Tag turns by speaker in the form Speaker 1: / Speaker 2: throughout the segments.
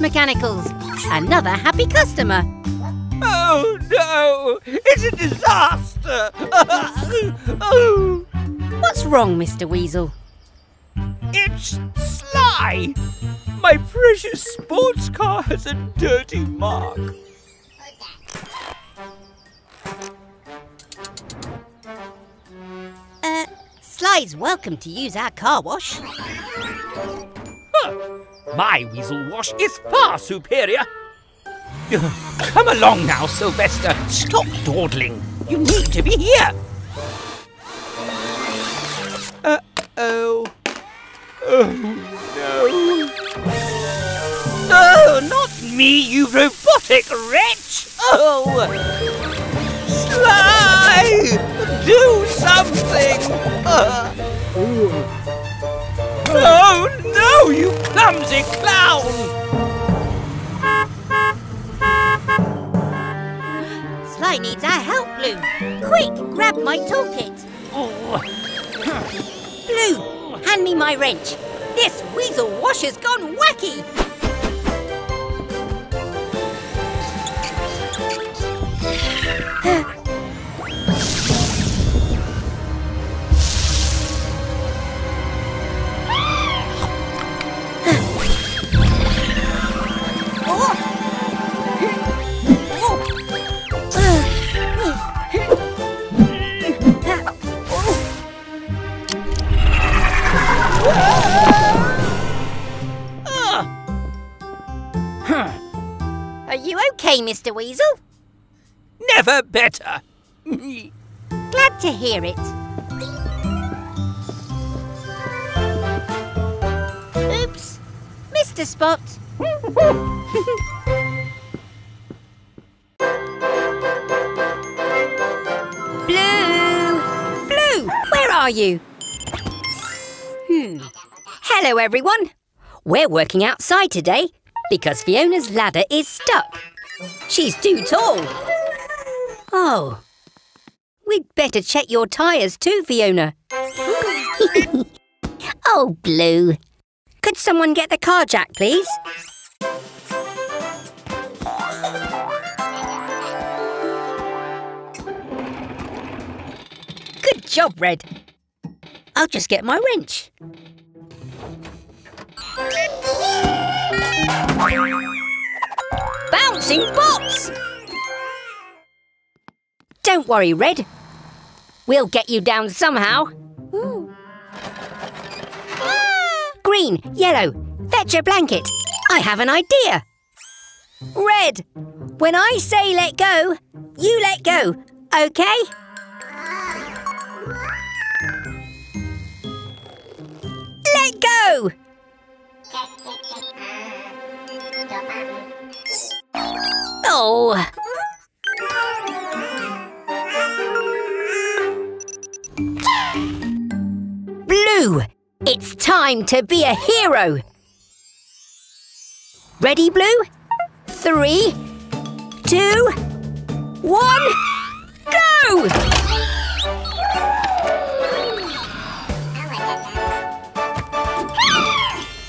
Speaker 1: Mechanicals. Another happy customer.
Speaker 2: Oh no! It's a disaster! oh.
Speaker 1: What's wrong, Mr. Weasel?
Speaker 2: It's Sly! My precious sports car has a dirty mark.
Speaker 1: Uh, Sly's welcome to use our car wash.
Speaker 2: Huh. My weasel wash is far superior. Come along now, Sylvester. Stop dawdling. You need to be here. Uh-oh. Oh, no. No, not me, you robotic wretch! Oh! Sly! Do something! Uh. Oh, no, you clumsy clown!
Speaker 1: Sly needs our help, Blue. Quick, grab my toolkit.
Speaker 2: Oh.
Speaker 1: Blue, hand me my wrench. This weasel wash has gone wacky. Okay, Mr. Weasel?
Speaker 2: Never better.
Speaker 1: Glad to hear it. Oops, Mr. Spot. Blue! Blue, where are you? Hmm. Hello, everyone. We're working outside today because Fiona's ladder is stuck. She's too tall. Oh. We'd better check your tyres too, Fiona. oh, Blue. Could someone get the car jack, please? Good job, Red. I'll just get my wrench. Bouncing bots! Don't worry, Red. We'll get you down somehow. Ah! Green, yellow, fetch a blanket. I have an idea. Red, when I say let go, you let go, okay? Let go! Oh. Blue, it's time to be a hero. Ready, Blue? Three, two, one, go!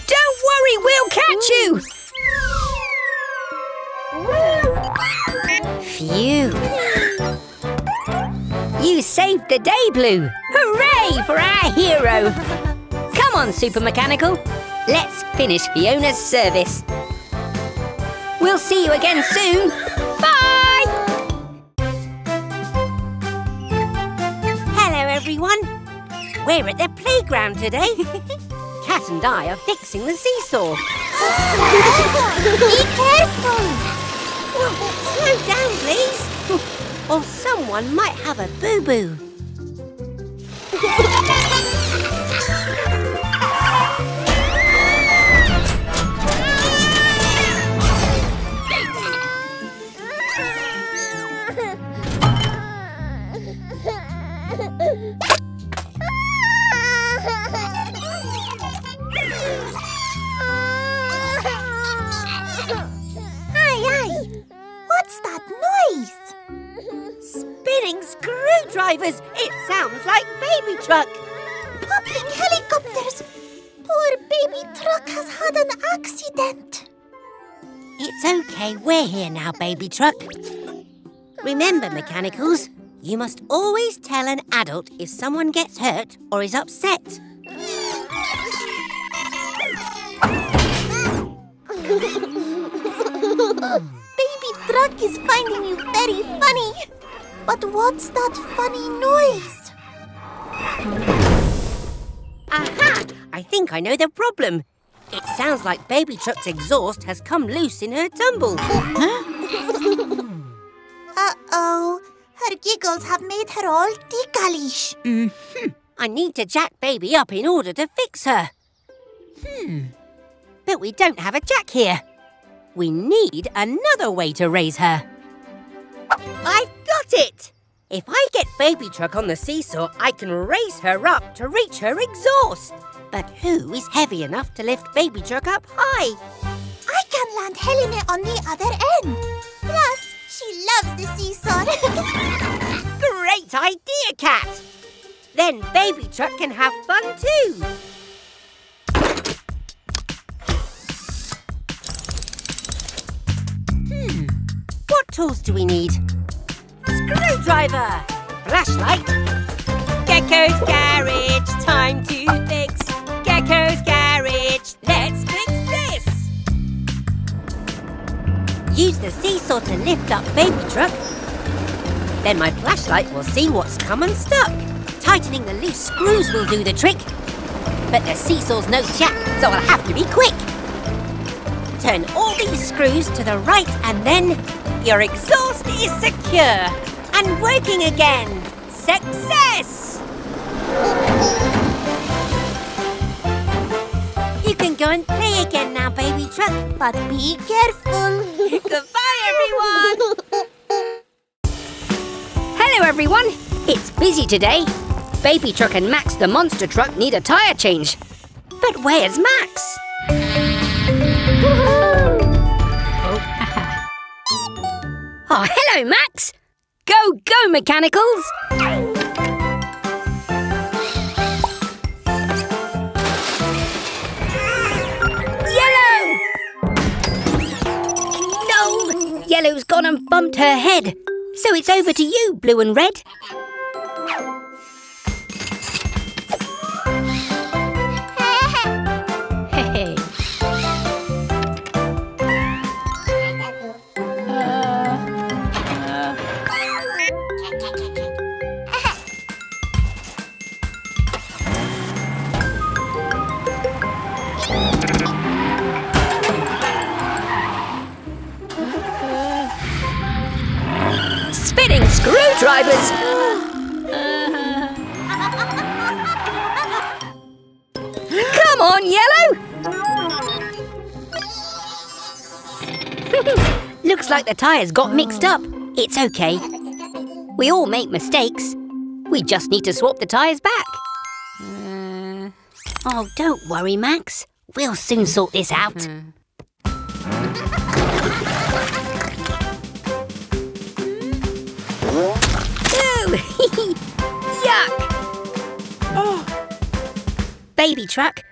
Speaker 1: Don't worry, we'll catch you! Phew. You saved the day, Blue. Hooray for our hero. Come on, Super Mechanical. Let's finish Fiona's service. We'll see you again soon. Bye! Hello, everyone. We're at the playground today. Cat and I are fixing the seesaw. Be careful! Slow down, please. or someone might have a boo-boo. screwdrivers! It sounds like baby truck.
Speaker 3: Popping helicopters. Poor baby truck has had an accident.
Speaker 1: It's okay, we're here now, baby truck. Remember, mechanicals, you must always tell an adult if someone gets hurt or is upset.
Speaker 3: Baby Truck is finding you very funny. But what's that funny noise?
Speaker 1: Aha! I think I know the problem. It sounds like Baby Truck's exhaust has come loose in her tumble.
Speaker 3: Uh-oh. Her giggles have made her all ticklish.
Speaker 1: I need to jack Baby up in order to fix her. Hmm. But we don't have a jack here. We need another way to raise her. I've it! If I get Baby Truck on the seesaw, I can raise her up to reach her exhaust. But who is heavy enough to lift Baby Truck up high?
Speaker 3: I can land Helena on the other end. Plus, she loves the seesaw.
Speaker 1: Great idea, Cat! Then Baby Truck can have fun too. Hmm. What tools do we need? Screwdriver! Flashlight! Gecko's garage, time to fix. Gecko's garage, let's fix this! Use the seesaw to lift up Baby Truck. Then my flashlight will see what's come unstuck. Tightening the loose screws will do the trick. But the seesaw's no jack, so I'll have to be quick. Turn all these screws to the right and then your exhaust is secure and working again. Success! You can go and play again now, baby truck.
Speaker 3: but be careful.
Speaker 1: Goodbye, everyone!
Speaker 4: Hello, everyone. It's busy today. Baby Truck and Max the monster truck need a tyre change. But where's Max? Oh, hello, Max. Go, go, mechanicals. Yellow! No! Yellow's gone and bumped her head. So it's over to you, blue and red. Screwdrivers! Come on, Yellow! Looks like the tyres got mixed up. It's okay. We all make mistakes. We just need to swap the tyres back. Uh. Oh, don't worry, Max. We'll soon sort this out. Ooh, Yuck! Oh. Baby truck,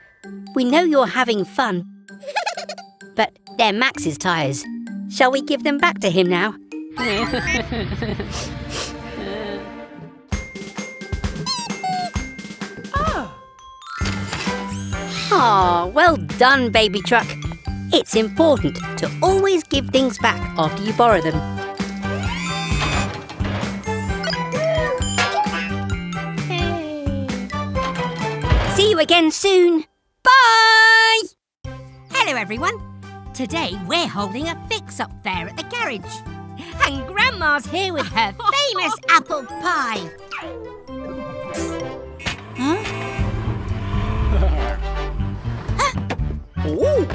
Speaker 4: we know you're having fun, but they're Max's tyres. Shall we give them back to him now? Oh, well done, baby truck. It's important to always give things back after you borrow them. You again soon. Bye!
Speaker 1: Hello, everyone. Today we're holding a fix-up fair at the garage. And Grandma's here with her famous apple pie. Huh? huh? Ooh.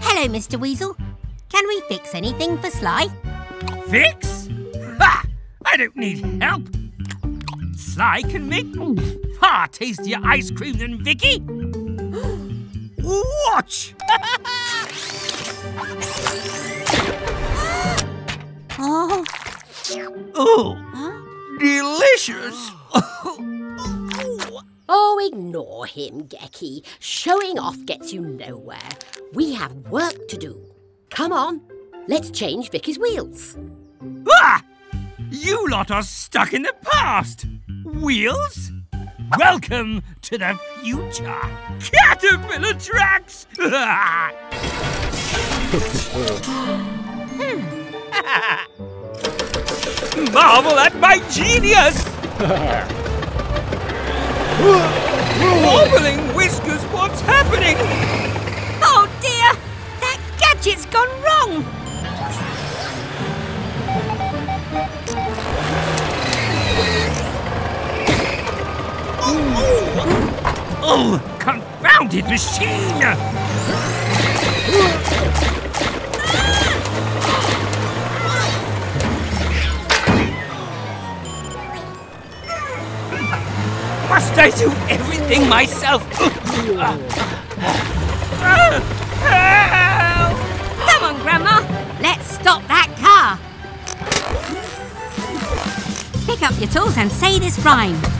Speaker 1: Hello, Mr. Weasel. Can we fix anything for Sly?
Speaker 2: Fix? Ha! I don't need help. Sly can make far tastier ice cream than Vicky. Watch!
Speaker 1: Oh,
Speaker 2: Oh, delicious!
Speaker 4: Oh, ignore him, Gecky. Showing off gets you nowhere. We have work to do. Come on, let's change Vicky's wheels.
Speaker 2: Ah! You lot are stuck in the past! Wheels? Welcome to the future! Caterpillar tracks! Hmm. Marvel at my genius! Wobbling whiskers, what's happening?
Speaker 1: Oh dear! That gadget's gone wrong!
Speaker 2: Oh, confounded machine! Must I do everything myself?
Speaker 1: Come on, Grandma! Let's stop that car! Pick up your tools and say this rhyme.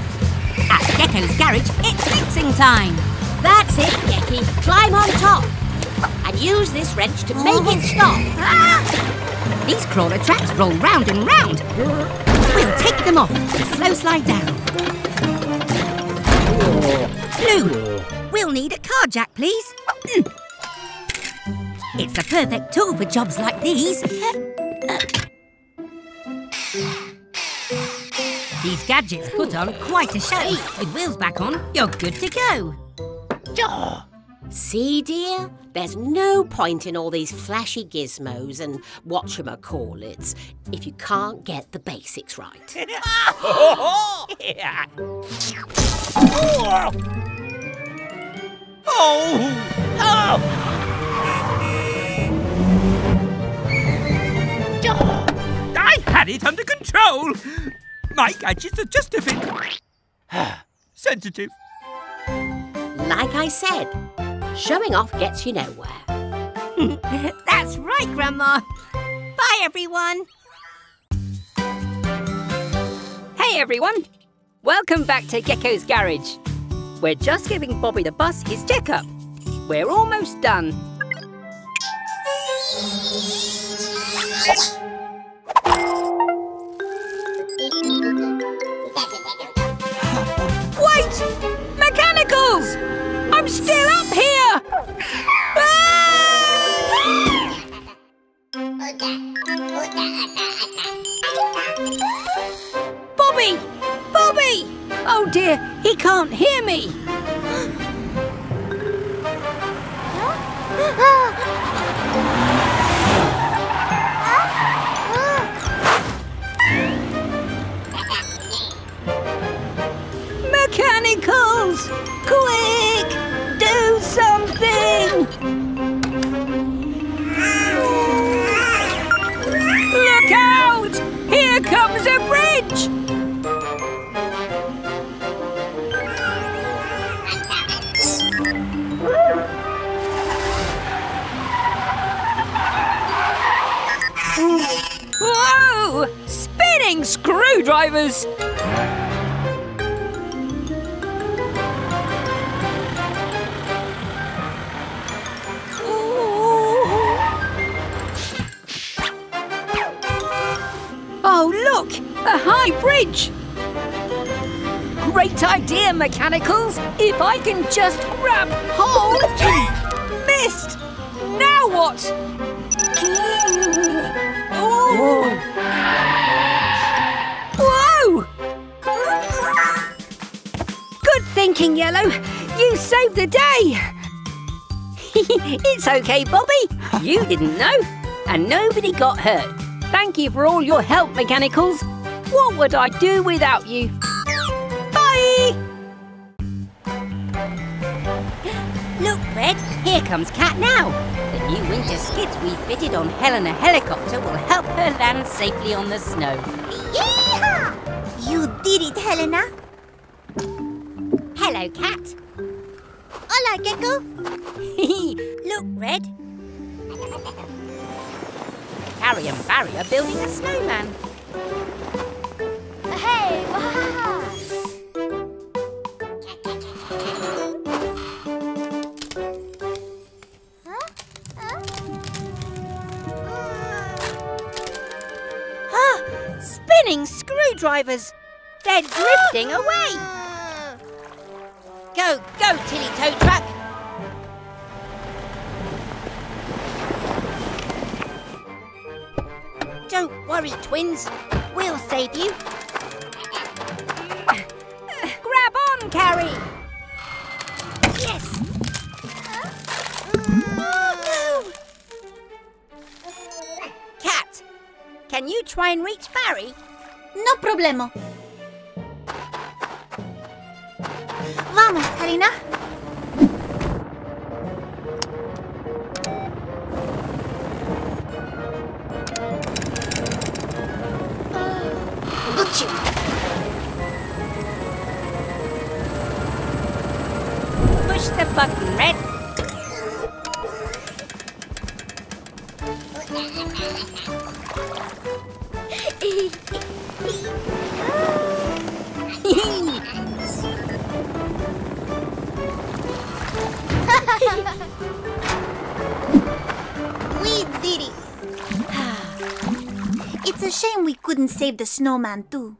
Speaker 1: At Gecko's garage, it's fixing time.
Speaker 4: That's it, Gecky. Climb on top. And use this wrench to make it stop.
Speaker 1: Ah! These crawler tracks roll round and round. We'll take them off to slow slide down. Blue, we'll need a car jack, please. It's the perfect tool for jobs like these. These gadgets put on quite a show. With wheels back on, you're good to go.
Speaker 4: See, dear? There's no point in all these flashy gizmos and whatchamacallits if you can't get the basics right.
Speaker 2: Oh! Oh! I had it under control! My gadgets are just a bit... sensitive.
Speaker 4: Like I said, showing off gets you nowhere.
Speaker 1: That's right, Grandma. Bye, everyone. Hey, everyone. Welcome back to Gecko's Garage. We're just giving Bobby the bus his checkup. We're almost done. Still up here! Bobby! Bobby! Oh dear, he can't hear me! Mechanicals! Quick! Comes a bridge! Whoa! Spinning screwdrivers! Oh, look! A high bridge! Great idea, Mechanicals! If I can just grab hold... Missed! Now what? Ooh. Whoa! Good thinking, Yellow. You saved the day. it's okay, Bobby. You didn't know, and nobody got hurt. Thank you for all your help, Mechanicals. What would I do without you? Bye! Look, Red, here comes Cat now. The new winter skids we fitted on Helena helicopter will help her land safely on the snow.
Speaker 3: Yeehaw! You did it, Helena.
Speaker 1: Hello, Cat.
Speaker 3: Hola, Gecko.
Speaker 1: Look, Red. Harry and Barry are building a snowman.
Speaker 3: Hey, wow. huh? Huh?
Speaker 1: Ah, spinning screwdrivers! They're drifting away! Go, go, Tilly Tow Truck! Don't worry, twins. We'll save you. Grab on, Harry. Yes. Cat, can you try and reach Barry?
Speaker 3: No problema. Vamos, Helena. You.
Speaker 1: Push the button, Red.
Speaker 3: We did it. It's a shame we couldn't save the snowman too.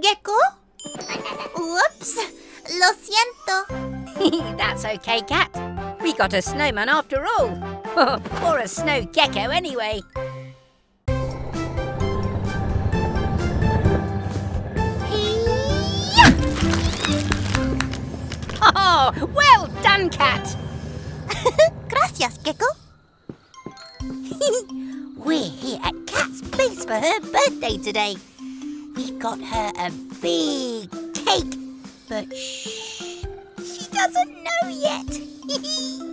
Speaker 3: Gecko? Whoops. Lo siento.
Speaker 1: That's okay, Cat. We got a snowman after all. or a snow gecko, anyway. Oh, well done, Cat.
Speaker 3: Gracias, Gecko.
Speaker 5: We're for her birthday today. We got her a big cake, but shh, she doesn't know yet.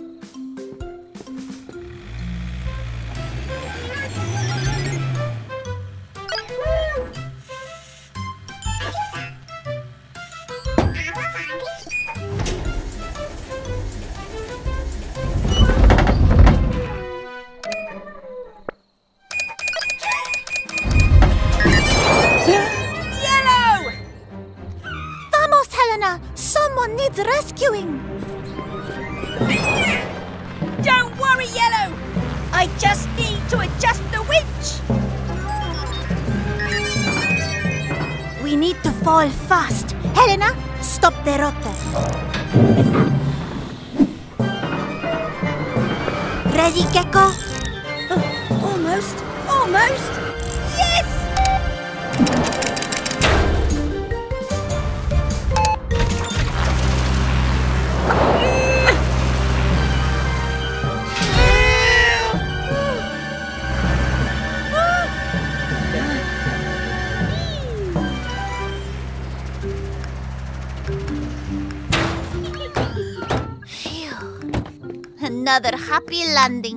Speaker 3: Another happy landing.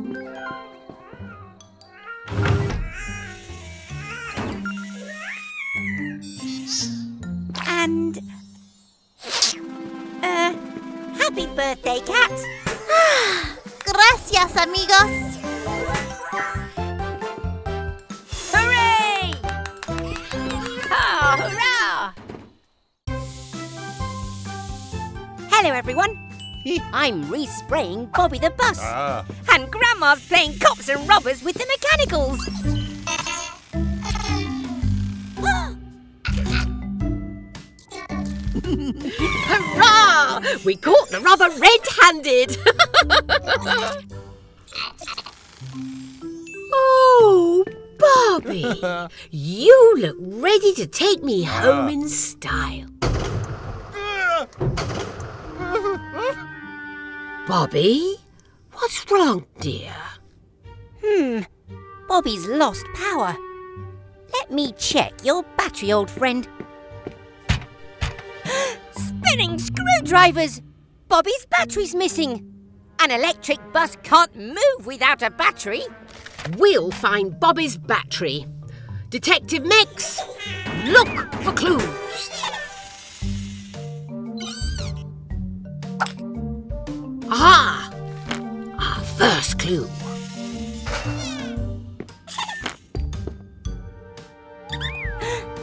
Speaker 1: Respraying Bobby the bus.
Speaker 6: Ah.
Speaker 1: And Grandma's playing cops and robbers with the mechanicals.
Speaker 4: Hurrah! We caught the robber red-handed. oh, Bobby, you look ready to take me home in style. Bobby, what's wrong, dear?
Speaker 1: Hmm. Bobby's lost power. Let me check your battery, old friend. Spinning screwdrivers! Bobby's battery's missing. An electric bus can't move without a battery.
Speaker 4: We'll find Bobby's battery. Detective Mix, look for clues. Aha! Our first clue.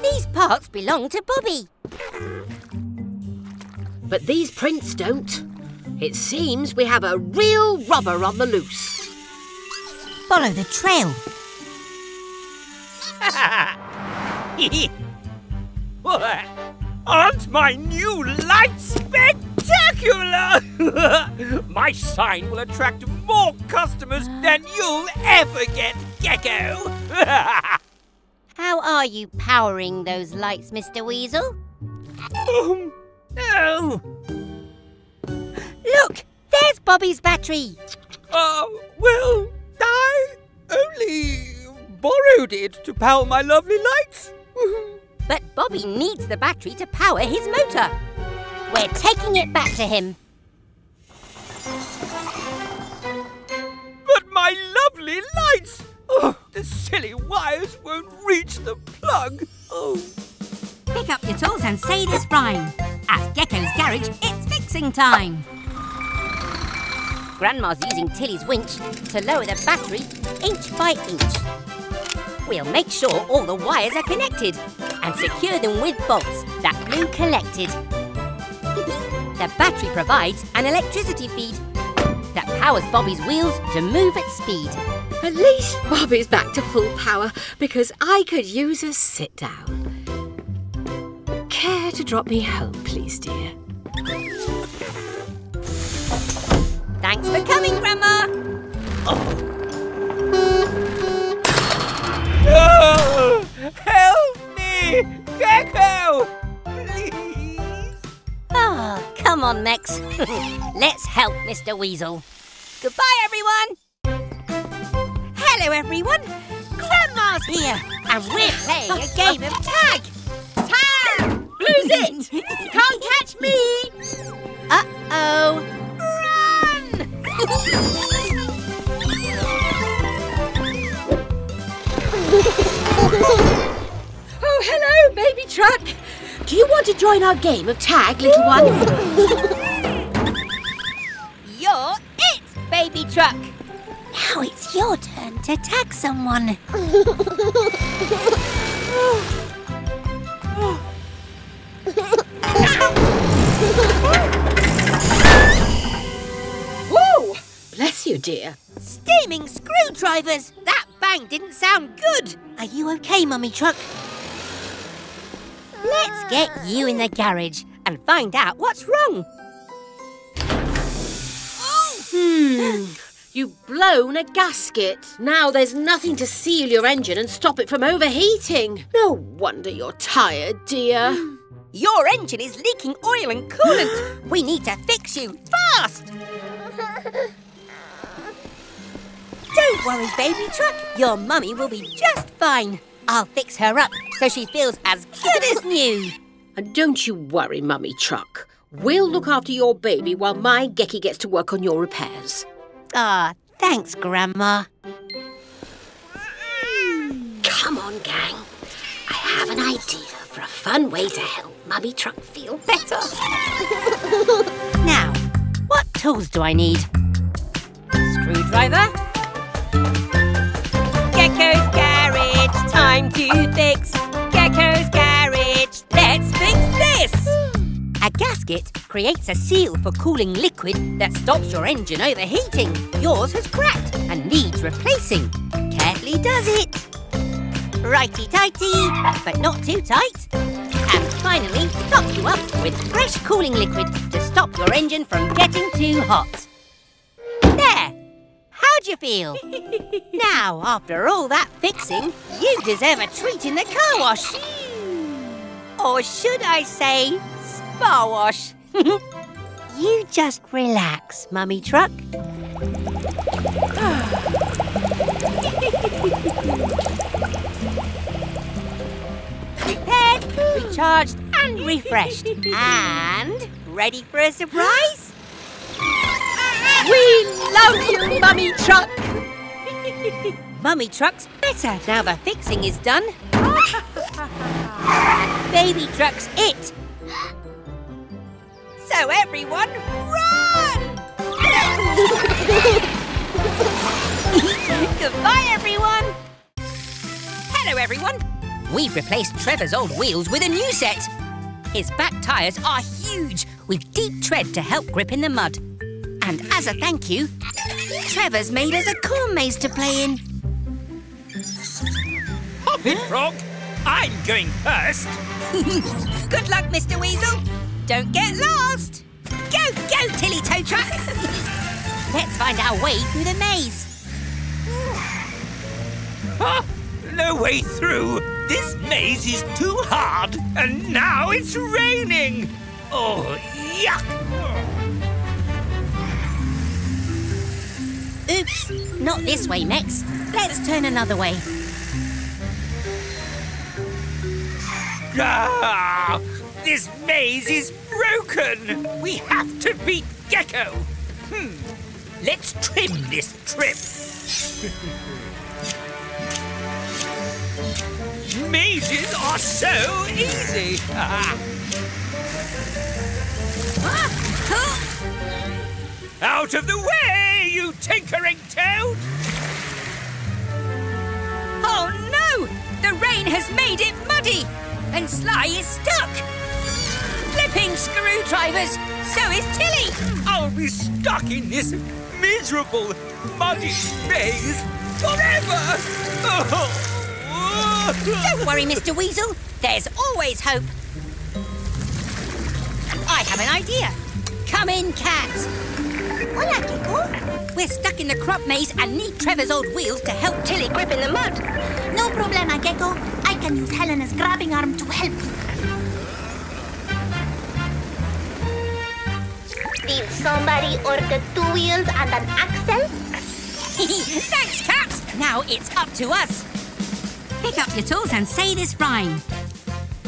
Speaker 1: These parts belong to Bobby.
Speaker 4: But these prints don't. It seems we have a real robber on the loose.
Speaker 1: Follow the trail.
Speaker 2: Aren't my new lights spectacular? my sign will attract more customers than you'll ever get, Gecko.
Speaker 1: How are you powering those lights, Mr. Weasel?
Speaker 2: um, oh,
Speaker 1: Look, there's Bobby's battery.
Speaker 2: uh, well, I only borrowed it to power my lovely lights.
Speaker 1: But Bobby needs the battery to power his motor. We're taking it back to him.
Speaker 2: But my lovely lights! Oh, the silly wires won't reach the plug. Oh.
Speaker 7: Pick up your tools and say this rhyme. At Gecko's garage, it's fixing time.
Speaker 1: Grandma's using Tilly's winch to lower the battery inch by inch. We'll make sure all the wires are connected and secure them with bolts that Blue collected. The battery provides an electricity feed that powers Bobby's wheels to move at speed.
Speaker 4: At least Bobby's back to full power because I could use a sit down. Care to drop me home, please, dear?
Speaker 1: Thanks for coming, Grandma!
Speaker 2: Oh, help me! Gecko!
Speaker 1: Ah, come on, Max. Let's help Mr. Weasel. Goodbye, everyone! Hello, everyone! Grandma's here, and we're playing a game of tag! Tag! Lose it! Can't catch me! Uh-oh! Run!
Speaker 4: oh, hello, baby truck. Do you want to join our game of tag, little one?
Speaker 1: You're it, baby truck! Now it's your turn to tag someone.
Speaker 4: Whoa! Bless you, dear.
Speaker 1: Steaming screwdrivers! That bang didn't sound good! Are you okay, Mummy Truck? Let's get you in the garage and find out what's wrong.
Speaker 4: Hmm. You've blown a gasket. Now there's nothing to seal your engine and stop it from overheating. No wonder you're tired, dear.
Speaker 1: Your engine is leaking oil and coolant. we need to fix you fast. Don't worry, baby truck. Your mummy will be just fine. I'll fix her up so she feels as good as new.
Speaker 4: And don't you worry, Mummy Truck. We'll look after your baby while my Gecky gets to work on your repairs.
Speaker 1: Ah, thanks, Grandma.
Speaker 4: Come on, gang. I have an idea for a fun way to help Mummy Truck feel better.
Speaker 1: Now, what tools do I need? Screwdriver. Gecko's garage, time to fix. Gecko's garage, let's fix this. A gasket creates a seal for cooling liquid that stops your engine overheating. Yours has cracked and needs replacing. Carefully does it. Righty-tighty, but not too tight. And finally, top you up with fresh cooling liquid to stop your engine from getting too hot. There! How'd you feel? now, after all that fixing, you deserve a treat in the car wash. Or should I say, spa wash? you just relax, Mummy Truck. Repaired, recharged, and refreshed. and ready for a surprise?
Speaker 4: We love you, Mummy Truck.
Speaker 1: Mummy Truck's better now the fixing is done. Baby Truck's it. So everyone, run! Goodbye, everyone. Hello, everyone. We've replaced Trevor's old wheels with a new set. His back tyres are huge with deep tread to help grip in the mud. And as a thank you, Trevor's made us a corn maze to play in.
Speaker 2: Hop it, Frog. I'm going first.
Speaker 1: Good luck, Mr. Weasel. Don't get lost. Go, go, Tilly Tow Truck.
Speaker 5: Let's find our way through the maze.
Speaker 2: Huh? No way through. This maze is too hard, and now it's raining. Oh, yuck!
Speaker 5: Oops, not this way, Mex. Let's turn another way.
Speaker 2: Ah, this maze is broken. We have to beat Gecko. Hmm. Let's trim this trip. Mazes are so easy. Out of the way, you tinkering toad!
Speaker 1: Oh no! The rain has made it muddy, and Sly is stuck. Flipping screwdrivers, so is Tilly.
Speaker 2: I'll be stuck in this miserable, muddy maze forever!
Speaker 1: Don't worry, Mr. Weasel. There's always hope. I have an idea. Come in, Cat.
Speaker 3: Hola, Gecko.
Speaker 1: We're stuck in the crop maze and need Trevor's old wheels to help Tilly grip in the mud.
Speaker 3: No problema, Gecko. I can use Helena's grabbing arm to help you.
Speaker 6: Did somebody order two wheels and an axle?
Speaker 1: Thanks, Cat. Now it's up to us. Pick up your tools and say this rhyme.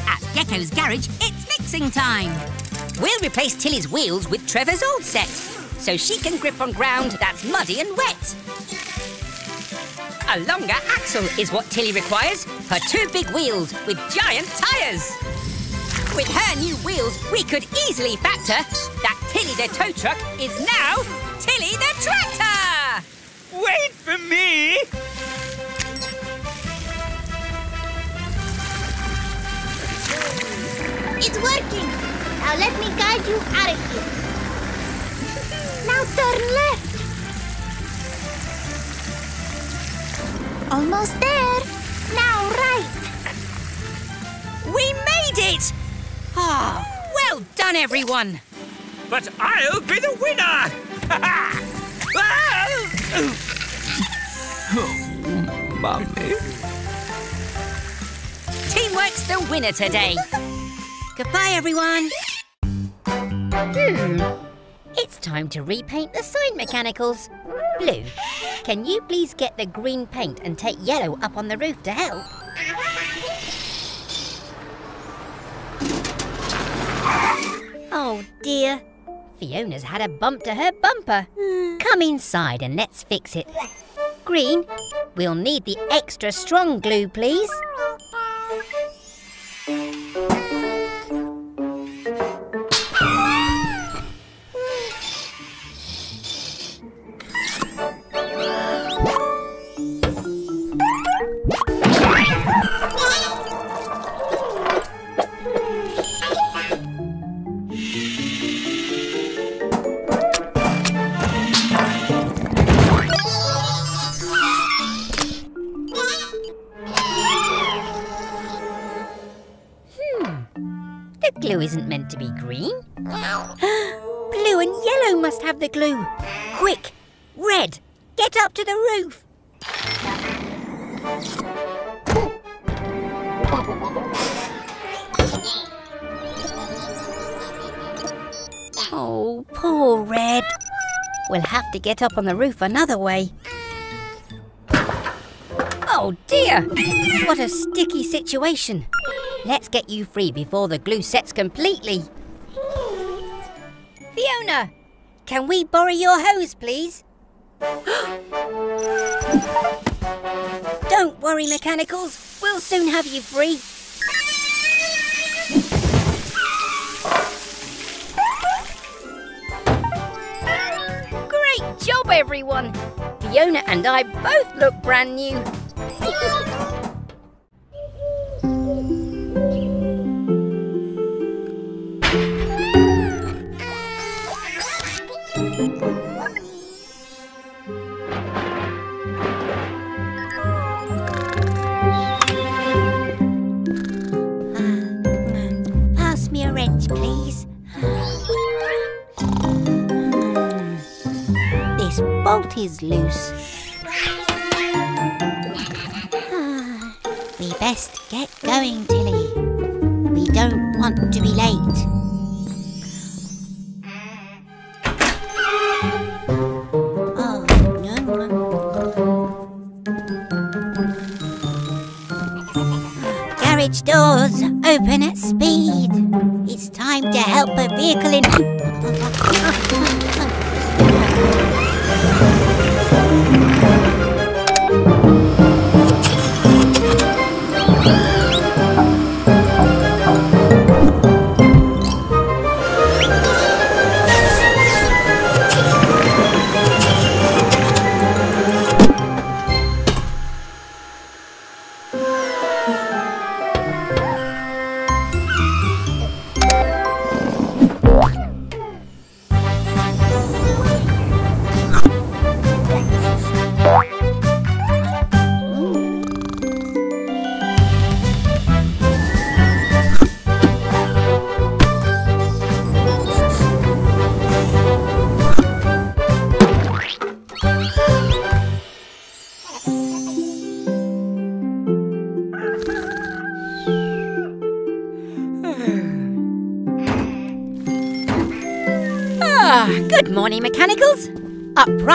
Speaker 1: At Gecko's garage, it's mixing time. We'll replace Tilly's wheels with Trevor's old set, so she can grip on ground that's muddy and wet. A longer axle is what Tilly requires her two big wheels with giant tyres. With her new wheels, we could easily factor that Tilly the tow truck is now Tilly the tractor!
Speaker 2: Wait for me!
Speaker 3: It's working. Now let me guide you out of here. Now turn left. Almost there. Now right.
Speaker 1: We made it! Ah, well done, everyone.
Speaker 2: But I'll be the winner! oh, Mummy.
Speaker 1: Teamwork's the winner today. Goodbye, everyone. Hmm. It's time to repaint the sign mechanicals. Blue, can you please get the green paint and take yellow up on the roof to help? Oh dear. Fiona's had a bump to her bumper. Hmm. Come inside and let's fix it. Green, we'll need the extra strong glue, please. Get up on the roof another way. Oh dear! What a sticky situation. Let's get you free before the glue sets completely. Fiona, can we borrow your hose, please? Don't worry, mechanicals. We'll soon have you free. Job, everyone. Fiona and I both look brand new.
Speaker 5: is loose. Ah, we best get going, Tilly. We don't want to be late. Oh. Garage doors open at speed. It's time to help a vehicle in.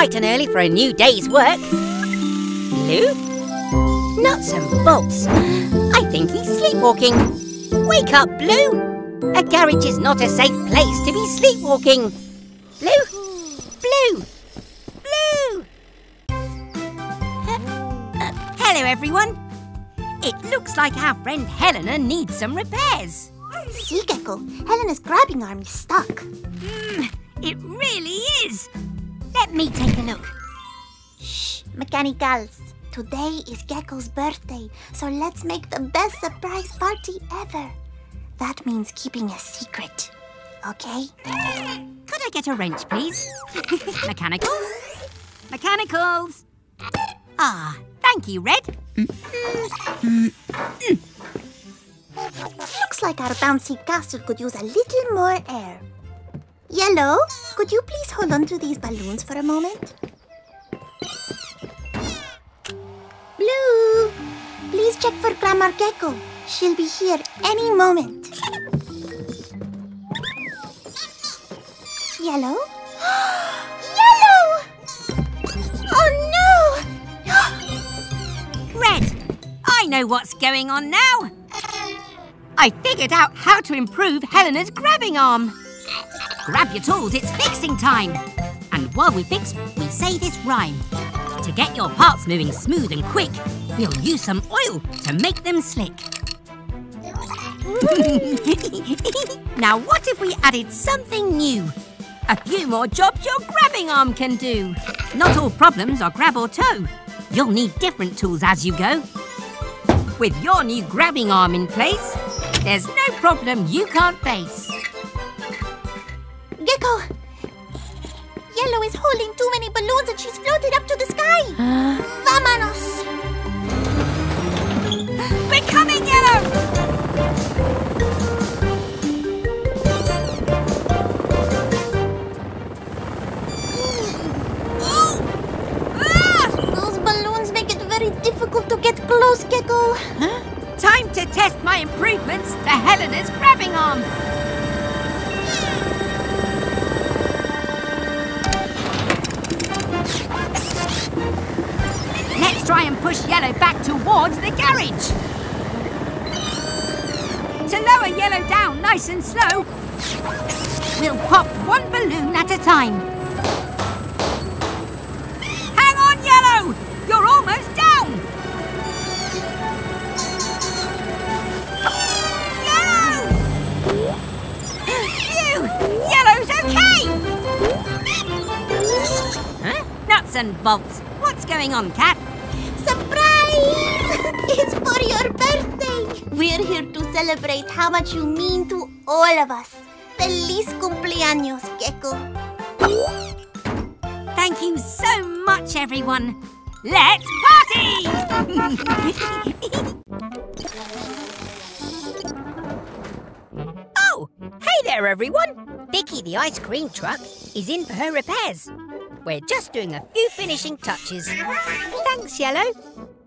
Speaker 1: bright and early for a new day's work. Blue? Nuts and bolts. I think he's sleepwalking. Wake up, Blue. A garage is not a safe place to be sleepwalking. Blue? Blue? Blue? Uh, hello, everyone. It looks like our friend Helena needs some repairs.
Speaker 3: See, Gecko, Helena's grabbing arm is stuck.
Speaker 1: It really is. Let me take a look.
Speaker 3: Shh, mechanicals. Today is Gecko's birthday, so let's make the best surprise party ever. That means keeping a secret. Okay?
Speaker 1: Could I get a wrench, please? Mechanicals? Mechanicals! Ah, thank you, Red.
Speaker 3: Looks like our bouncy castle could use a little more air. Yellow, could you please hold on to these balloons for a moment? Blue, please check for Grandma Gecko. She'll be here any moment. Yellow? Yellow! Oh no!
Speaker 1: Red, I know what's going on now. I figured out how to improve Helena's grabbing arm. Grab your tools, it's fixing time. And while we fix, we say this rhyme. To get your parts moving smooth and quick, we'll use some oil to make them slick. now, what if we added something new? A few more jobs your grabbing arm can do. Not all problems are grab or tow. You'll need different tools as you go. With your new grabbing arm in place, there's no problem you can't face.
Speaker 3: Gecko! Yellow is holding too many balloons and she's floated up to the sky! Vámonos! How much you mean to all of us. Feliz cumpleaños, Gecko.
Speaker 1: Thank you so much, everyone. Let's party! oh, hey there, everyone.
Speaker 5: Vicky, the ice cream truck, is in for her repairs. We're just doing a few finishing touches. Thanks, Yellow.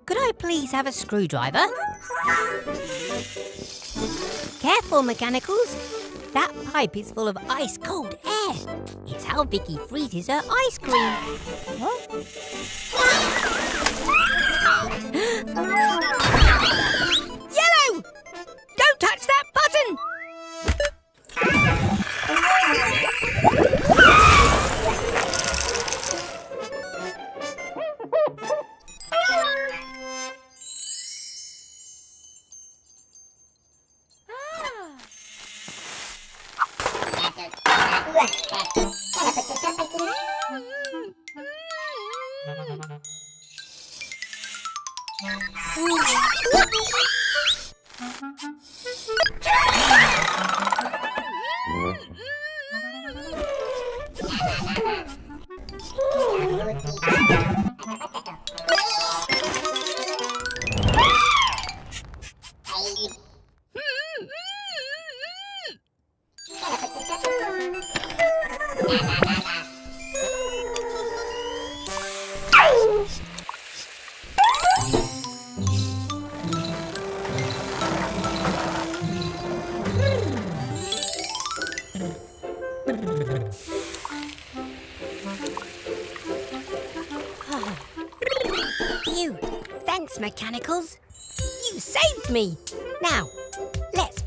Speaker 5: Could I please have a screwdriver? Careful, mechanicals. That pipe is full of ice cold air. It's how Vicky freezes her ice cream. Yellow! Ah!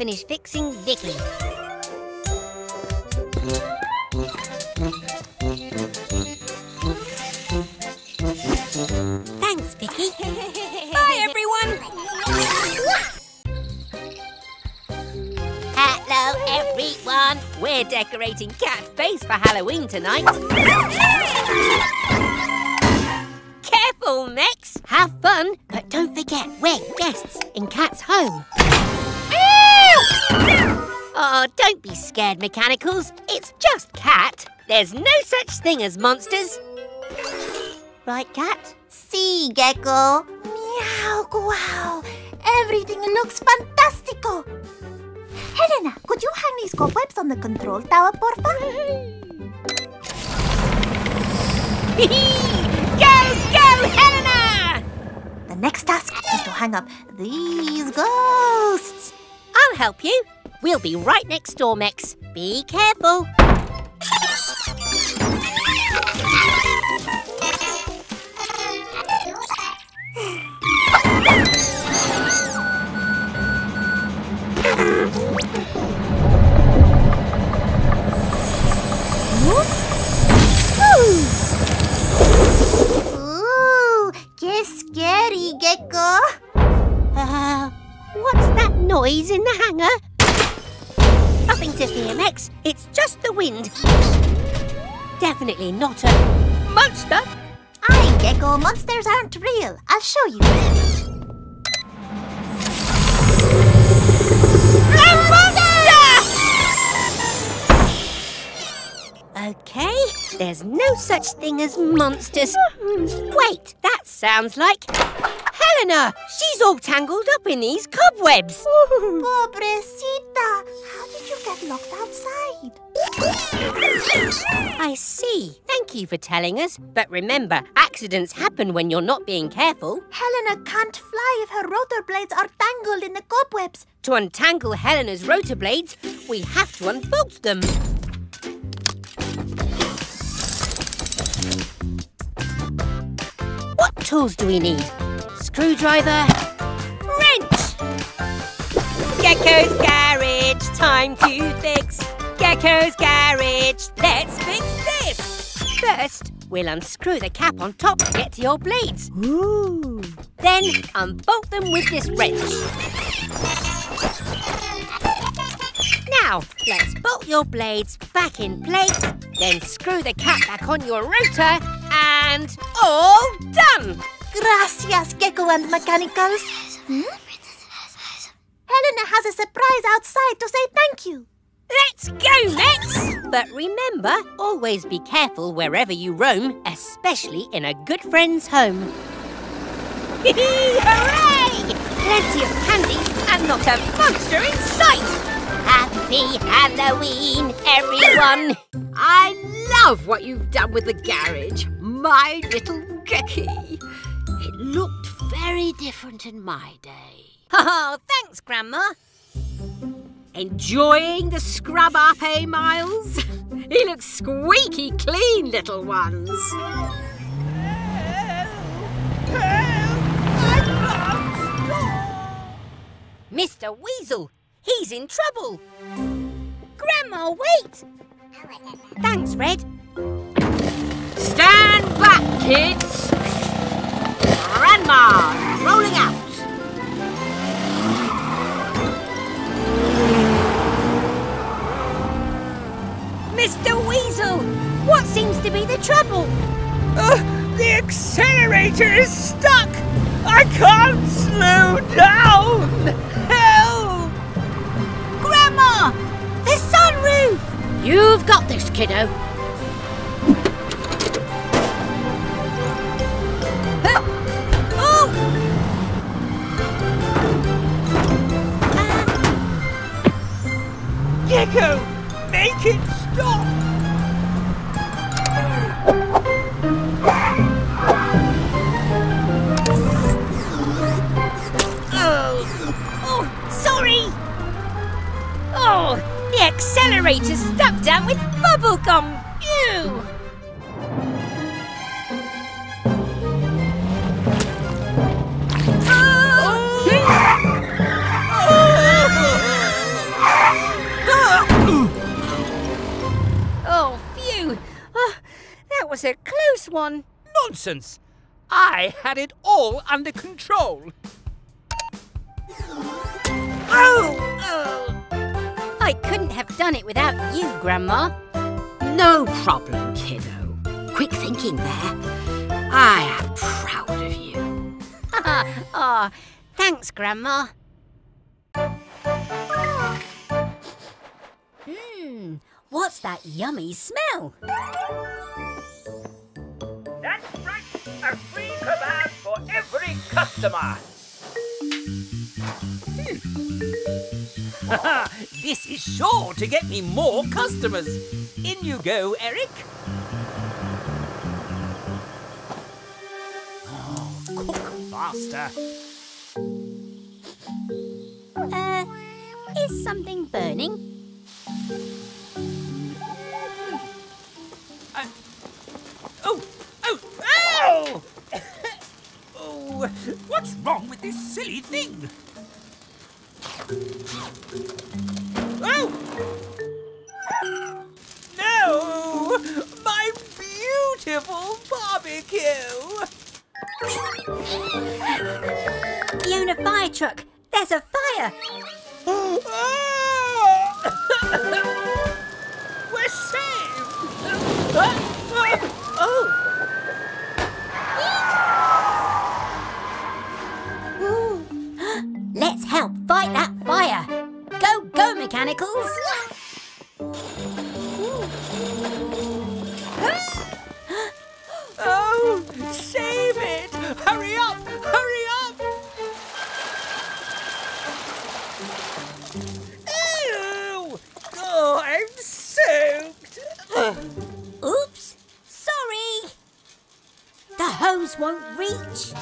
Speaker 5: Finish fixing Vicky. Thanks, Vicky. Bye, everyone.
Speaker 1: Hello, everyone. We're decorating Cat's face for Halloween tonight. Careful, Mex. Have fun, but don't forget we're guests in Cat's home. Oh, don't be scared, Mechanicals. It's just Cat. There's no such thing as monsters. Right, Cat?
Speaker 3: See, Gecko. Meow, wow. Everything looks fantastico. Helena, could you hang these cobwebs on the control tower, porfa?
Speaker 1: go, go, Helena!
Speaker 3: The next task is to hang up these ghosts.
Speaker 1: I'll help you. We'll be right next door, Mex. Be careful.
Speaker 3: Ooh, qué scary, Gecko.
Speaker 1: Uh, what's that noise in the hangar? Nothing to fear, Mex. It's just the wind. Definitely not a monster.
Speaker 3: Aye, Gecko, monsters aren't real. I'll show you.
Speaker 1: Okay, there's no such thing as monsters. Wait, that sounds like Helena. She's all tangled up in these cobwebs.
Speaker 3: Pobrecita. How did you get locked outside?
Speaker 1: I see. Thank you for telling us. But remember, accidents happen when you're not being careful.
Speaker 3: Helena can't fly if her rotor blades are tangled in the cobwebs.
Speaker 1: To untangle Helena's rotor blades, we have to unbolt them. What tools do we need? Screwdriver, wrench. Gecko's garage, time to fix. Gecko's garage, let's fix this. First, we'll unscrew the cap on top to get to your blades. Ooh. Then unbolt them with this wrench. Now, let's bolt your blades back in place, then screw the cap back on your rotor, and all done!
Speaker 3: Gracias, Gecko and Mechanicals. Hmm? Helena has a surprise outside to say thank you.
Speaker 1: Let's go, Lex! But remember, always be careful wherever you roam, especially in a good friend's home. Hooray! Plenty of candy and not a monster in sight! Happy Halloween, everyone!
Speaker 4: I love what you've done with the garage. My little Gecky. It looked very different in my day.
Speaker 5: Oh, thanks, Grandma.
Speaker 4: Enjoying the scrub up, eh, Miles? he looks squeaky clean, little ones.
Speaker 1: Mr. Weasel, he's in trouble. Grandma, wait!
Speaker 5: Thanks, Red.
Speaker 4: Stand back, kids. Grandma, rolling out.
Speaker 1: Mr. Weasel, what seems to be the trouble?
Speaker 2: Uh, the accelerator is stuck! I can't slow down! Help!
Speaker 1: Grandma, the sunroof!
Speaker 4: You've got this, kiddo.
Speaker 1: Oh! Ah!
Speaker 2: Gecko, make it stop!
Speaker 1: Oh, the accelerator's stuck down with bubblegum! Ew! Oh! oh, phew! Oh, that was a close one.
Speaker 2: Nonsense! I had it all under control.
Speaker 1: Oh! oh. I couldn't have done it without you, Grandma.
Speaker 4: No problem, kiddo. Quick thinking there. I am proud of you.
Speaker 1: oh, thanks, Grandma. Mmm, what's that yummy smell?
Speaker 2: That's right, a free kebab for every customer. this is sure to get me more customers. In you go, Eric. Oh, cook faster.
Speaker 1: Uh, is something burning?
Speaker 2: Uh, oh, oh, ow! oh, what's wrong with this silly thing? Oh! No! My beautiful barbecue!
Speaker 1: Fiona fire truck, there's a fire!
Speaker 2: We're saved! oh!
Speaker 1: Let's help fight that fire! Go, go, mechanicals!
Speaker 2: Oh! Save it! Hurry up! Hurry up! Ew! Oh, I'm soaked!
Speaker 1: Oops, sorry! The hose won't reach.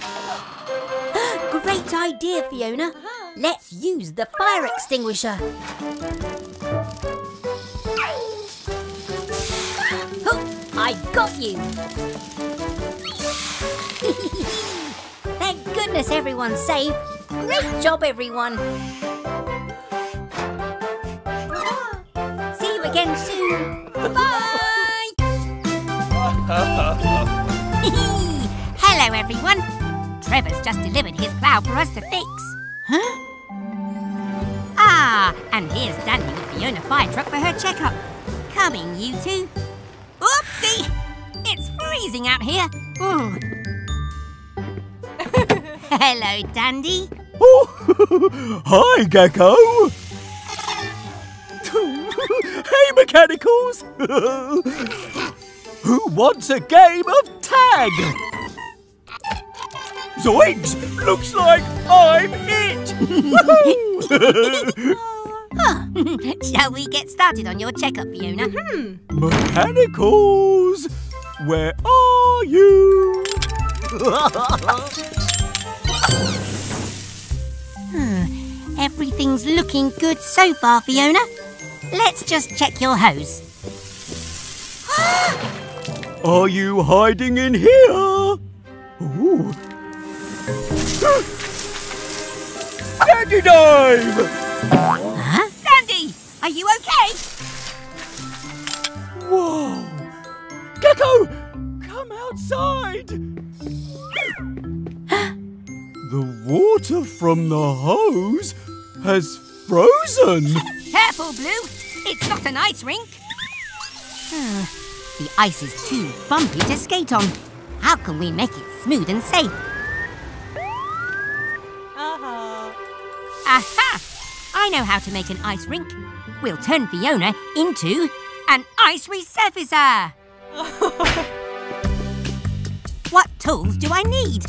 Speaker 1: Great idea, Fiona. Let's use the fire extinguisher. Oh, I got you. Thank goodness everyone's safe. Great job, everyone. See you again soon. Bye. Hello, everyone. Trevor's just delivered his plough for us to fix. Huh? Ah, and here's Danny with Fiona Fire Truck for her checkup. Coming, you two. Oopsie! It's freezing out here. Ooh. Hello, Dandy.
Speaker 8: Oh, hi, Gecko. hey, Mechanicals. Who wants a game of tag? Zoinks! Looks like I'm it! Woohoo!
Speaker 1: Shall we get started on your checkup, Fiona? Hmm.
Speaker 2: Mechanicals, where are you?
Speaker 1: Everything's looking good so far, Fiona. Let's just check your hose.
Speaker 2: Are you hiding in here? Ooh. Dandy dive!
Speaker 1: Sandy, are you okay?
Speaker 2: Whoa! Gecko, come outside! the water from the hose has frozen.
Speaker 1: Careful, Blue. It's not an ice rink. Ah, the ice is too bumpy to skate on. How can we make it smooth and safe? Uh-huh. Aha! I know how to make an ice rink. We'll turn Fiona into an ice resurfacer. what tools do I need?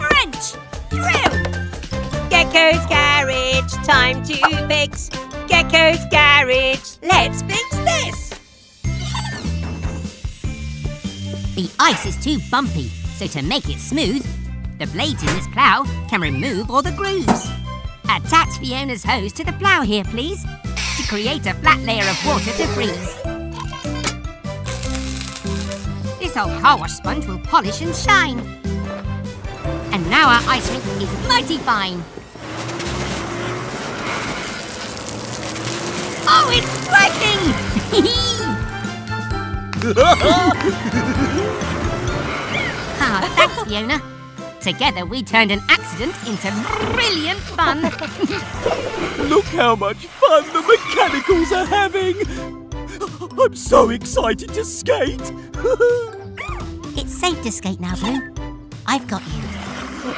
Speaker 1: Wrench! Drill! Gecko's garage, time to fix. Gecko's garage, let's fix this. The ice is too bumpy, so to make it smooth, the blades in this plough can remove all the grooves. Attach Fiona's hose to the plough here, please, to create a flat layer of water to freeze. This old car wash sponge will polish and shine. And now our ice rink is mighty fine. Oh, it's working! ah, thanks, Fiona. Together we turned an accident into brilliant fun.
Speaker 2: Look how much fun the mechanicals are having! I'm so excited to skate!
Speaker 1: it's safe to skate now, Blue. I've got you.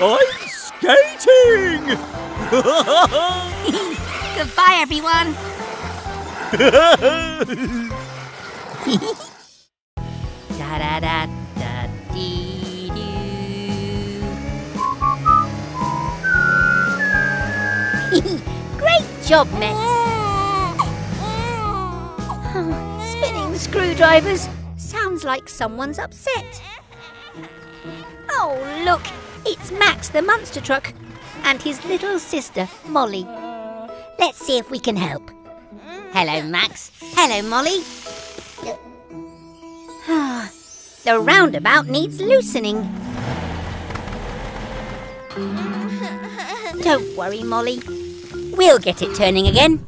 Speaker 2: I'm skating!
Speaker 1: Goodbye, everyone. da da da da dee
Speaker 9: Great job, Mets. Spinning screwdrivers. Sounds like someone's upset. Oh, look. It's Max the monster truck and his little sister, Molly. Let's see if we can help.
Speaker 1: Hello, Max. Hello, Molly.
Speaker 9: The roundabout needs loosening. Don't worry, Molly. We'll get it turning again.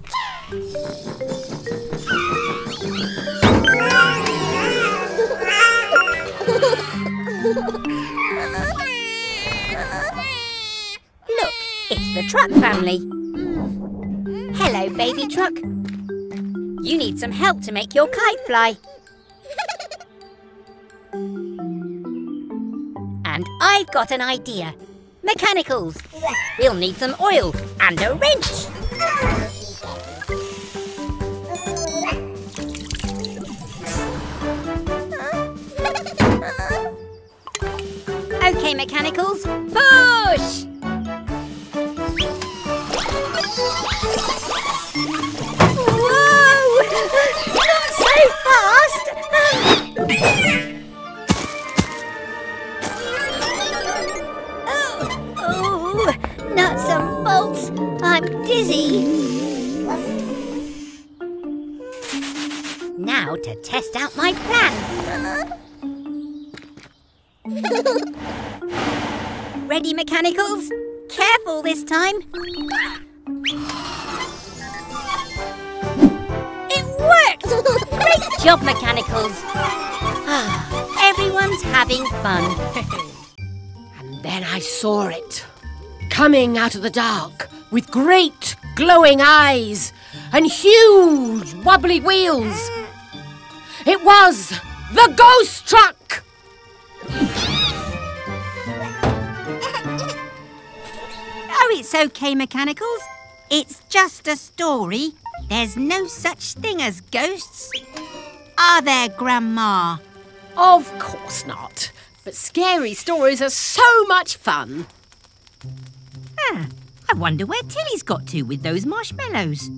Speaker 9: Look, it's the truck family. Hello, baby truck. You need some help to make your kite fly. And I've got an idea. Mechanicals. We'll need some oil and a wrench. Okay, mechanicals, push! Whoa! Not so fast! nuts and bolts. I'm dizzy. Now to test out my plan. Ready, mechanicals? Careful this time. It worked! Great job, mechanicals. Ah, Everyone's having fun.
Speaker 4: And then I saw it, coming out of the dark with great glowing eyes and huge wobbly wheels. It was the ghost truck!
Speaker 1: Oh, it's okay, Mechanicals. It's just a story. There's no such thing as ghosts. Are there, Grandma?
Speaker 4: Of course not. But scary stories are so much fun.
Speaker 1: I I wonder where Tilly's got to with those marshmallows.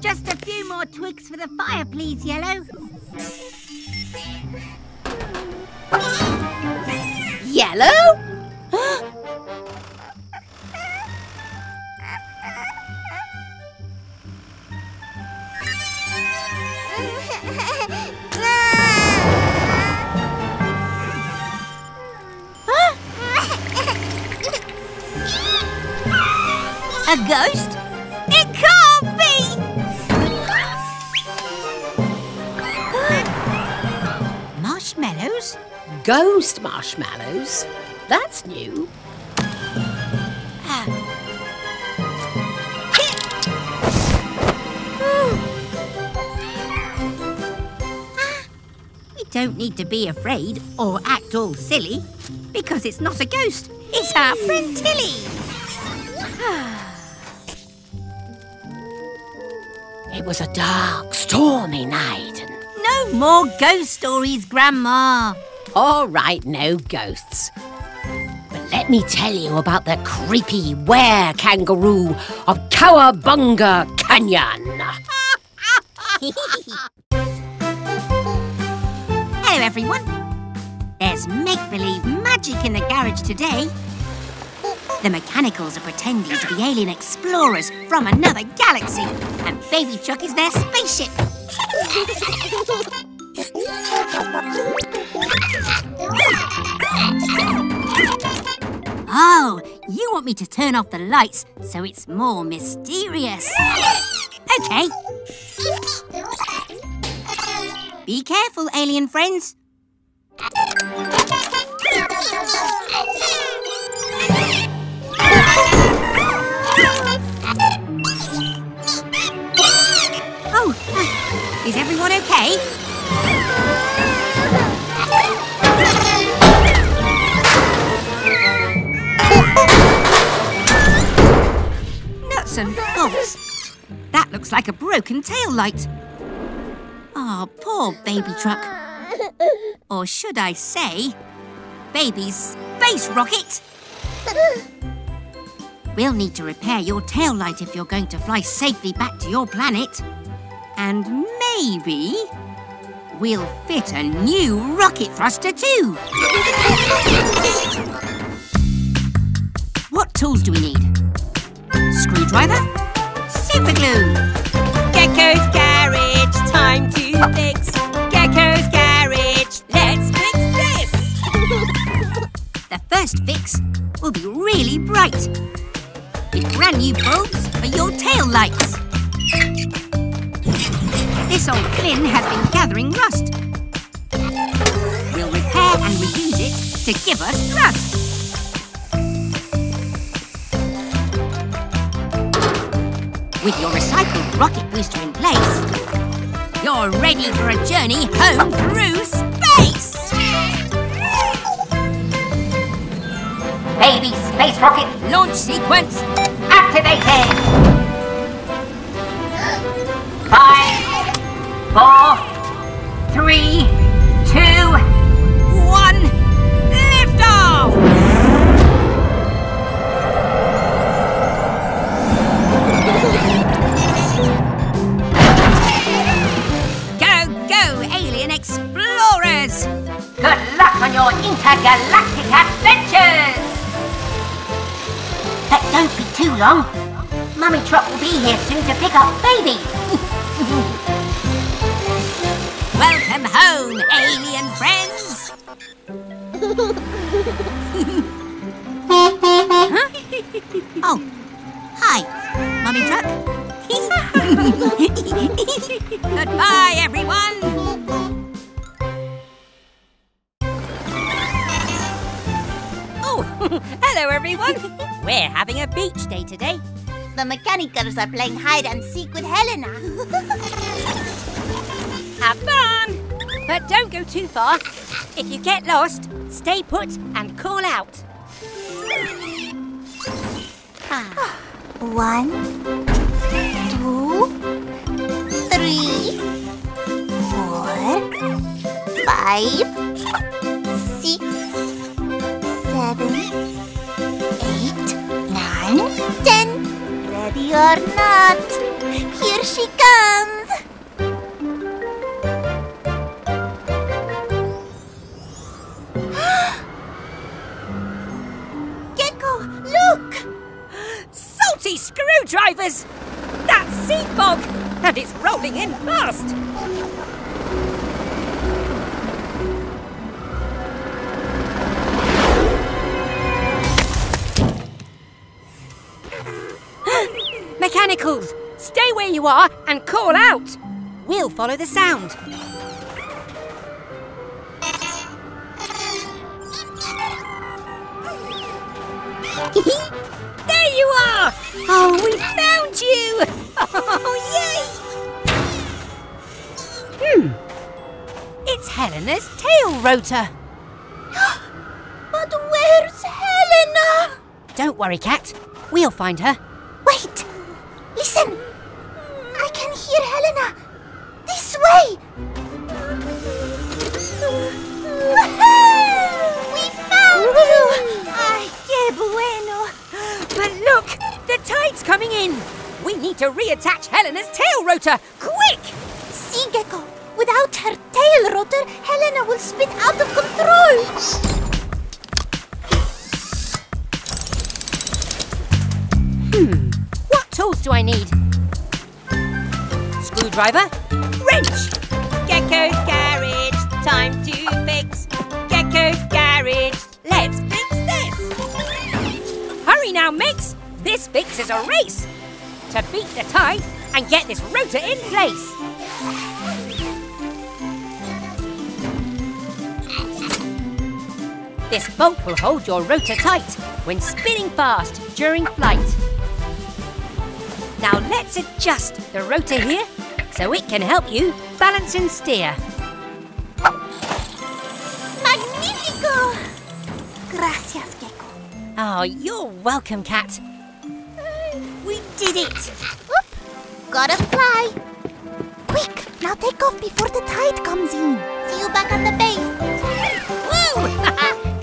Speaker 1: Just a few more twigs for the fire, please, Yellow.
Speaker 4: Yellow?
Speaker 1: A ghost? It can't be! Marshmallows?
Speaker 4: Ghost marshmallows? That's new. Ah.
Speaker 1: We don't need to be afraid or act all silly because it's not a ghost. It's our friend Tilly.
Speaker 4: Was a dark, stormy night. And...
Speaker 1: No more ghost stories, Grandma.
Speaker 4: All right, no ghosts. But let me tell you about the creepy were kangaroo of Cowabunga Canyon.
Speaker 1: Hello, everyone. There's make-believe magic in the garage today. The mechanicals are pretending to be alien explorers from another galaxy, and Baby Truck is their spaceship. Oh, you want me to turn off the lights so it's more mysterious. Okay. Be careful, alien friends. is everyone okay? Nuts and bolts. That looks like a broken tail light. Oh, poor baby truck. Or should I say, baby's space rocket? We'll need to repair your tail light if you're going to fly safely back to your planet. And maybe we'll fit a new rocket thruster too. What tools do we need? Screwdriver? Super glue! Gecko's garage, time to fix. Gecko's garage, let's fix this! the first fix will be really bright. With brand new bulbs for your tail lights. This old fin has been gathering rust. We'll repair and reuse it to give us thrust. With your recycled rocket booster in place, you're ready for a journey home through space! Baby space rocket launch sequence activated! Five, four, three, two, one, lift off! Go, go, alien explorers! Good luck on your intergalactic adventures! But don't be too long. Mummy Truck will be here soon to pick up baby. Welcome home, alien friends! Oh, hi, Mummy Truck. Goodbye, everyone. Oh, hello, everyone. We're having a beach day today.
Speaker 3: The mechanicals are playing hide and seek with Helena.
Speaker 1: Have fun! But don't go too far. If you get lost, stay put and call out. Ah.
Speaker 3: One, two, three, four, five, six, seven, eight, nine, ten. Ready or not, here she comes. Look!
Speaker 1: Salty screwdrivers! That's sea bog! And it's rolling in fast! Mechanicals! Stay where you are and call out! We'll follow the sound. there you are! Oh, we found you! Oh, yay! Hmm. It's Helena's tail rotor.
Speaker 3: But where's Helena?
Speaker 1: Don't worry, Cat. We'll find her.
Speaker 3: Wait! Listen! I can hear Helena! This way!
Speaker 1: In! We need to reattach Helena's tail rotor! Quick!
Speaker 3: See, Gecko, without her tail rotor, Helena will spin out of control!
Speaker 1: Hmm, what tools do I need? Screwdriver, wrench, Gecko's garage, time to fix. Gecko's garage, let's fix this. Hurry now, Mix! This fix is a race to beat the tide and get this rotor in place. This bolt will hold your rotor tight when spinning fast during flight. Now let's adjust the rotor here so it can help you balance and steer.
Speaker 3: Magnifico! Gracias, Gecko.
Speaker 1: Oh, you're welcome, Cat. Did it!
Speaker 3: Oop, gotta fly. Quick, now take off before the tide comes in. See you back at the base.
Speaker 1: Woo!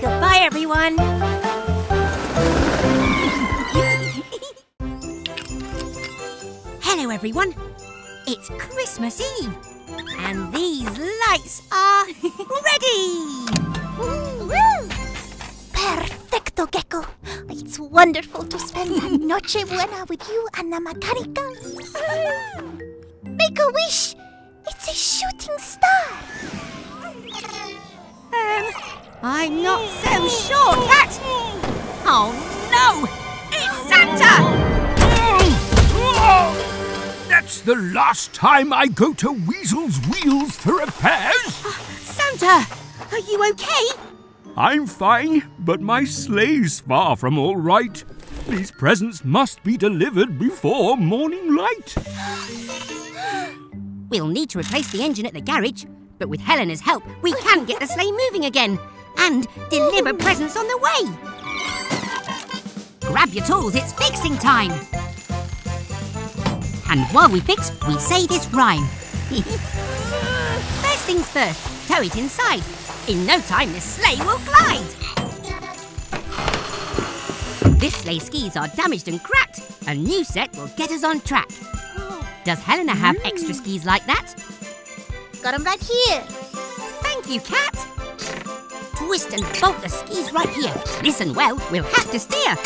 Speaker 1: Goodbye, everyone. Hello, everyone. It's Christmas Eve, and these lights are ready.
Speaker 3: Perfecto, Gecko. It's wonderful to spend the Noche Buena with you and the mechanicals. Make a wish. It's a shooting star.
Speaker 1: Um, I'm not so sure, Cat. Oh no! It's Santa!
Speaker 2: That's the last time I go to Weasel's Wheels for repairs.
Speaker 1: Santa, are you okay?
Speaker 2: I'm fine, but my sleigh's far from all right. These presents must be delivered before morning light.
Speaker 1: We'll need to replace the engine at the garage, but with Helena's help, we can get the sleigh moving again and deliver presents on the way. Grab your tools, it's fixing time. And while we fix, we say this rhyme. first things first, tow it inside. In no time, this sleigh will glide. This sleigh skis are damaged and cracked. A new set will get us on track. Does Helena have hmm. extra skis like that?
Speaker 3: Got him right here.
Speaker 1: Thank you, Cat. Twist and bolt the skis right here. Listen well, we'll have to steer.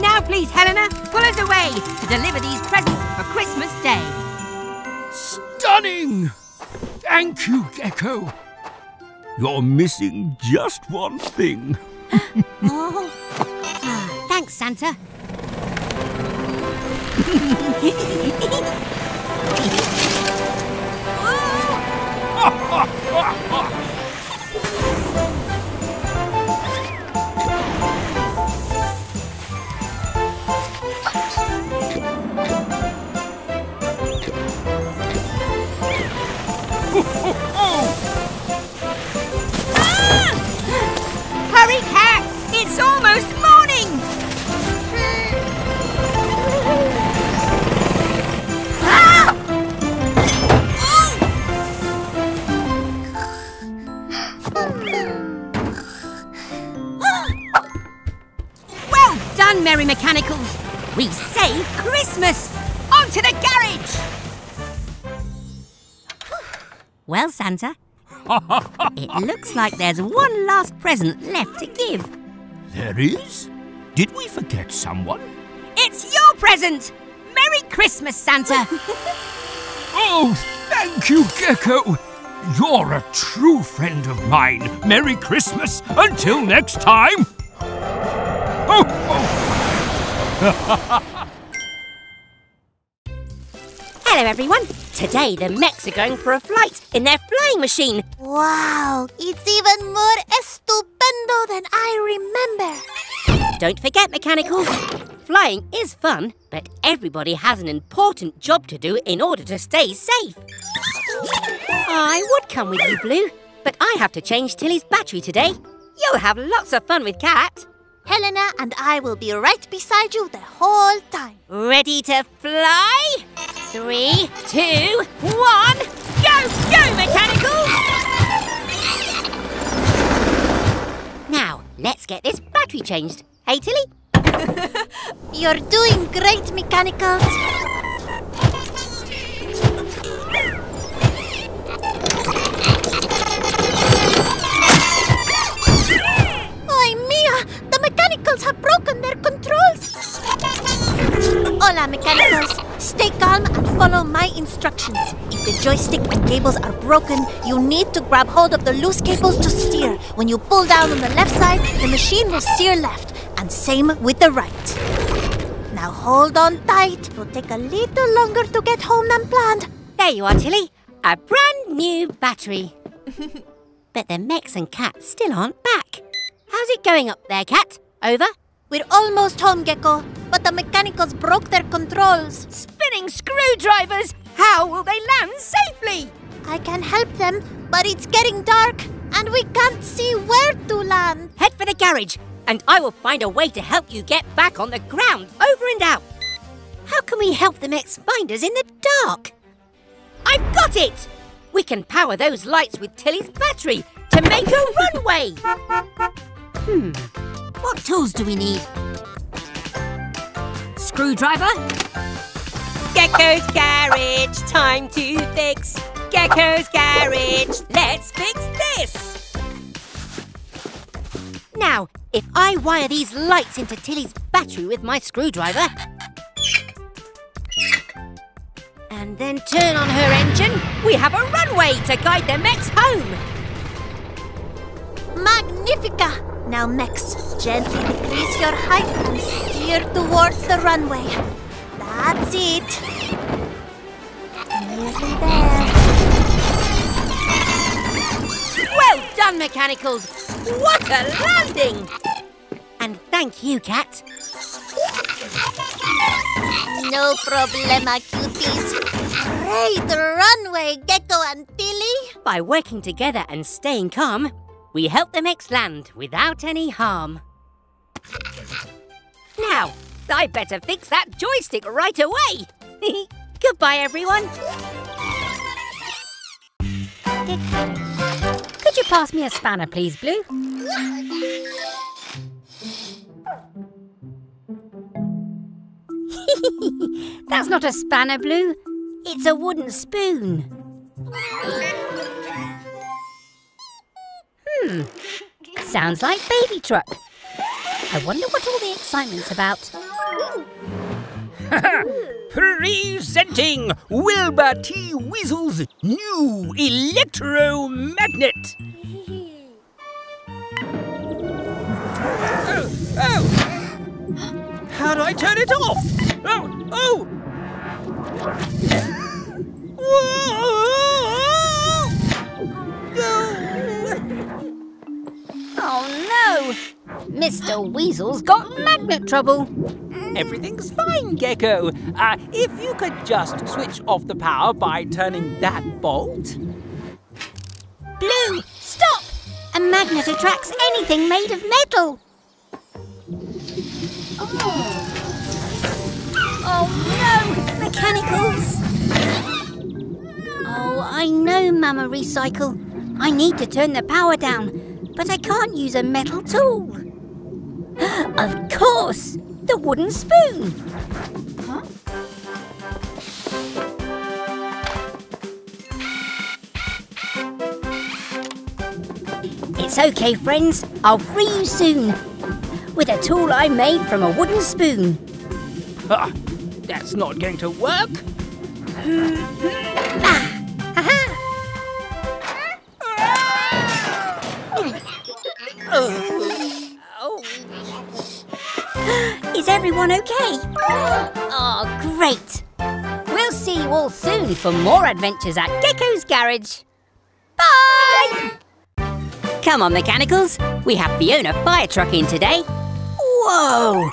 Speaker 1: Now, please, Helena, pull us away to deliver these presents for Christmas Day.
Speaker 2: Stunning! Thank you, Gecko. You're missing just one thing.
Speaker 1: Oh. Ah, thanks, Santa. Mechanicals! We save Christmas! Onto the garage! Well, Santa, it looks like there's one last present left to give.
Speaker 2: There is? Did we forget someone?
Speaker 1: It's your present! Merry Christmas, Santa!
Speaker 2: Oh, thank you, Gecko. You're a true friend of mine. Merry Christmas. Until next time. Oh, oh.
Speaker 1: Hello, everyone. Today, the mechs are going for a flight in their flying machine.
Speaker 3: Wow, it's even more estupendo than I remember.
Speaker 1: Don't forget, Mechanicals. Flying is fun, but everybody has an important job to do in order to stay safe. I would come with you, Blue, but I have to change Tilly's battery today. You'll have lots of fun with Cat.
Speaker 3: Helena and I will be right beside you the whole time.
Speaker 1: Ready to fly? Three, two, one, go, go, Mechanicals! Now, let's get this battery changed. Hey, Tilly?
Speaker 3: You're doing great, Mechanicals. Mechanicals have broken their controls! Hola, Mechanicals. Stay calm and follow my instructions. If the joystick and cables are broken, you need to grab hold of the loose cables to steer. When you pull down on the left side, the machine will steer left, and same with the right. Now hold on tight. It will take a little longer to get home than planned.
Speaker 1: There you are, Tilly. A brand new battery. but the mechs and Cat still aren't back. How's it going up there, Cat? Over?
Speaker 3: We're almost home, Gecko, but the mechanicals broke their controls.
Speaker 1: Spinning screwdrivers! How will they land safely?
Speaker 3: I can help them, but it's getting dark and we can't see where to land.
Speaker 1: Head for the garage, and I will find a way to help you get back on the ground, over and out. How can we help the mechs find us in the dark? I've got it! We can power those lights with Tilly's battery to make a runway. Hmm, what tools do we need? Screwdriver? Gecko's garage, time to fix. Gecko's garage, let's fix this. Now, if I wire these lights into Tilly's battery with my screwdriver, and then turn on her engine, we have a runway to guide the mechs home.
Speaker 3: Magnifica! Now, mechs, gently decrease your height and steer towards the runway. That's it. Nearly there.
Speaker 1: Well done, Mechanicals! What a landing! And thank you, Cat.
Speaker 3: No problema, cuties. Great runway, Gecko and Tilly.
Speaker 1: By working together and staying calm, we help the mechs land without any harm. Now, I better fix that joystick right away. Goodbye, everyone.
Speaker 10: Could you pass me a spanner, please, Blue? That's not a spanner, Blue. It's a wooden spoon. Hmm. Sounds like baby truck. I wonder what all the excitement's about.
Speaker 2: Presenting Wilbur T. Weasel's new electromagnet. Oh, oh! How do I turn it off? Oh, oh!
Speaker 10: Oh no! Mr. Weasel's got magnet trouble.
Speaker 11: Everything's fine, Gecko. Uh, if you could just switch off the power by turning that bolt.
Speaker 10: Blue, stop! A magnet attracts anything made of metal. Oh no! Mechanicals! Oh, I know, Mama Recycle. I need to turn the power down, but I can't use a metal tool. of course!
Speaker 1: the wooden spoon. Huh? It's okay, friends. I'll free you soon. With a tool I made from a wooden spoon.
Speaker 2: Ah, that's not going to work.
Speaker 1: Is everyone okay? Oh, great. We'll see you all soon for more adventures at Gecko's Garage. Bye! Come on, Mechanicals. We have Fiona Fire Truck in today. Whoa!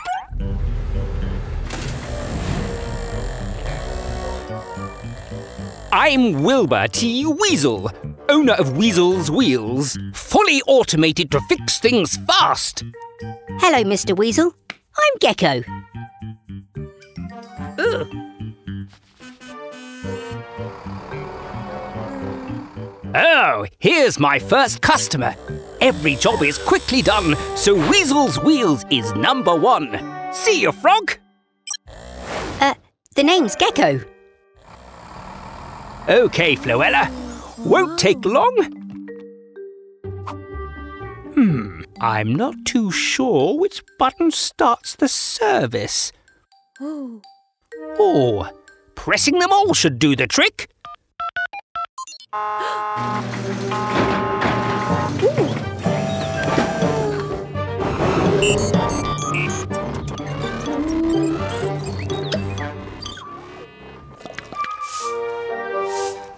Speaker 12: I'm Wilbur T. Weasel, owner of Weasel's Wheels, fully automated to fix things fast.
Speaker 1: Hello, Mr. Weasel. I'm Gecko.
Speaker 12: Oh, here's my first customer. Every job is quickly done, so Weasel's Wheels is number one. See you, Frog?
Speaker 1: Uh, the name's Gecko.
Speaker 12: Okay, Floella. Won't take long. Hmm, I'm not too sure which button starts the service. Oh, Oh pressing them all should do the trick.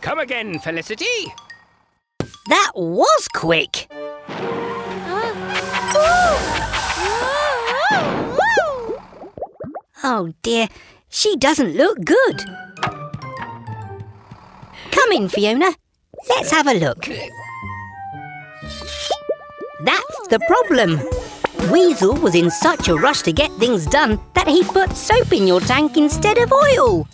Speaker 12: Come again, Felicity.
Speaker 1: That was quick. Oh dear, she doesn't look good. Come in, Fiona. Let's have a look. That's the problem. Weasel was in such a rush to get things done that he put soap in your tank instead of oil.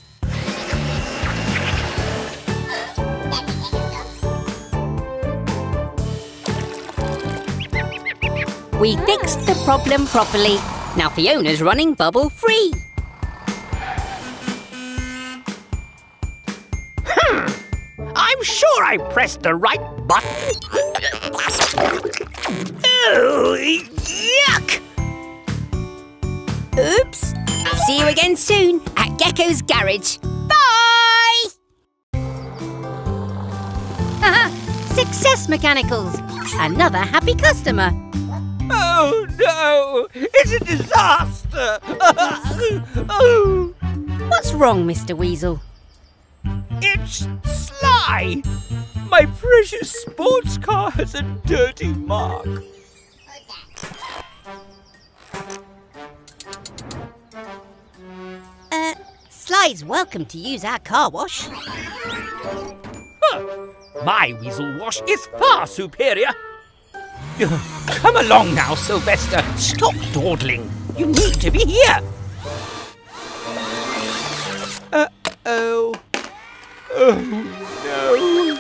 Speaker 1: We fixed the problem properly. Now Fiona's running bubble free. Hmm.
Speaker 12: I'm sure I pressed the right button. oh, yuck!
Speaker 1: Oops. See you again soon at Gecko's Garage. Bye! Success Mechanicals. Another happy customer.
Speaker 2: Oh no! It's a disaster! oh,
Speaker 1: What's wrong, Mr. Weasel?
Speaker 2: it's Sly! My precious sports car has a dirty mark.
Speaker 1: Uh, Sly's welcome to use our car wash.
Speaker 2: My weasel wash is far superior. Come along now, Sylvester. Stop dawdling. You need to be here. Uh-oh. Oh, no.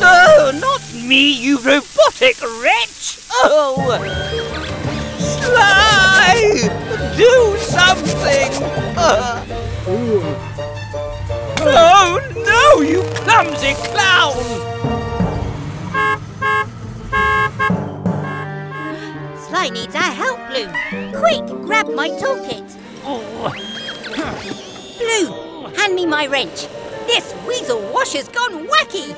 Speaker 2: No, not me, you robotic wretch. Oh. Sly! Do something! Uh. Oh, no, you clumsy clown!
Speaker 1: Sly needs our help, Blue. Quick, grab my toolkit.
Speaker 2: Oh.
Speaker 1: Blue, hand me my wrench. This weasel washer's gone wacky.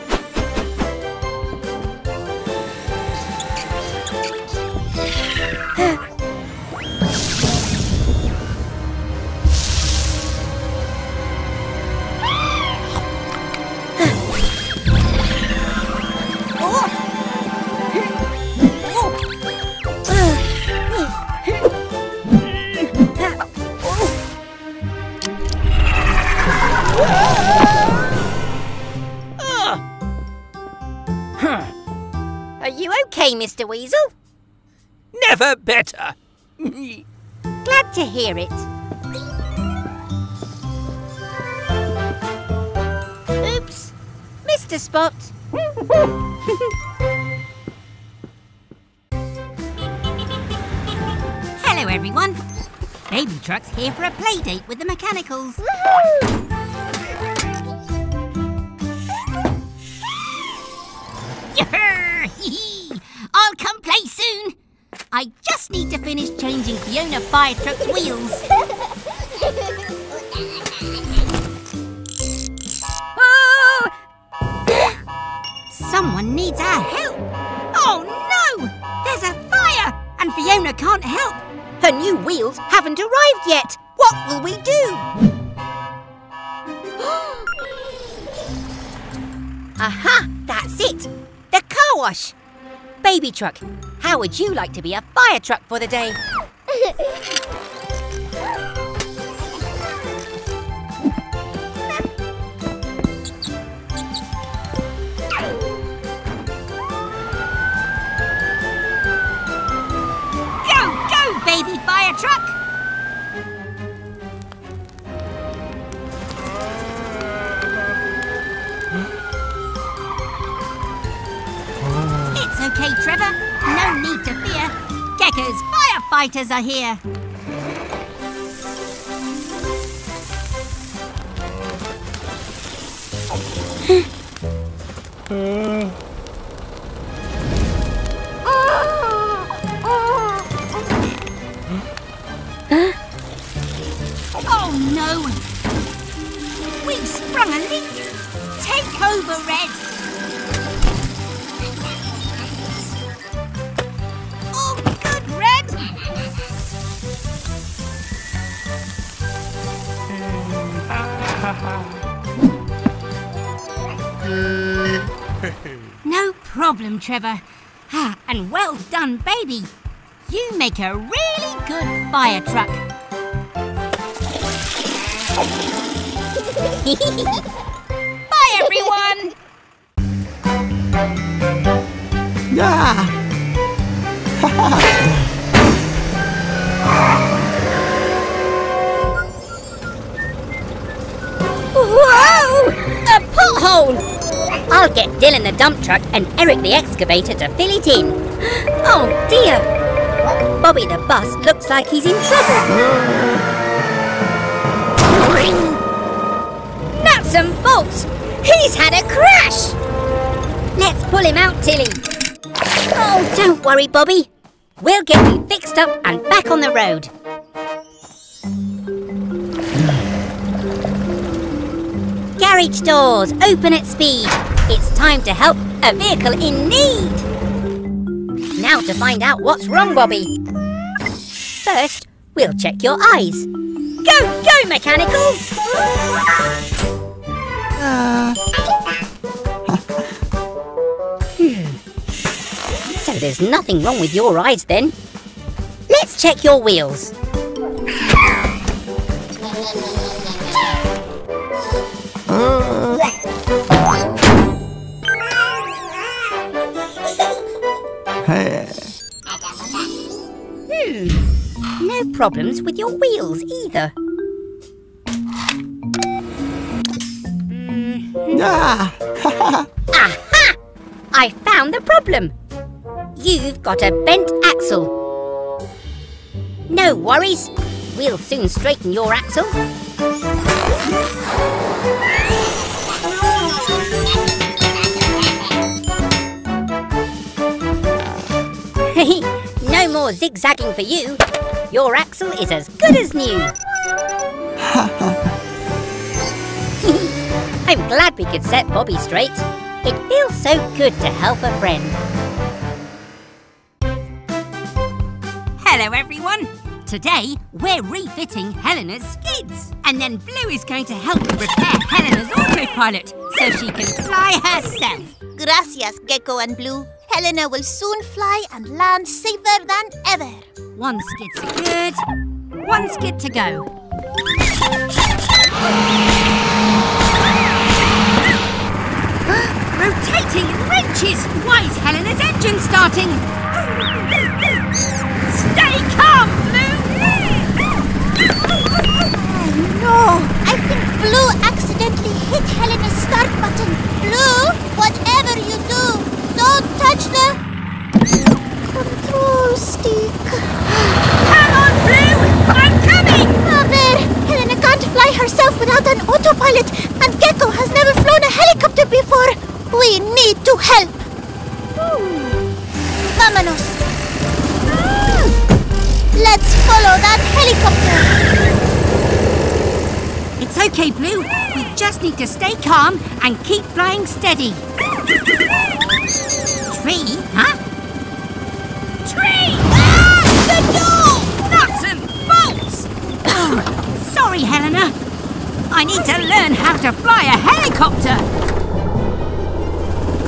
Speaker 1: Are you okay, Mr. Weasel?
Speaker 2: Never better.
Speaker 1: Glad to hear it. Oops, Mr. Spot. Hello, everyone. Baby Truck's here for a play date with the mechanicals. I'll come play soon. I just need to finish changing Fiona Fire Truck's wheels. Oh! Someone needs our help. Oh no! There's a fire and Fiona can't help. Her new wheels haven't arrived yet. What will we do? Aha! That's it! The car wash! Baby truck, how would you like to be a fire truck for the day? Go, go, baby fire truck! Gecko's firefighters are here. Oh no! We've sprung a leak! Take over, Red! No problem, Trevor. Ah, and well done, baby. You make a really good fire truck. Bye, everyone! Whoa! A pothole! I'll get Dylan the dump truck and Eric the excavator to fill it in. Oh dear! Bobby the bus looks like he's in trouble. Nuts and bolts! He's had a crash! Let's pull him out, Tilly. Oh, don't worry, Bobby. We'll get you fixed up and back on the road. Garage doors, open at speed. It's time to help a vehicle in need. Now to find out what's wrong, Bobby. First, we'll check your eyes. Go, go, mechanicals! There's nothing wrong with your eyes then. Let's check your wheels. Hmm. No problems with your wheels either. Aha! I found the problem. You've got a bent axle. No worries. We'll soon straighten your axle. no more zigzagging for you. Your axle is as good as new. I'm glad we could set Bobby straight. It feels so good to help a friend. Today, we're refitting Helena's skids. And then Blue is going to help repair Helena's autopilot so she can fly herself.
Speaker 3: Gracias, Gecko and Blue. Helena will soon fly and land safer than ever.
Speaker 1: One skid secured, one skid to go. Rotating wrenches! Why is Helena's engine starting? Stay calm,
Speaker 3: Oh, I think Blue accidentally hit Helena's start button. Blue, whatever you do, don't touch the... Control stick.
Speaker 1: Come on, Blue! I'm coming!
Speaker 3: Oh, Mother. Helena can't fly herself without an autopilot, and Gecko has never flown a helicopter before. We need to help. Hmm. Vamanos. Ah! Let's follow that helicopter.
Speaker 1: It's okay, Blue. We just need to stay calm and keep flying steady. Tree? Huh? Tree! Ah! The door! Nuts and bolts! Oh, sorry, Helena. I need to learn how to fly a helicopter.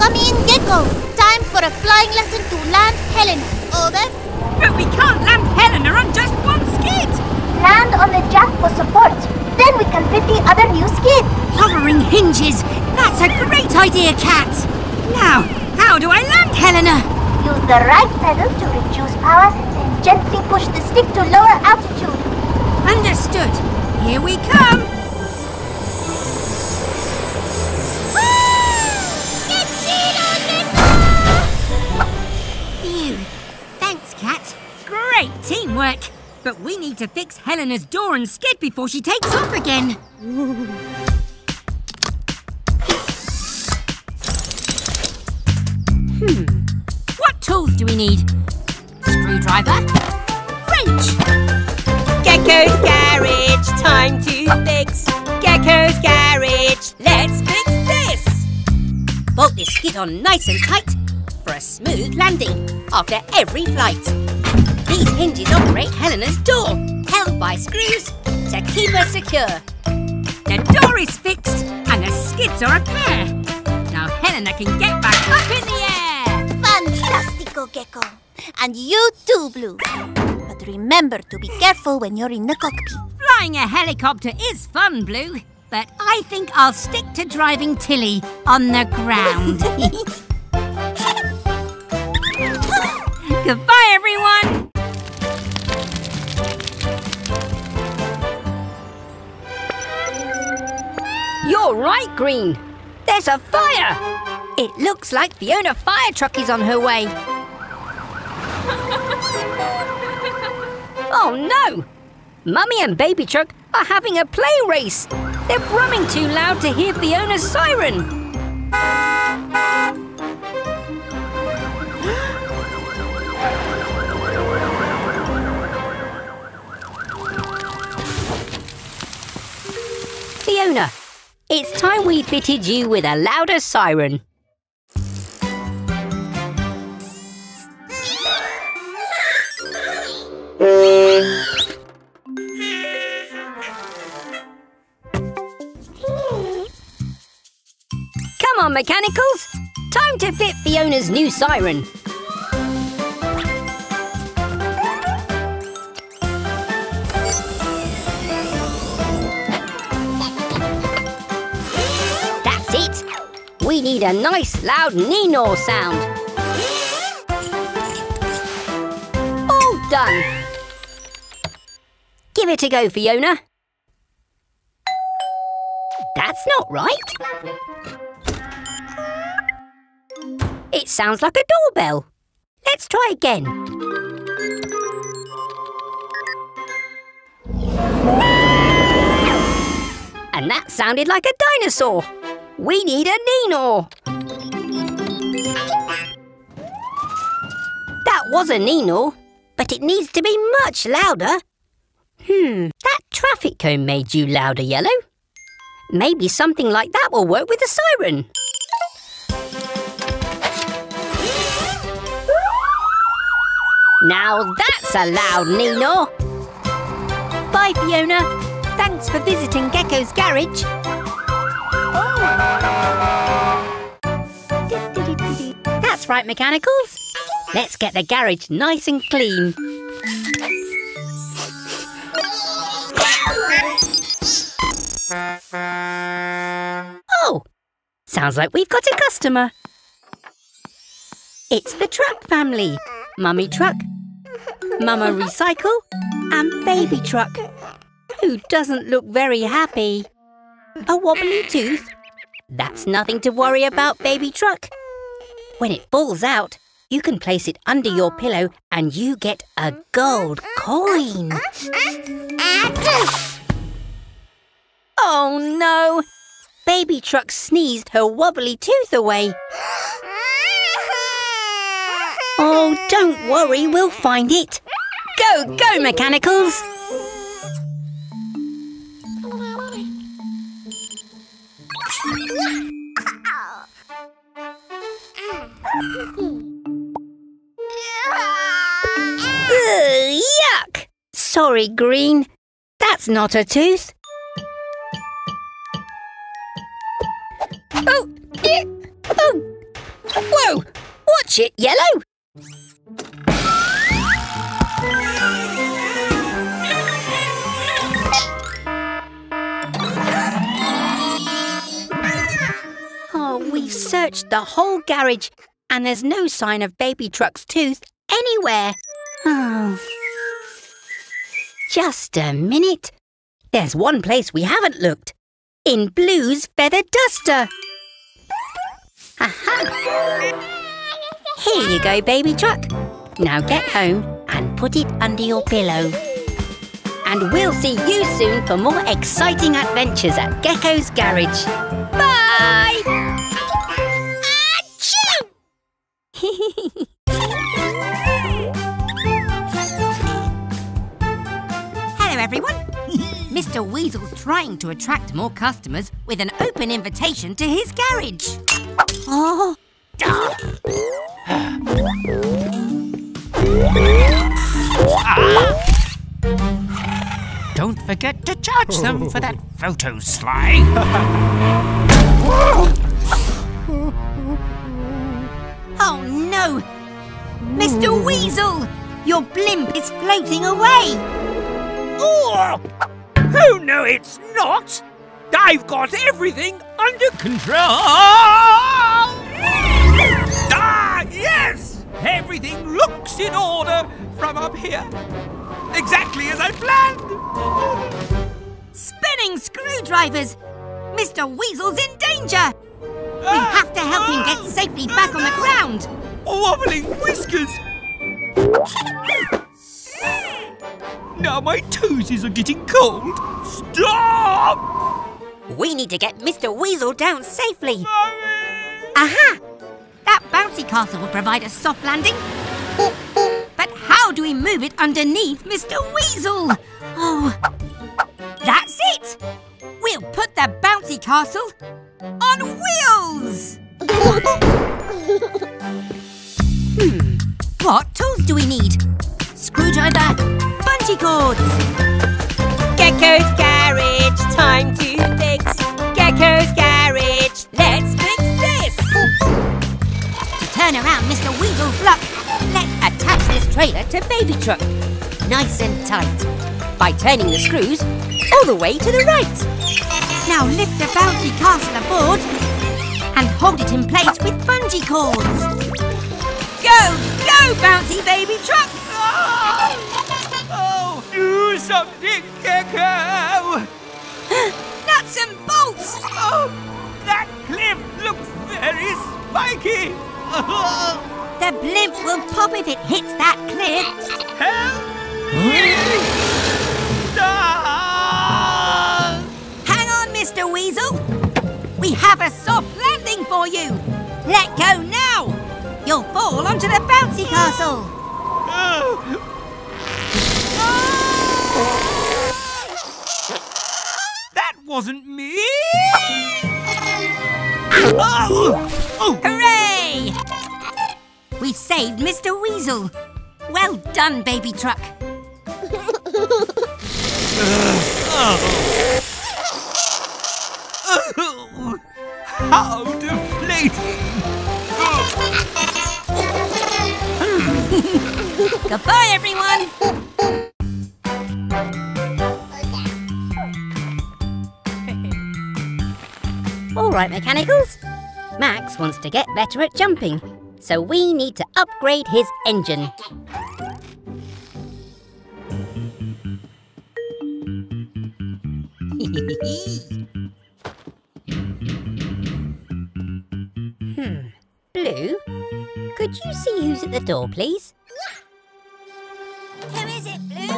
Speaker 3: Come in, Gecko. Time for a flying lesson to land Helena. Over.
Speaker 1: But we can't land Helena on just one skid.
Speaker 6: Land on the jack for support. Then we can fit the other new skid.
Speaker 1: Hovering hinges. That's a great idea, Cat. Now, how do I land Helena?
Speaker 6: Use the right pedal to reduce power, then gently push the stick to lower altitude.
Speaker 1: Understood. Here we come. Phew. Thanks, Cat. Great teamwork. But we need to fix Helena's door and skid before she takes off again. Hmm. What tools do we need? Screwdriver? Wrench!
Speaker 5: Gecko's Garage, time to fix. Gecko's Garage, let's fix this. Bolt this skid on nice and tight for a smooth landing after every flight. These hinges operate Helena's door, held by screws to keep her secure.
Speaker 1: The door is fixed and the skids are a pair. Now Helena can get back up in the air.
Speaker 3: Fantastico, Gecko. And you too, Blue. But remember to be careful when you're in the cockpit.
Speaker 1: Flying a helicopter is fun, Blue. But I think I'll stick to driving Tilly on the ground. Goodbye, everyone. You're right, Green. There's a fire. It looks like Fiona Fire Truck is on her way. oh no! Mummy and Baby Truck are having a play race. They're brumming too loud to hear Fiona's siren. Fiona, it's time we fitted you with a louder siren. Come on, mechanicals! Time to fit Fiona's new siren. We need a nice loud Nino sound. All done. Give it a go, Fiona. That's not right. It sounds like a doorbell. Let's try again. And that sounded like a dinosaur. We need a Nino. That was a Nino, but it needs to be much louder. Hmm, that traffic cone made you louder, Yellow. Maybe something like that will work with the siren. Now that's a loud Nino. Bye, Fiona. Thanks for visiting Gecko's garage. Right, mechanicals. Let's get the garage nice and clean. Oh, sounds like we've got a customer. It's the truck family. Mummy Truck, Mama Recycle, and Baby Truck, who doesn't look very happy. A wobbly tooth? That's nothing to worry about, Baby Truck. When it falls out, you can place it under your pillow and you get a gold coin. Oh no!
Speaker 13: Baby Truck sneezed her wobbly tooth away. Oh, don't worry, we'll find it. Go, go, Mechanicals! Ugh, yuck! Sorry, Green. That's not a tooth. Oh, yeah. oh, whoa! Watch it, Yellow. Oh, we've searched the whole garage and there's no sign of Baby Truck's tooth anywhere. Oh. Just a minute. There's one place we haven't looked. In Blue's feather duster. Aha! Here you go, baby truck. Now get home and put it under your pillow. And we'll see you soon for more exciting adventures at Gecko's Garage. Bye!
Speaker 1: Hello, everyone. Mr. Weasel's trying to attract more customers with an open invitation to his garage.
Speaker 13: Oh,
Speaker 2: Don't forget to charge them for that photo, Sly.
Speaker 1: Oh no! Mr. Weasel! Your blimp is floating away!
Speaker 2: oh! oh, no, it's not. I've got everything under control. Ah, yes! Everything looks in order from up here. Exactly as I planned.
Speaker 1: Spinning screwdrivers! Mr. Weasel's in danger! We ah! have to help him get safely back on the ground!
Speaker 2: Wobbling whiskers. Now my toesies are getting cold. Stop!
Speaker 1: We need to get Mr. Weasel down safely. Aha! That bouncy castle will provide a soft landing. But how do we move it underneath Mr. Weasel? Oh, that's it! We'll put the bouncy castle on wheels! hmm, what tools do we need? Screwdriver, bungee cords. Gecko's garage, time to fix. Gecko's garage, let's fix this. to turn around Mr. Weasel's luck, let's attach this trailer to Baby Truck. Nice and tight. By turning the screws all the way to the right. Now lift the bouncy castle aboard and hold it in place with bungee cords. Go, go, bouncy baby truck!
Speaker 2: Oh, do something, Gecko!
Speaker 1: Nuts and bolts!
Speaker 2: Oh, that cliff looks very spiky.
Speaker 1: The blimp will pop if it hits that cliff.
Speaker 2: Help me!
Speaker 1: Mr. Weasel. We have a soft landing for you. Let go now. You'll fall onto the bouncy castle.
Speaker 2: That wasn't me! Oh!
Speaker 1: Hooray! We saved Mr. Weasel. Well done, baby truck.
Speaker 2: Oh, how deflating!
Speaker 1: Goodbye, everyone. All right, mechanicals. Max wants to get better at jumping, so we need to upgrade his engine. Blue, could you see who's at the door, please? Who is it, Blue?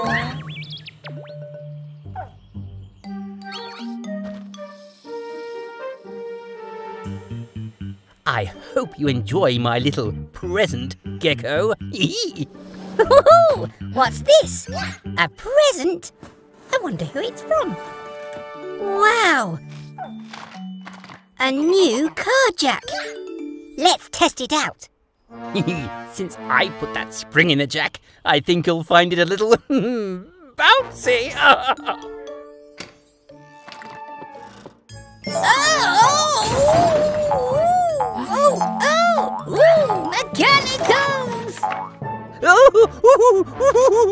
Speaker 14: I hope you enjoy my little present, Gecko.
Speaker 1: Ooh, what's this? A present? I wonder who it's from. Wow! A new car jack. Let's test it out.
Speaker 14: Since I put that spring in the jack, I think you'll find it a little bouncy.
Speaker 1: Oh, oh, oh, mechanicals! Oh, oh, oh,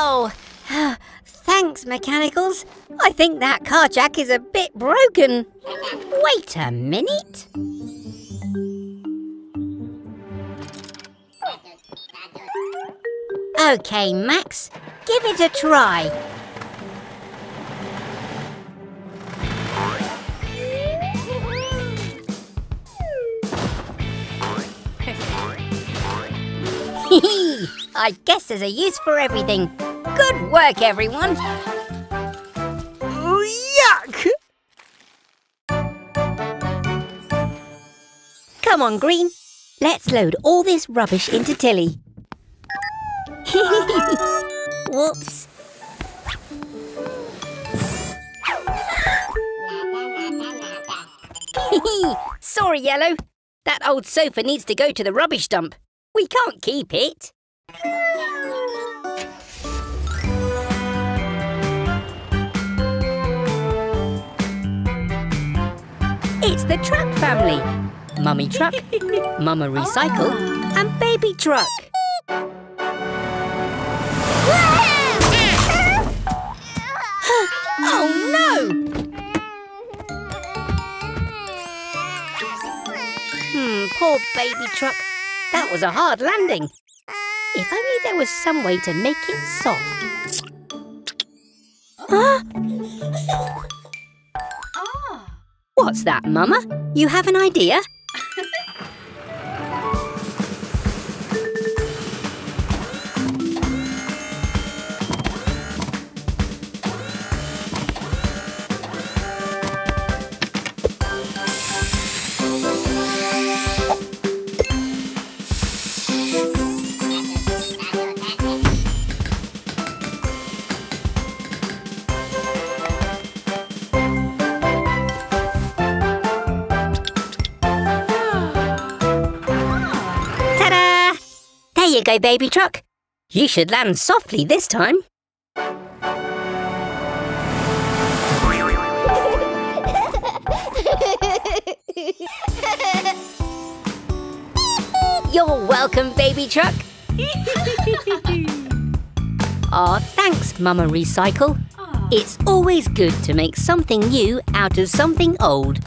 Speaker 1: Oh, thanks, Mechanicals. I think that car jack is a bit broken. Wait a minute. Okay, Max, give it a try. I guess there's a use for everything. Good work, everyone.
Speaker 14: Yuck!
Speaker 1: Come on, Green. Let's load all this rubbish into Tilly. Whoops. Sorry, Yellow. That old sofa needs to go to the rubbish dump. We can't keep it. It's the Truck family. Mummy Truck, Mama Recycle, and Baby Truck. oh no! Hmm, poor Baby Truck. That was a hard landing. If only there was some way to make it soft. Huh? What's that, Mama? You have an idea? Baby Truck. You should land softly this time. You're welcome, Baby Truck. Aw, thanks, Mama Recycle. Ah. It's always good to make something new out of something old.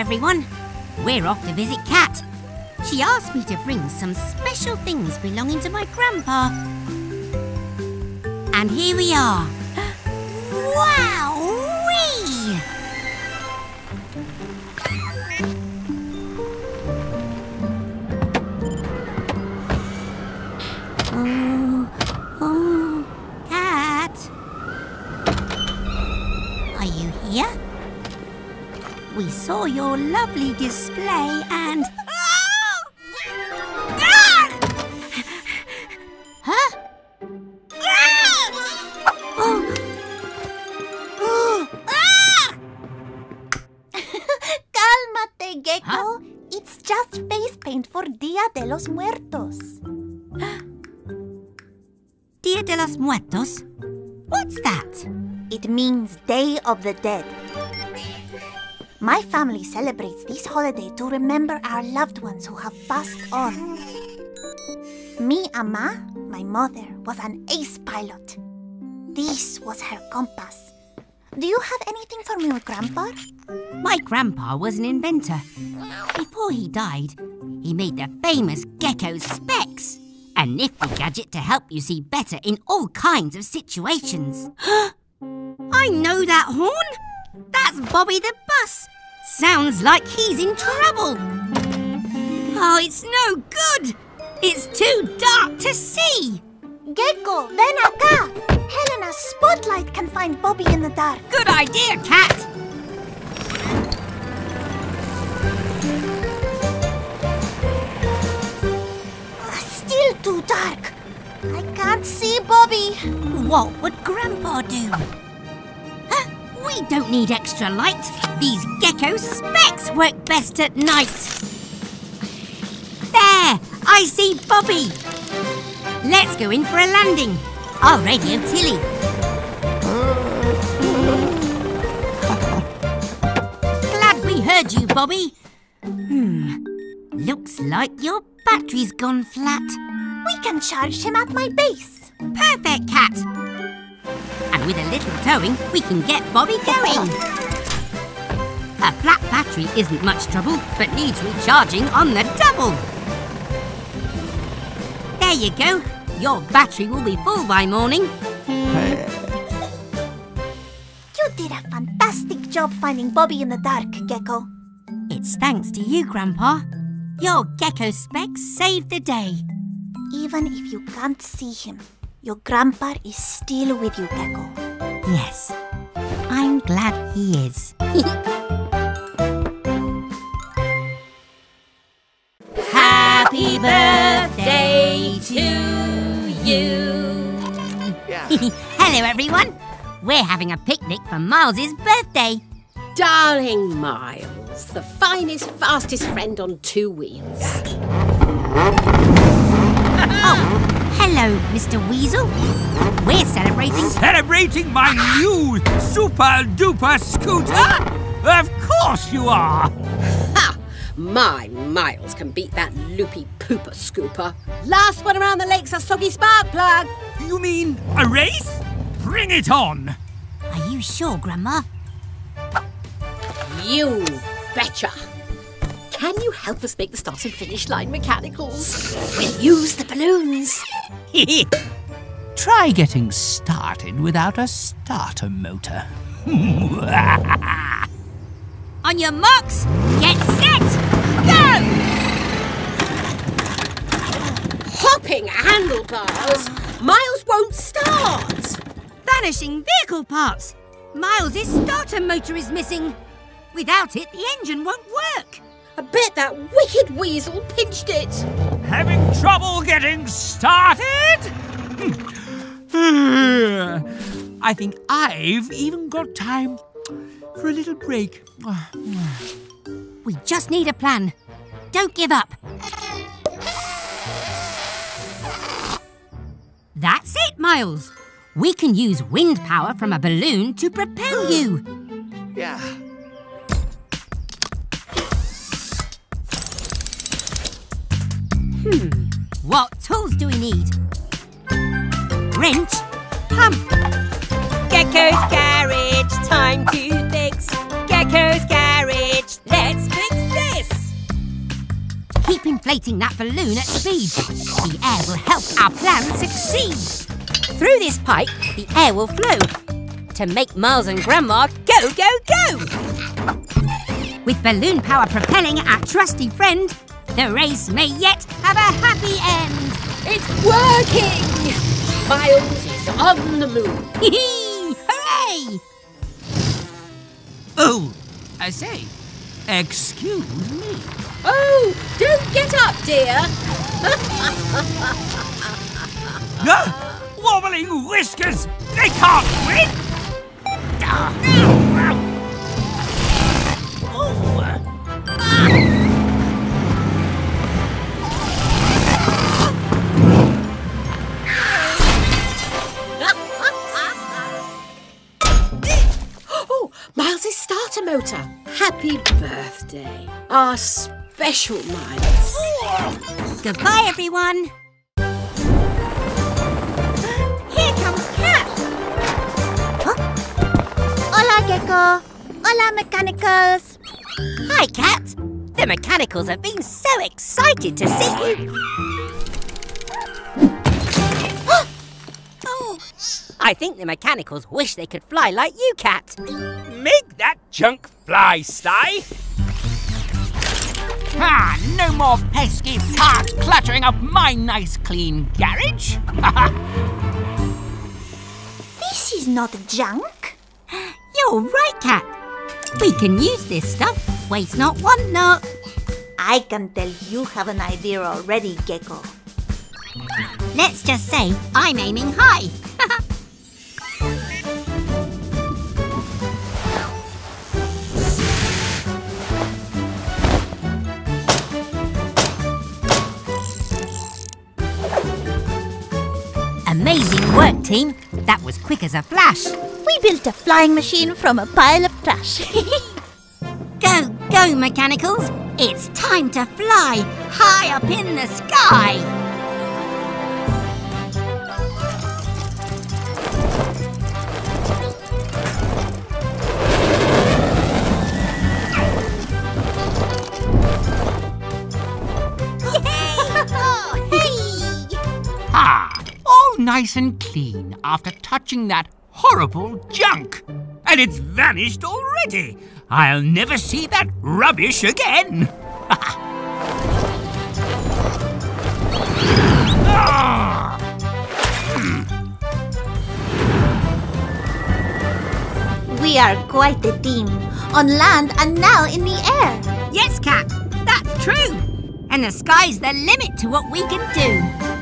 Speaker 5: Everyone. We're off to visit Kat. She asked me to bring some special things belonging to my grandpa. And here we are. Wow! Wee! We saw your lovely display and. Huh? Oh. Oh.
Speaker 3: Cálmate, Gecko. It's just face paint for Dia de los Muertos.
Speaker 5: Dia de los Muertos? What's that?
Speaker 3: It means Day of the Dead. My family celebrates this holiday to remember our loved ones who have passed on. Mi ama, my mother, was an ace pilot. This was her compass. Do you have anything for me, Grandpa?
Speaker 5: My grandpa was an inventor. Before he died, he made the famous gecko specs.
Speaker 1: A nifty gadget to help you see better in all kinds of situations. I know that horn! That's Bobby the bus! Sounds like he's in trouble! Oh, it's no good! It's too dark to see!
Speaker 3: Gecko, ven acá. Helena's spotlight can find Bobby in the dark.
Speaker 1: Good idea, Cat!
Speaker 3: Ah, still too dark. I can't see Bobby.
Speaker 1: What would Grandpa do? We don't need extra light. These gecko specs work best at night. There! I see Bobby! Let's go in for a landing. I'll radio Tilly. Glad we heard you, Bobby. Hmm. Looks like your battery's gone flat.
Speaker 3: We can charge him at my base.
Speaker 1: Perfect, Cat. And with a little towing, we can get Bobby going. A flat battery isn't much trouble, but needs recharging on the double. There you go. Your battery will be full by morning.
Speaker 3: You did a fantastic job finding Bobby in the dark, Gecko.
Speaker 1: It's thanks to you, Grandpa. Your gecko specs saved the day.
Speaker 3: Even if you can't see him, your grandpa is still with you, Gecko.
Speaker 1: Yes, I'm glad he is. Happy birthday to you. Hello, everyone. We're having a picnic for Miles's birthday.
Speaker 4: Darling Miles, the finest, fastest friend on two wheels.
Speaker 1: Oh, hello, Mr. Weasel. We're celebrating.
Speaker 2: Celebrating my new super duper scooter? Of course you are!
Speaker 4: Ha! My Miles can beat that loopy pooper scooper. Last one around the lake's a soggy spark plug.
Speaker 2: You mean a race? Bring it on!
Speaker 1: Are you sure, Grandma?
Speaker 4: You betcha. Can you help us make the start and finish line mechanicals? We'll use the balloons.
Speaker 15: Try getting started without a starter motor.
Speaker 1: On your marks, get set, go!
Speaker 4: Hopping handlebars. Miles won't start.
Speaker 1: Vanishing vehicle parts. Miles' starter motor is missing. Without it, the engine won't work.
Speaker 4: I bet that wicked weasel pinched it.
Speaker 2: Having trouble getting started? I think I've even got time for a little break.
Speaker 1: We just need a plan. Don't give up. That's it, Miles. We can use wind power from a balloon to propel you.
Speaker 16: Yeah. Hmm.
Speaker 1: What tools do we need? Wrench, pump. Gecko's garage, time to fix. Gecko's garage, let's fix this. Keep inflating that balloon at speed. The air will help our plan succeed. Through this pipe, the air will flow to make Miles and Grandma go, go, go. With balloon power propelling our trusty friend, the race may yet have a happy end.
Speaker 4: It's working. Miles is on the moon.
Speaker 1: Hee-hee! Hooray!
Speaker 15: Oh, I say, excuse me.
Speaker 4: Oh, don't get up, dear.
Speaker 2: Ah, wobbling whiskers! They can't win! Ah, Oh,
Speaker 4: motor. Happy birthday. Our special Miles.
Speaker 1: Goodbye, everyone. Here comes Cat.
Speaker 3: Hola, Gecko. Hola, Mechanicals.
Speaker 1: Hi, Cat. The mechanicals have been so excited to see you.
Speaker 17: I think the mechanicals wish they could fly like you, Cat.
Speaker 18: Make that junk fly, Sty.
Speaker 19: Ah, no more pesky parts cluttering up my nice clean garage.
Speaker 3: This is not junk.
Speaker 1: You're right, Cat. We can use this stuff. Waste not, want not.
Speaker 3: I can tell you have an idea already, Gecko.
Speaker 1: Let's just say I'm aiming high. Amazing work, team. That was quick as a flash.
Speaker 3: We built a flying machine from a pile of trash.
Speaker 1: Go, go, mechanicals. It's time to fly high up in the sky.
Speaker 19: Nice and clean after touching that horrible junk.
Speaker 20: And it's vanished already. I'll never see that rubbish again. Ah!
Speaker 3: we are quite a team. On land and now in the air.
Speaker 1: Yes, Cat, that's true. And the sky's the limit to what we can do.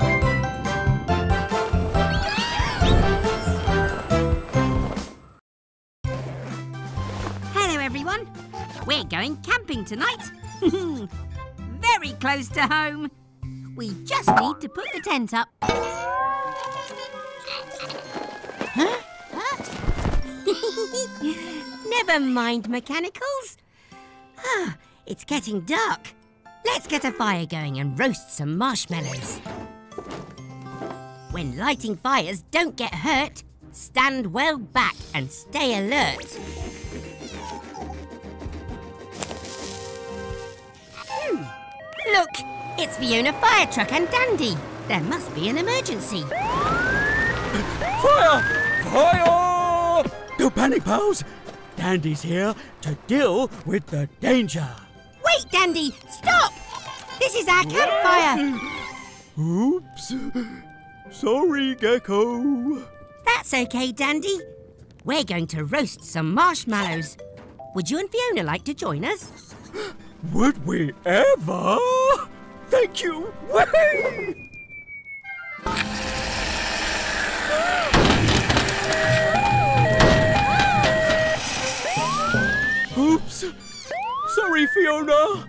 Speaker 1: Going camping tonight. Very close to home. We just need to put the tent up. Never mind, mechanicals. Ah, it's getting dark. Let's get a fire going and roast some marshmallows. When lighting fires, don't get hurt. Stand well back and stay alert. Look, it's Fiona Fire Truck and Dandy. There must be an emergency.
Speaker 2: Fire! Fire! Don't panic, pals. Dandy's here to deal with the danger.
Speaker 1: Wait, Dandy, stop! This is our campfire.
Speaker 2: Oops. Sorry, Gecko.
Speaker 1: That's okay, Dandy. We're going to roast some marshmallows. Would you and Fiona like to join us?
Speaker 2: Would we ever? Thank you. Whee! Oops. Sorry, Fiona.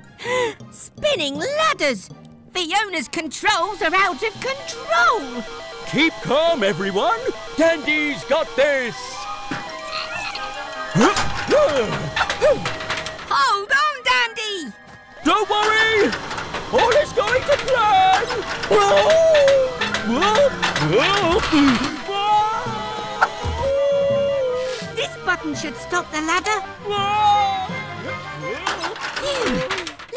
Speaker 1: Spinning ladders! Fiona's controls are out of control!
Speaker 2: Keep calm, everyone. Dandy's got this.
Speaker 1: Hold on, Dandy!
Speaker 2: Don't worry. All is going to plan. Whoa! Whoa! Whoa!
Speaker 1: This button should stop the ladder. Phew.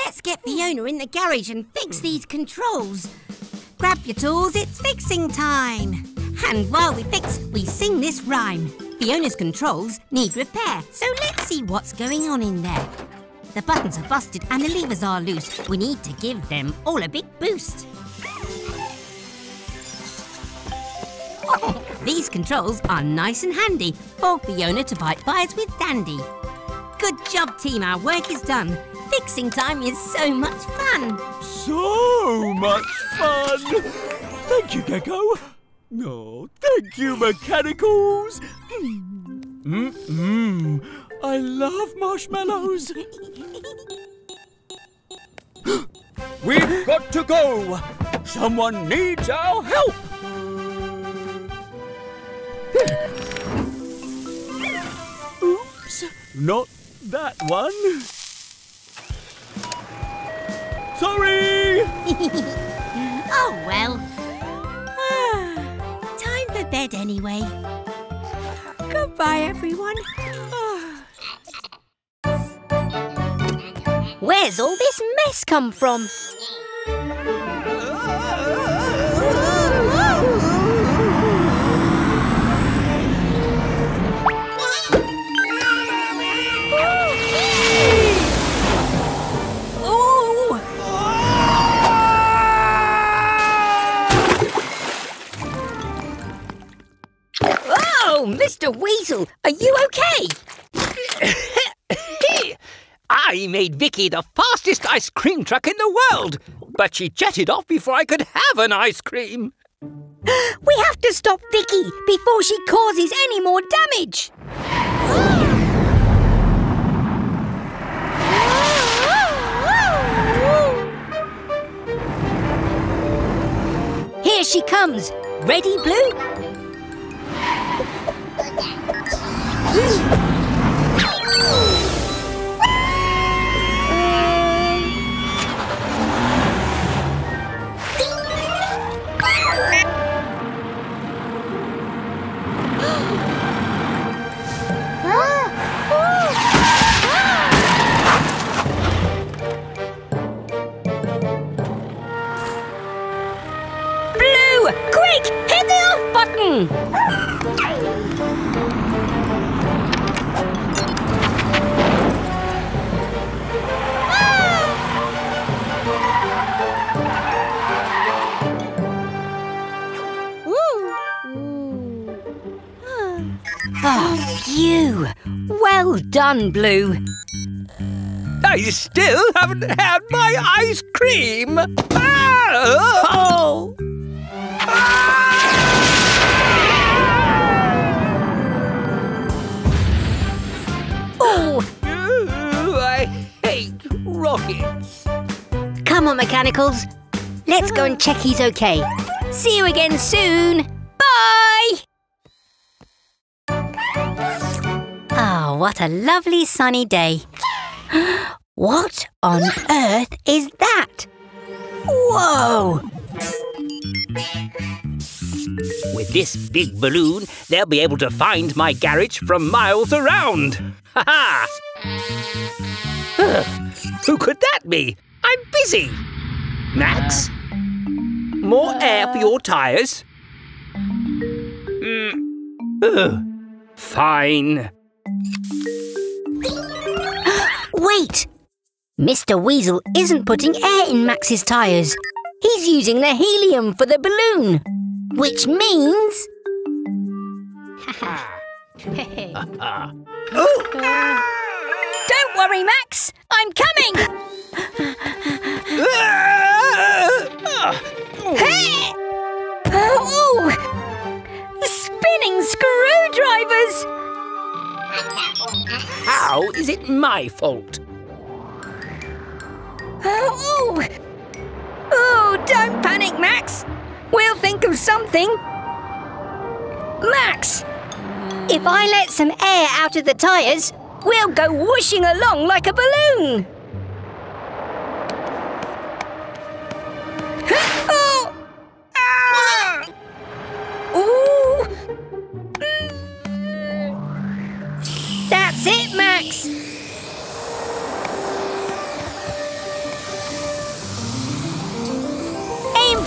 Speaker 1: Let's get Fiona in the garage and fix these controls. Grab your tools, it's fixing time. And while we fix, we sing this rhyme. Fiona's controls need repair, so let's see what's going on in there. The buttons are busted and the levers are loose. We need to give them all a big boost. These controls are nice and handy for Fiona to fight fires with Dandy. Good job, team. Our work is done. Fixing time is so much fun.
Speaker 2: So much fun. Thank you, Gecko. No, thank you, Mechanicals. Mmm, I love marshmallows. We've got to go. Someone needs our help. Oops, not that one. Sorry!
Speaker 1: oh well. Ah, time for bed anyway. Goodbye, everyone. Where's all this mess come from? Oh, Mr. Weasel, are you okay?
Speaker 21: I made Vicky the fastest ice cream truck in the world, but she jetted off before I could have an ice cream.
Speaker 1: We have to stop Vicky before she causes any more damage. Here she comes. Ready, Blue? Blue, quick, hit the off button. Oh, phew. Well done, Blue.
Speaker 21: I still haven't had my ice cream. Ah! Oh!
Speaker 1: Oh,
Speaker 21: I hate rockets.
Speaker 1: come on, Mechanicals. Let's go and check he's okay. See you again soon. Bye! Oh, what a lovely sunny day. What on earth is that? Whoa!
Speaker 21: With this big balloon, they'll be able to find my garage from miles around. Ha ha! Who could that be? I'm busy. Max? More air for your tyres? Mm. Fine.
Speaker 1: Wait! Mr. Weasel isn't putting air in Max's tyres. He's using the helium for the balloon. Which means. Don't worry, Max! I'm coming! Hey! Oh! Spinning screwdrivers!
Speaker 21: How is it my fault?
Speaker 1: Oh! Oh, don't panic, Max! We'll think of something. Max! If I let some air out of the tyres, we'll go whooshing along like a balloon. Oh! Ah! Ooh! That's it, Max!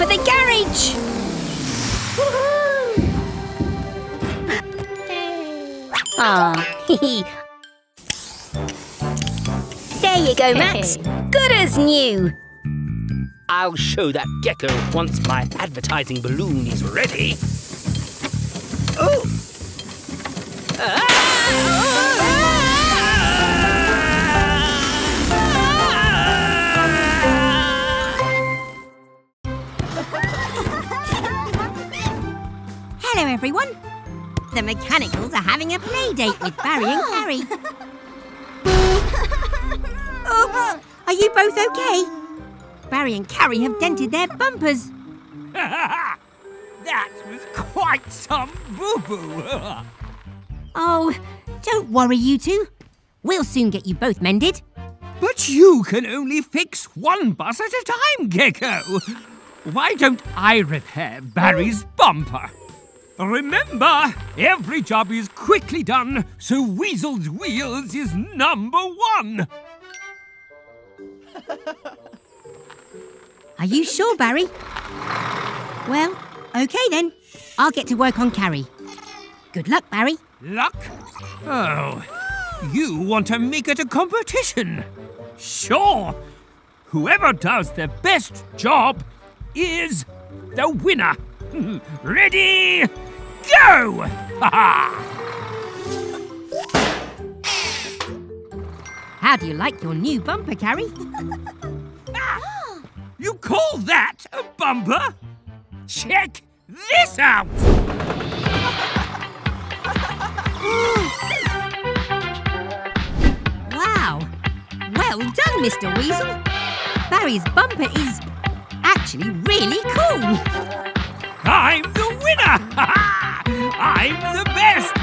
Speaker 1: For the garage! Ah, there you go, Max. Good as new.
Speaker 21: I'll show that gecko once my advertising balloon is ready. Oh!
Speaker 5: Hello, everyone. The Mechanicals are having a play date with Barry and Carrie. Oops! Are you both okay? Barry and Carrie have dented their bumpers.
Speaker 2: that was quite some boo-boo.
Speaker 5: Oh, don't worry, you two. We'll soon get you both mended.
Speaker 2: but you can only fix one bus at a time, Gecko. Why don't I repair Barry's bumper? Remember, every job is quickly done, so Weasel's Wheels is number one.
Speaker 5: Are you sure, Barry? Well, okay then. I'll get to work on Carrie. Good luck, Barry.
Speaker 2: Luck? Oh, you want to make it a competition? Sure. Whoever does the best job is the winner. Ready? go!
Speaker 1: How do you like your new bumper, Carrie?
Speaker 2: ah, you call that a bumper? Check this out!
Speaker 1: wow! Well done, Mr. Weasel. Barry's bumper is actually really cool.
Speaker 2: I'm the winner! I'm the best!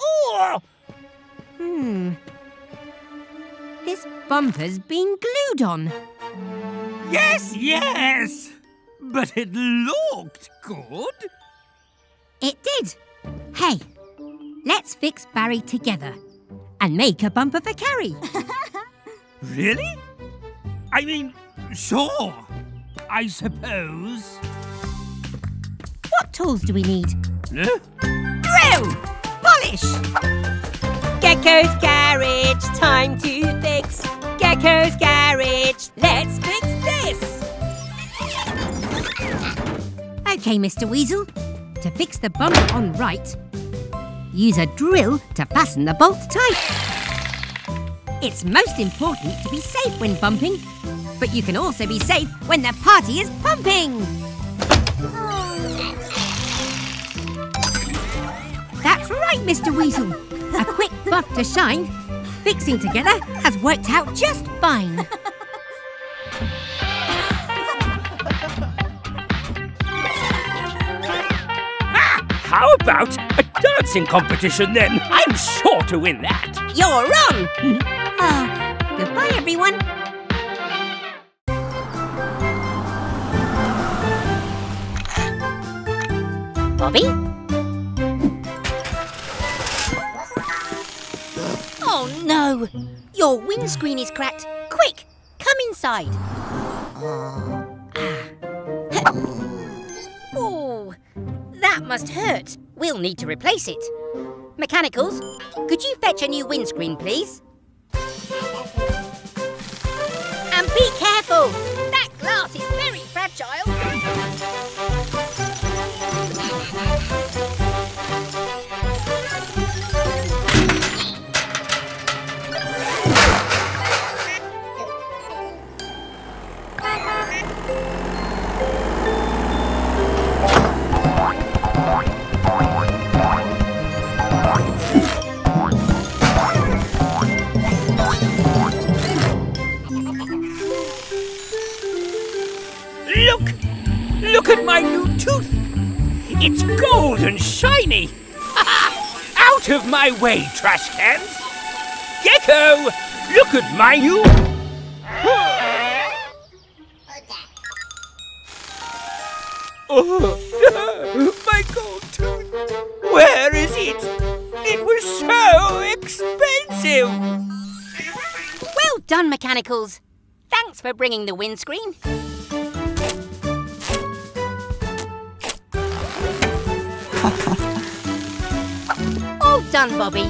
Speaker 14: Oh,
Speaker 1: Hmm. This bumper's been glued on.
Speaker 2: Yes, yes! But it looked good.
Speaker 1: It did. Hey, let's fix Barry together and make a bumper for Carrie.
Speaker 2: Really? I mean, sure. I suppose.
Speaker 1: what tools do we need?
Speaker 2: Huh?
Speaker 1: Drill! Polish!
Speaker 5: Gecko's garage, time to fix. Gecko's garage, let's fix this.
Speaker 1: Okay, Mr. Weasel. To fix the bumper on right, use a drill to fasten the bolts tight. It's most important to be safe when bumping, but you can also be safe when the party is pumping. That's right, Mr. Weasel. A quick buff to shine. Fixing together has worked out just fine.
Speaker 14: Ah, how about a dancing competition then? I'm sure to win that.
Speaker 1: You're wrong! Ah, goodbye, everyone. Bobby? Oh no! Your windscreen is cracked. Quick, come inside. Oh, that must hurt. We'll need to replace it. Mechanicals, could you fetch a new windscreen, please? That glass is very
Speaker 14: at my new tooth! It's gold and shiny! Out of my way, trash cans! Gecko! Look at my new... Oh, my gold tooth! Where is it? It was so expensive!
Speaker 1: Well done, Mechanicals. Thanks for bringing the windscreen. Done, Bobby.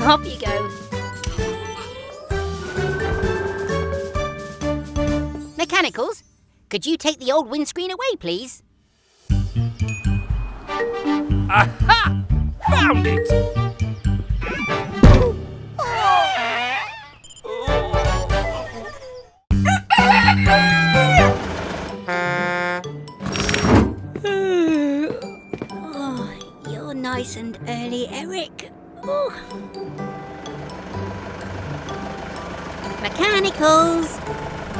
Speaker 1: Off you go. Mechanicals, could you take the old windscreen away, please?
Speaker 14: Aha! Found it!
Speaker 1: Oh, you're nice and early, Eric. Mechanicals!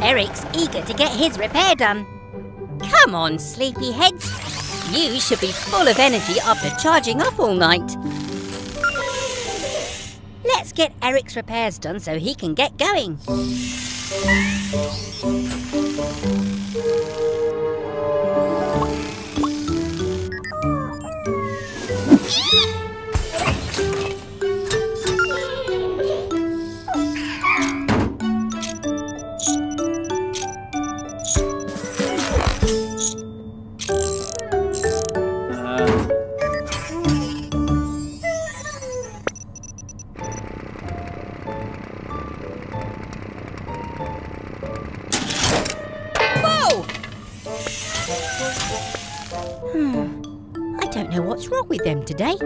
Speaker 1: Eric's eager to get his repair done. Come on, sleepyheads. You should be full of energy after charging up all night. Let's get Eric's repairs done so he can get going. Today.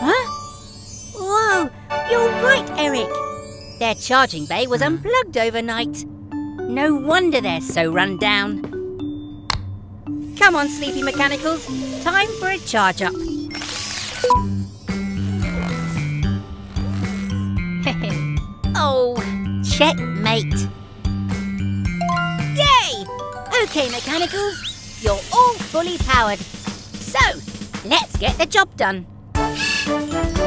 Speaker 5: Huh? Whoa, you're right, Eric. Their charging bay was unplugged overnight. No wonder they're so run down. Come on, Sleepy Mechanicals. Time for a charge up. oh, checkmate. Yay! Okay, Mechanicals, you're all fully powered. So, let's get the job done.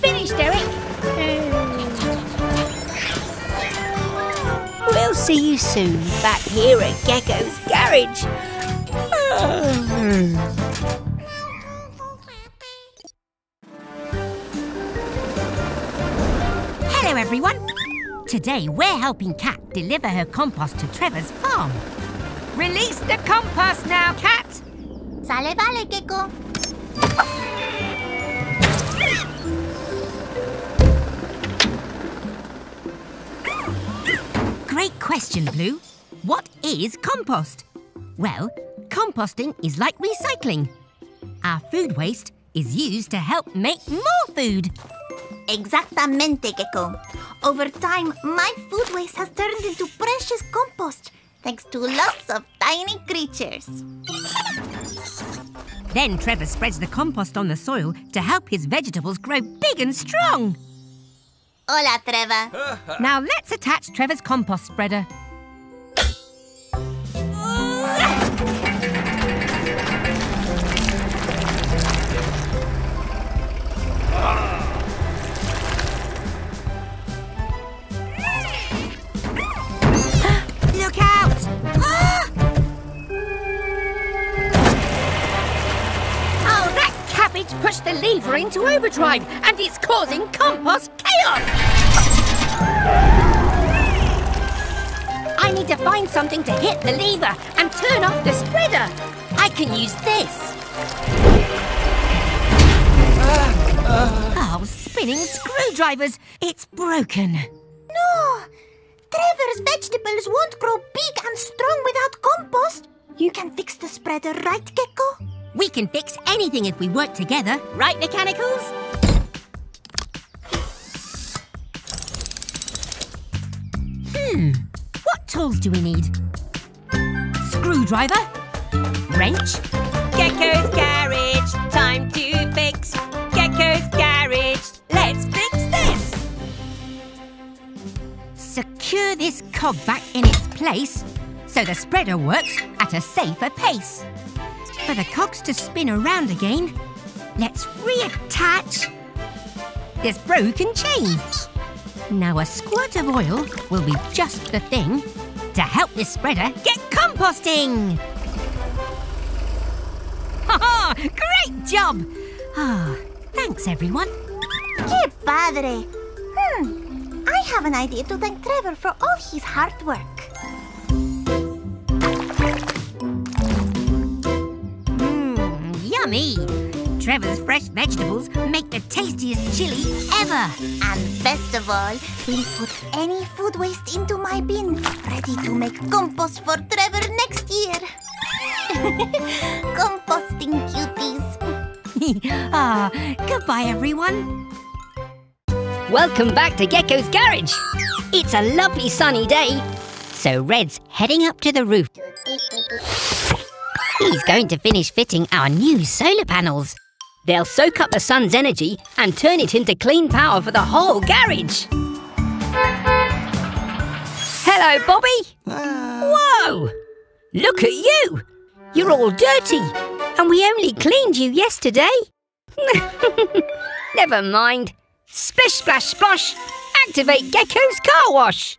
Speaker 5: Finished, Eric. We'll see you soon back here at Gecko's Garage.
Speaker 1: Today we're helping Cat deliver her compost to Trevor's farm. Release the compost now, Cat.
Speaker 3: Sale vale, Gecko.
Speaker 1: Great question, Blue. What is compost? Well, composting is like recycling. Our food waste is used to help make more food.
Speaker 3: Exactamente, Gecko. Over time, my food waste has turned into precious compost, thanks to lots of tiny creatures.
Speaker 1: Then Trevor spreads the compost on the soil to help his vegetables grow big and strong.
Speaker 3: Hola, Trevor.
Speaker 1: Now let's attach Trevor's compost spreader. Cabbage pushed the lever into overdrive and it's causing compost chaos! I need to find something to hit the lever and turn off the spreader. I can use this. Oh, spinning screwdrivers. It's broken.
Speaker 3: No! Trevor's vegetables won't grow big and strong without compost. You can fix the spreader, right, Gecko?
Speaker 1: We can fix anything if we work together, right, Mechanicals? Hmm, what tools do we need? Screwdriver? Wrench? Gecko's Garage, time to fix. Gecko's Garage, let's fix this. Secure this cog back in its place so the spreader works at a safer pace. For the cogs to spin around again, let's reattach this broken chain. Now a squirt of oil will be just the thing to help this spreader get composting. Ha! Great job! Ah, thanks everyone.
Speaker 3: Que padre! Hmm, I have an idea to thank Trevor for all his hard work.
Speaker 1: Yummy! Trevor's fresh vegetables make the tastiest chili ever.
Speaker 3: And best of all, he'll put any food waste into my bin, ready to make compost for Trevor next year. Composting cuties.
Speaker 1: ah, goodbye everyone.
Speaker 5: Welcome back to Gecko's Garage. It's a lovely sunny day, so Red's heading up to the roof. He's going to finish fitting our new solar panels. They'll soak up the sun's energy and turn it into clean power for the whole garage. Hello, Bobby. Ah. Whoa! Look at you. You're all dirty, and we only cleaned you yesterday. Never mind. Splish, splash, splosh. Activate Gecko's car wash.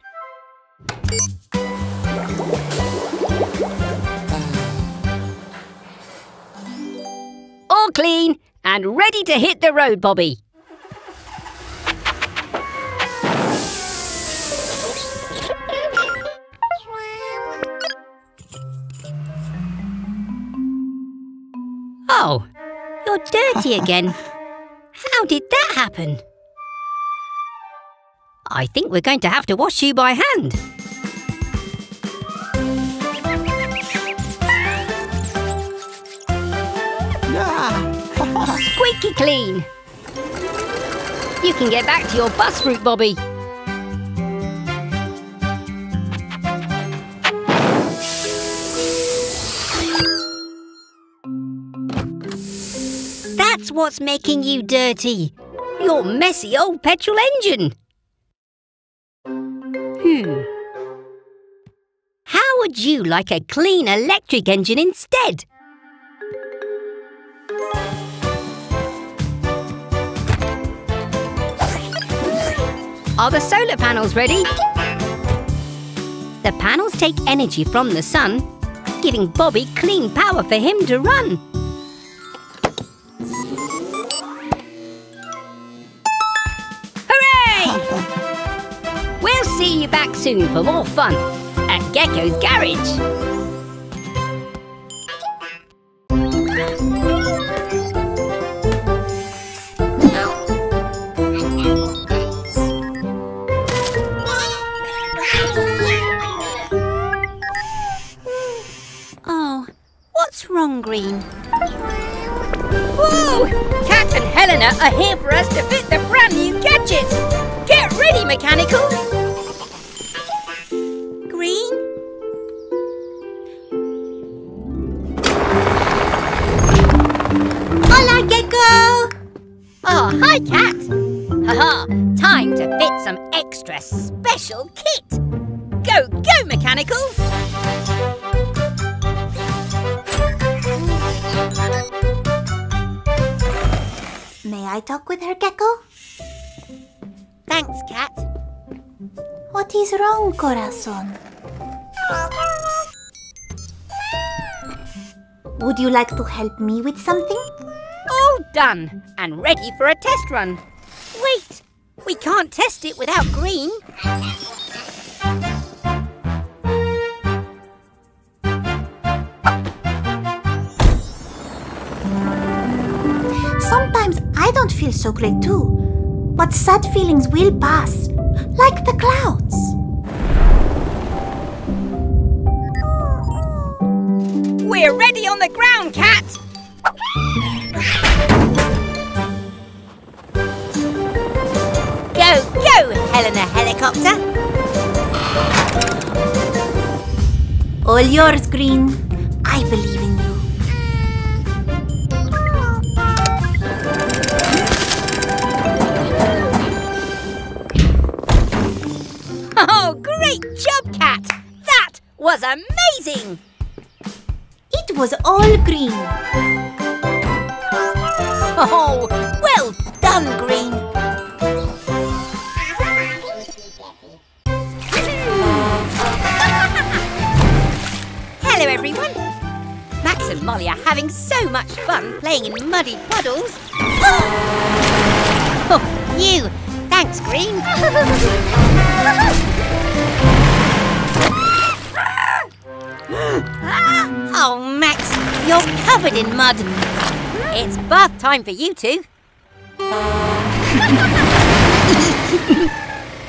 Speaker 5: All clean and ready to hit the road, Bobby. Oh, you're dirty again.
Speaker 1: How did that happen? I think we're going to have to wash you by hand. Squeaky clean. You can get back to your bus route, Bobby. That's what's making you dirty. Your messy old petrol engine. Hmm. How would you like a clean electric engine instead? Are the solar panels ready? The panels take energy from the sun, giving Bobby clean power for him to run. Hooray! we'll see you back soon for more fun at Gecko's Garage.
Speaker 5: Wrong, Green?
Speaker 1: Whoa! Cat and Helena are here for us to fit the brand new gadget. Get ready, mechanicals!
Speaker 5: Green?
Speaker 3: Hola, Gecko!
Speaker 1: Oh, hi, Cat. Haha, time to fit some extra special kit. Go, go, mechanicals!
Speaker 3: May I talk with her, Gecko?
Speaker 5: Thanks, Cat.
Speaker 3: What is wrong, Corazon? Would you like to help me with something?
Speaker 1: All done and ready for a test run.
Speaker 5: Wait! We can't test it without Green.
Speaker 3: I don't feel so great too. But sad feelings will pass, like the clouds.
Speaker 1: We're ready on the ground, Cat.
Speaker 5: Go, go, Helena Helicopter!
Speaker 3: All yours, Green. I believe in you.
Speaker 1: Was amazing.
Speaker 3: It was all green.
Speaker 5: Oh, well done, Green!
Speaker 1: Hello, everyone. Max and Molly are having so much fun playing in muddy puddles.
Speaker 5: Oh, you! Thanks, Green!
Speaker 1: Oh, Max, you're covered in mud. It's bath time for you two.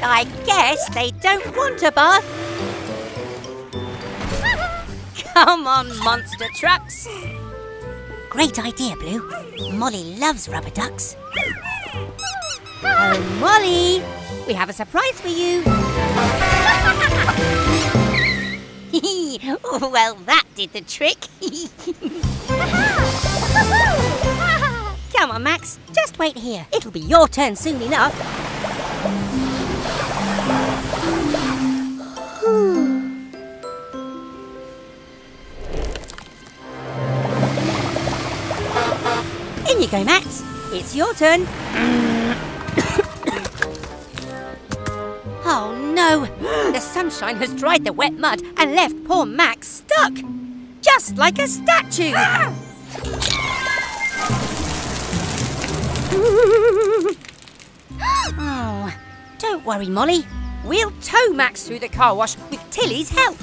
Speaker 1: I guess they don't want a bath. Come on, monster trucks.
Speaker 5: Great idea, Blue. Molly loves rubber ducks.
Speaker 1: Oh, Molly, we have a surprise for you. well, that did the trick. Come on, Max, just wait here. It'll be your turn soon enough. In you go, Max. It's your turn. Oh no! The sunshine has dried the wet mud and left poor Max stuck. Just like a statue. oh, don't worry, Molly. We'll tow Max through the car wash with Tilly's help.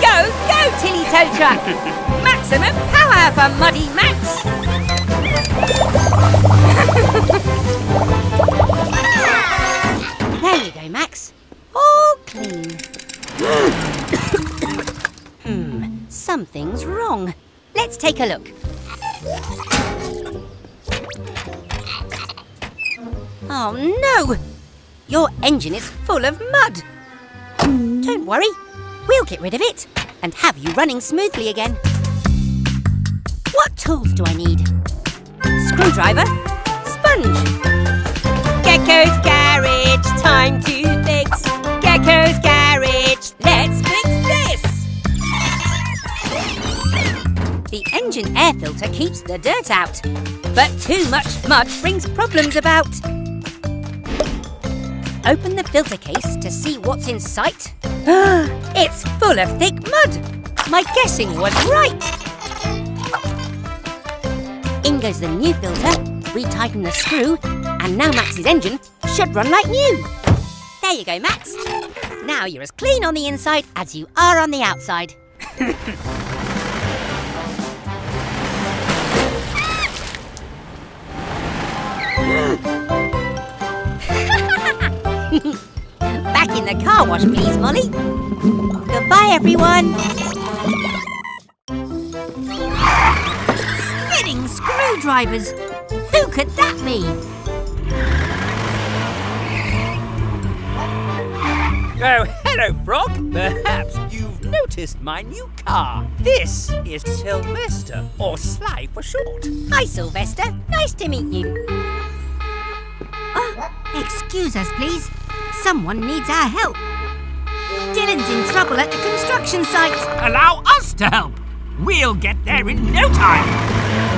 Speaker 1: Go, go, Tilly Tow Truck! Maximum power for Muddy Max! Max. All clean. hmm, something's wrong. Let's take a look. Oh no! Your engine is full of mud. Don't worry, we'll get rid of it and have you running smoothly again. What tools do I need? Screwdriver, sponge. Gecko's garage, time to fix. Gecko's garage, let's fix this. The engine air filter keeps the dirt out, but too much mud brings problems about. Open the filter case to see what's in sight. it's full of thick mud. My guessing was right. In goes the new filter, retighten the screw, and now Max's engine should run like new. There you go, Max. Now you're as clean on the inside as you are on the outside. Back in the car wash, please, Molly. Goodbye, everyone. Spinning screwdrivers. Who could that be?
Speaker 22: Oh, hello, Frog. Perhaps you've noticed my new car. This is Sylvester, or Sly for short.
Speaker 1: Hi, Sylvester. Nice to meet you. Oh, excuse us, please. Someone needs our help. Dylan's in trouble at the construction site.
Speaker 23: Allow us to help. We'll get there in no time.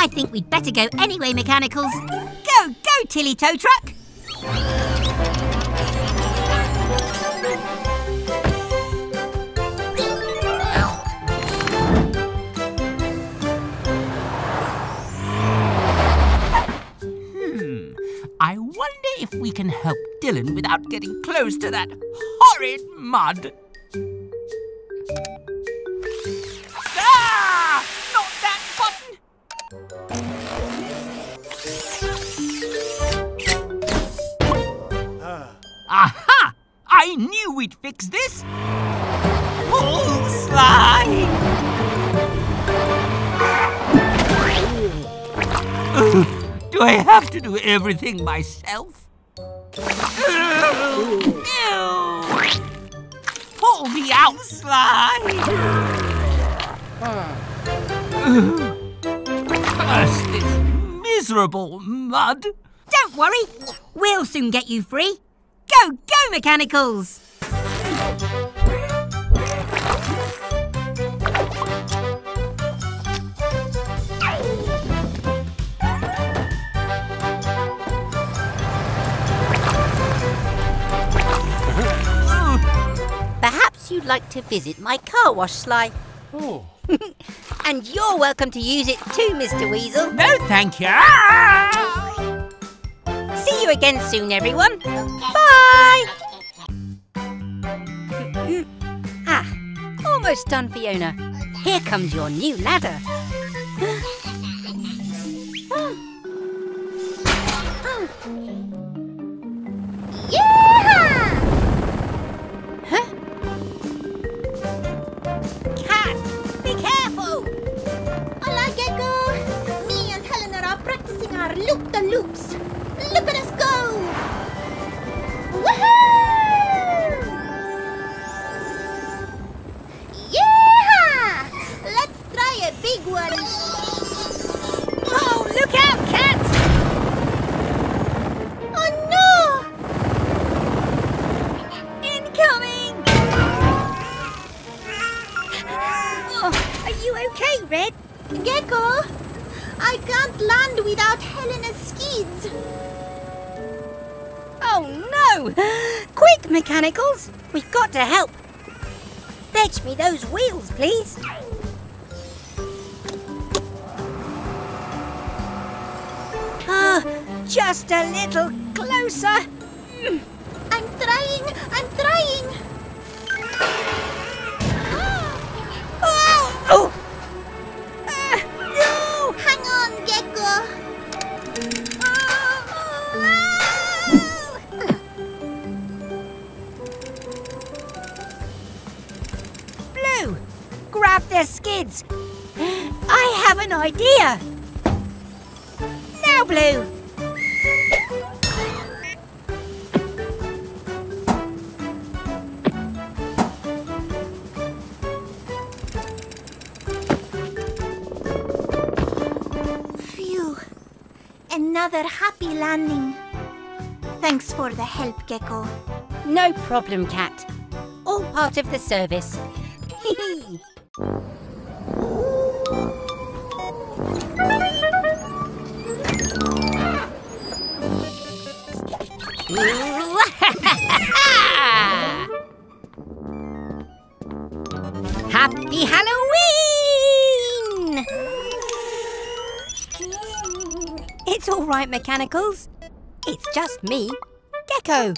Speaker 1: I think we'd better go anyway, Mechanicals. Go, go, Tilly Tow Truck.
Speaker 2: Hmm. I wonder if we can help Dylan without getting close to that horrid mud. Aha! I knew we'd fix this! Pull slide! Do I have to do everything myself? Pull me out! Ugh, Curse this miserable mud!
Speaker 1: Don't worry. We'll soon get you free. Go, go, Mechanicals. Perhaps you'd like to visit my car wash, Sly.
Speaker 2: Oh.
Speaker 1: and you're welcome to use it too, Mr. Weasel.
Speaker 2: No, thank you.
Speaker 1: Ah! You again soon, everyone. Bye. ah, almost done, Fiona. Here comes your new ladder. Problem, Cat. All part of the service. Happy Halloween! It's all right, Mechanicals. It's just me, Gecko.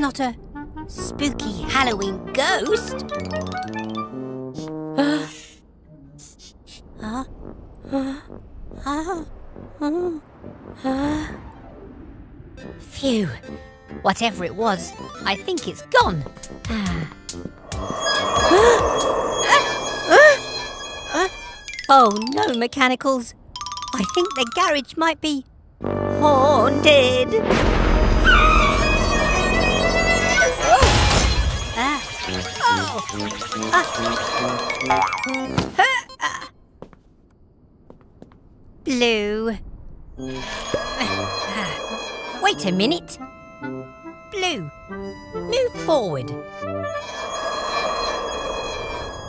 Speaker 1: Not a spooky Halloween ghost. Huh? Phew. Whatever it was, I think it's gone. Ah. oh no, Mechanicals. I think the garage might be haunted. Blue. Wait a minute. Blue, move forward.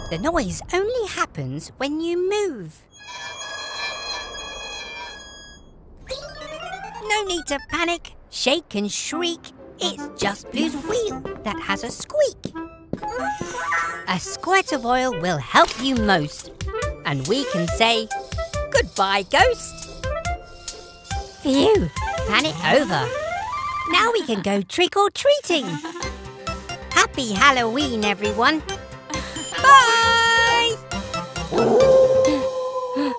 Speaker 1: The noise only happens when you move. No need to panic, shake and shriek. It's just Blue's wheel that has a squeak. A squirt of oil will help you most. And we can say, goodbye, ghost. Phew, panic over. Now we can go trick or treating. Happy Halloween, everyone. Bye!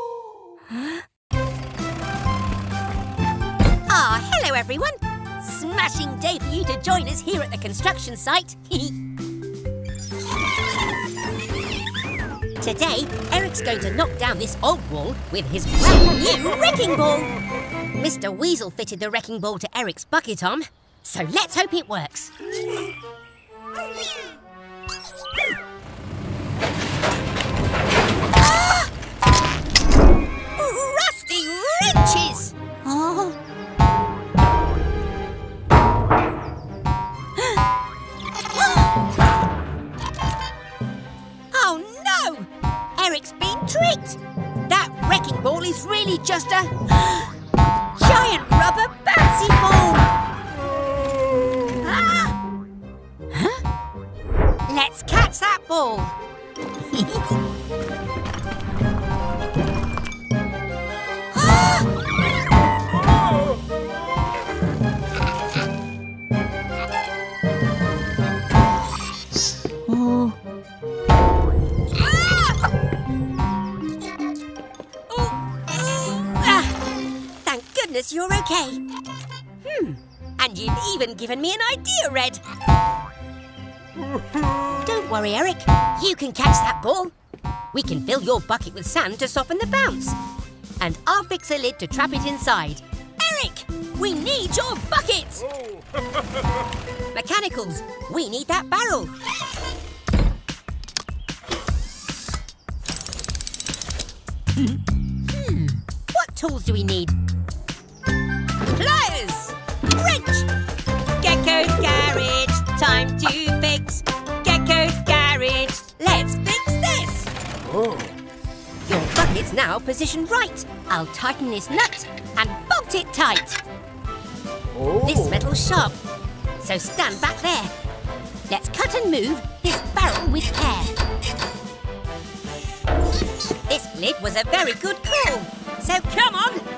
Speaker 1: Ah, hello, everyone. Smashing day for you to join us here at the construction site. Today, Eric's going to knock down this old wall with his brand new wrecking ball. Mr. Weasel fitted the wrecking ball to Eric's bucket arm, so let's hope it works. Ah! Rusty wrenches!
Speaker 3: Oh
Speaker 1: Eric's been tricked! That wrecking ball is really just a giant rubber bouncy ball! Ah! Huh? Let's catch that ball!
Speaker 3: Oh.
Speaker 1: goodness you're okay. Hmm. And you've even given me an idea, Red. Don't worry, Eric. You can catch that ball. We can fill your bucket with sand to soften the bounce. And I'll fix a lid to trap it inside. Eric, we need your bucket! Mechanicals, we need that barrel. Hmm, what tools do we need? Pliers! Wrench! Gecko's garage, time to fix. Gecko's garage, let's fix this. Oh. Your bucket's now positioned right. I'll tighten this nut and bolt it tight. Oh. This metal's sharp, so stand back there. Let's cut and move this barrel with care. This lid was a very good call, so come on.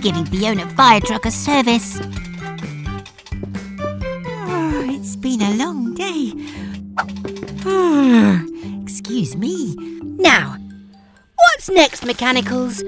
Speaker 24: Giving Fiona Fire Truck a service. Oh, it's been a long day. Oh, excuse me.
Speaker 25: Now, what's next, Mechanicals?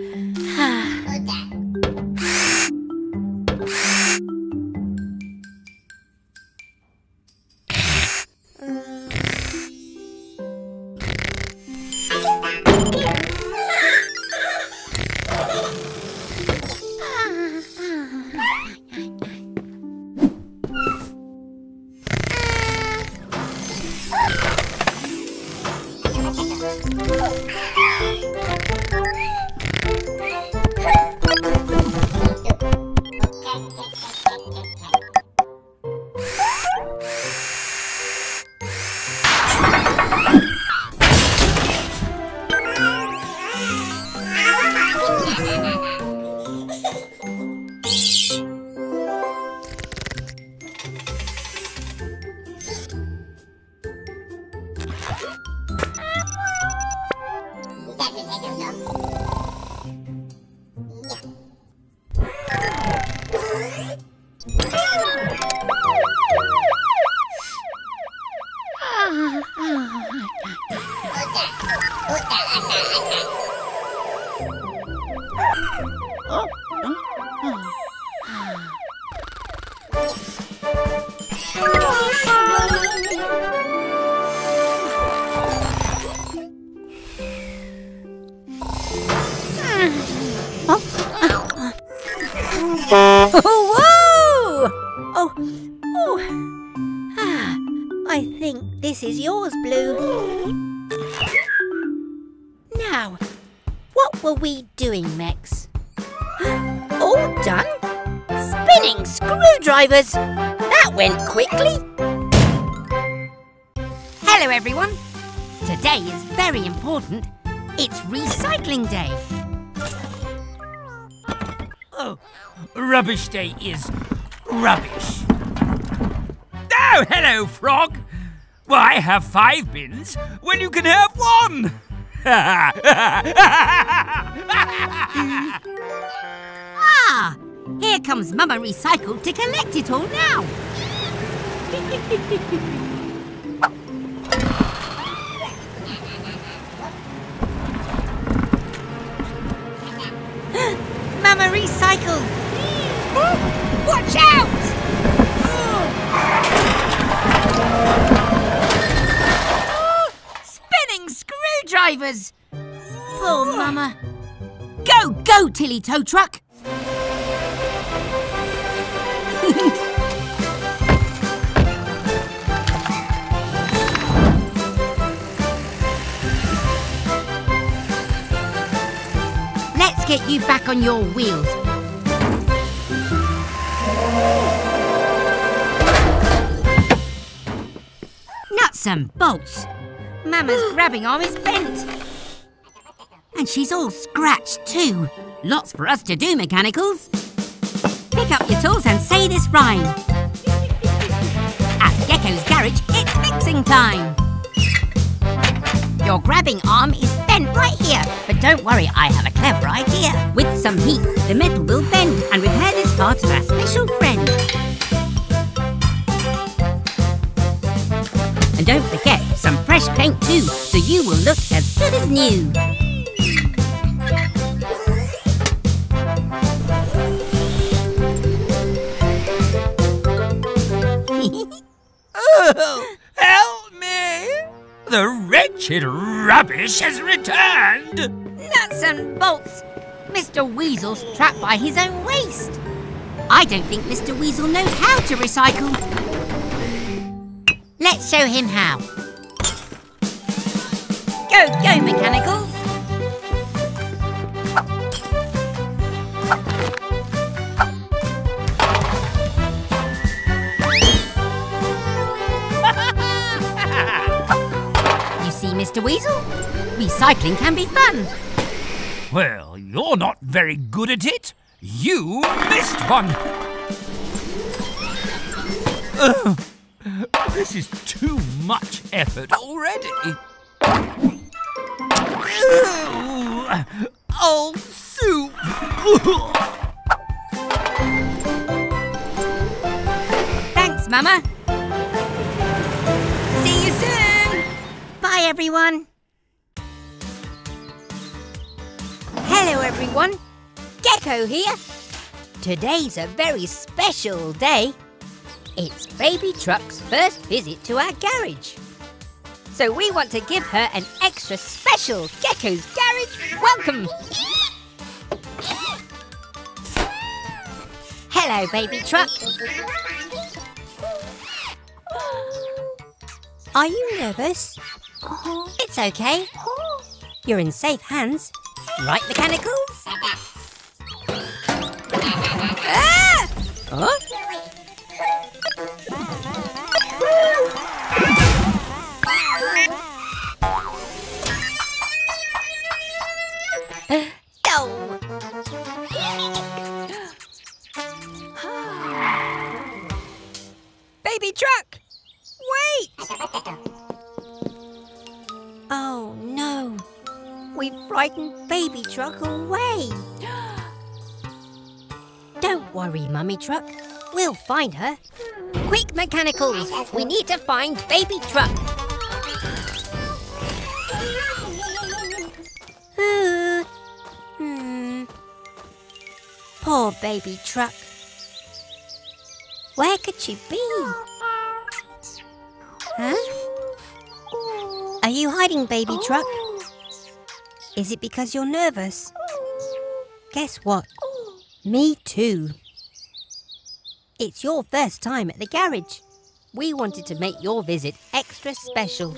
Speaker 1: Is
Speaker 2: rubbish. Oh, hello, Frog. I have five bins when you can have one.
Speaker 1: Ah, here comes Mama Recycle to collect it all now. Mama Recycle! Watch out! Spinning screwdrivers! Poor Mama. Go, go, Tilly Tow Truck! Let's get you back on your wheels. Nuts and bolts. Mama's grabbing arm is bent. And she's all scratched too. Lots for us to do, mechanicals. Pick up your tools and say this rhyme. At Gecko's garage, it's mixing time. Your grabbing arm is bent right here. But don't worry, I have a clever idea. With some heat, the metal will bend and repair this car to our special friend. And don't forget some fresh paint too, so you will look as good as new.
Speaker 2: Oh, help me! The wretched rubbish has returned.
Speaker 1: Nuts and bolts! Mr. Weasel's trapped by his own waste. I don't think Mr. Weasel knows how to recycle. Let's show him how. Go, go, Mechanicals! you see, Mr Weasel? Recycling can be fun.
Speaker 2: Well, you're not very good at it. You missed one. Ugh. this is too much effort already. Ugh. Oh, soup.
Speaker 1: Thanks, Mama. See you soon.
Speaker 5: Bye, everyone.
Speaker 1: Hello, everyone. Gecko here. Today's a very special day. It's Baby Truck's first visit to our garage. So we want to give her an extra special Gecko's Garage welcome. Hello, Baby Truck. Are you nervous? It's okay. You're in safe hands. Right, Mechanicals? Ah! Baby truck! Wait! Oh no. We frightened Baby Truck away. Don't worry, Mummy Truck. We'll find her. Quick, Mechanicals! We need to find Baby Truck. Hmm. Poor Baby Truck. Where could she be? Huh? Are you hiding, Baby Truck? Is it because you're nervous? Guess what? Me too. It's your first time at the garage. We wanted to make your visit extra special.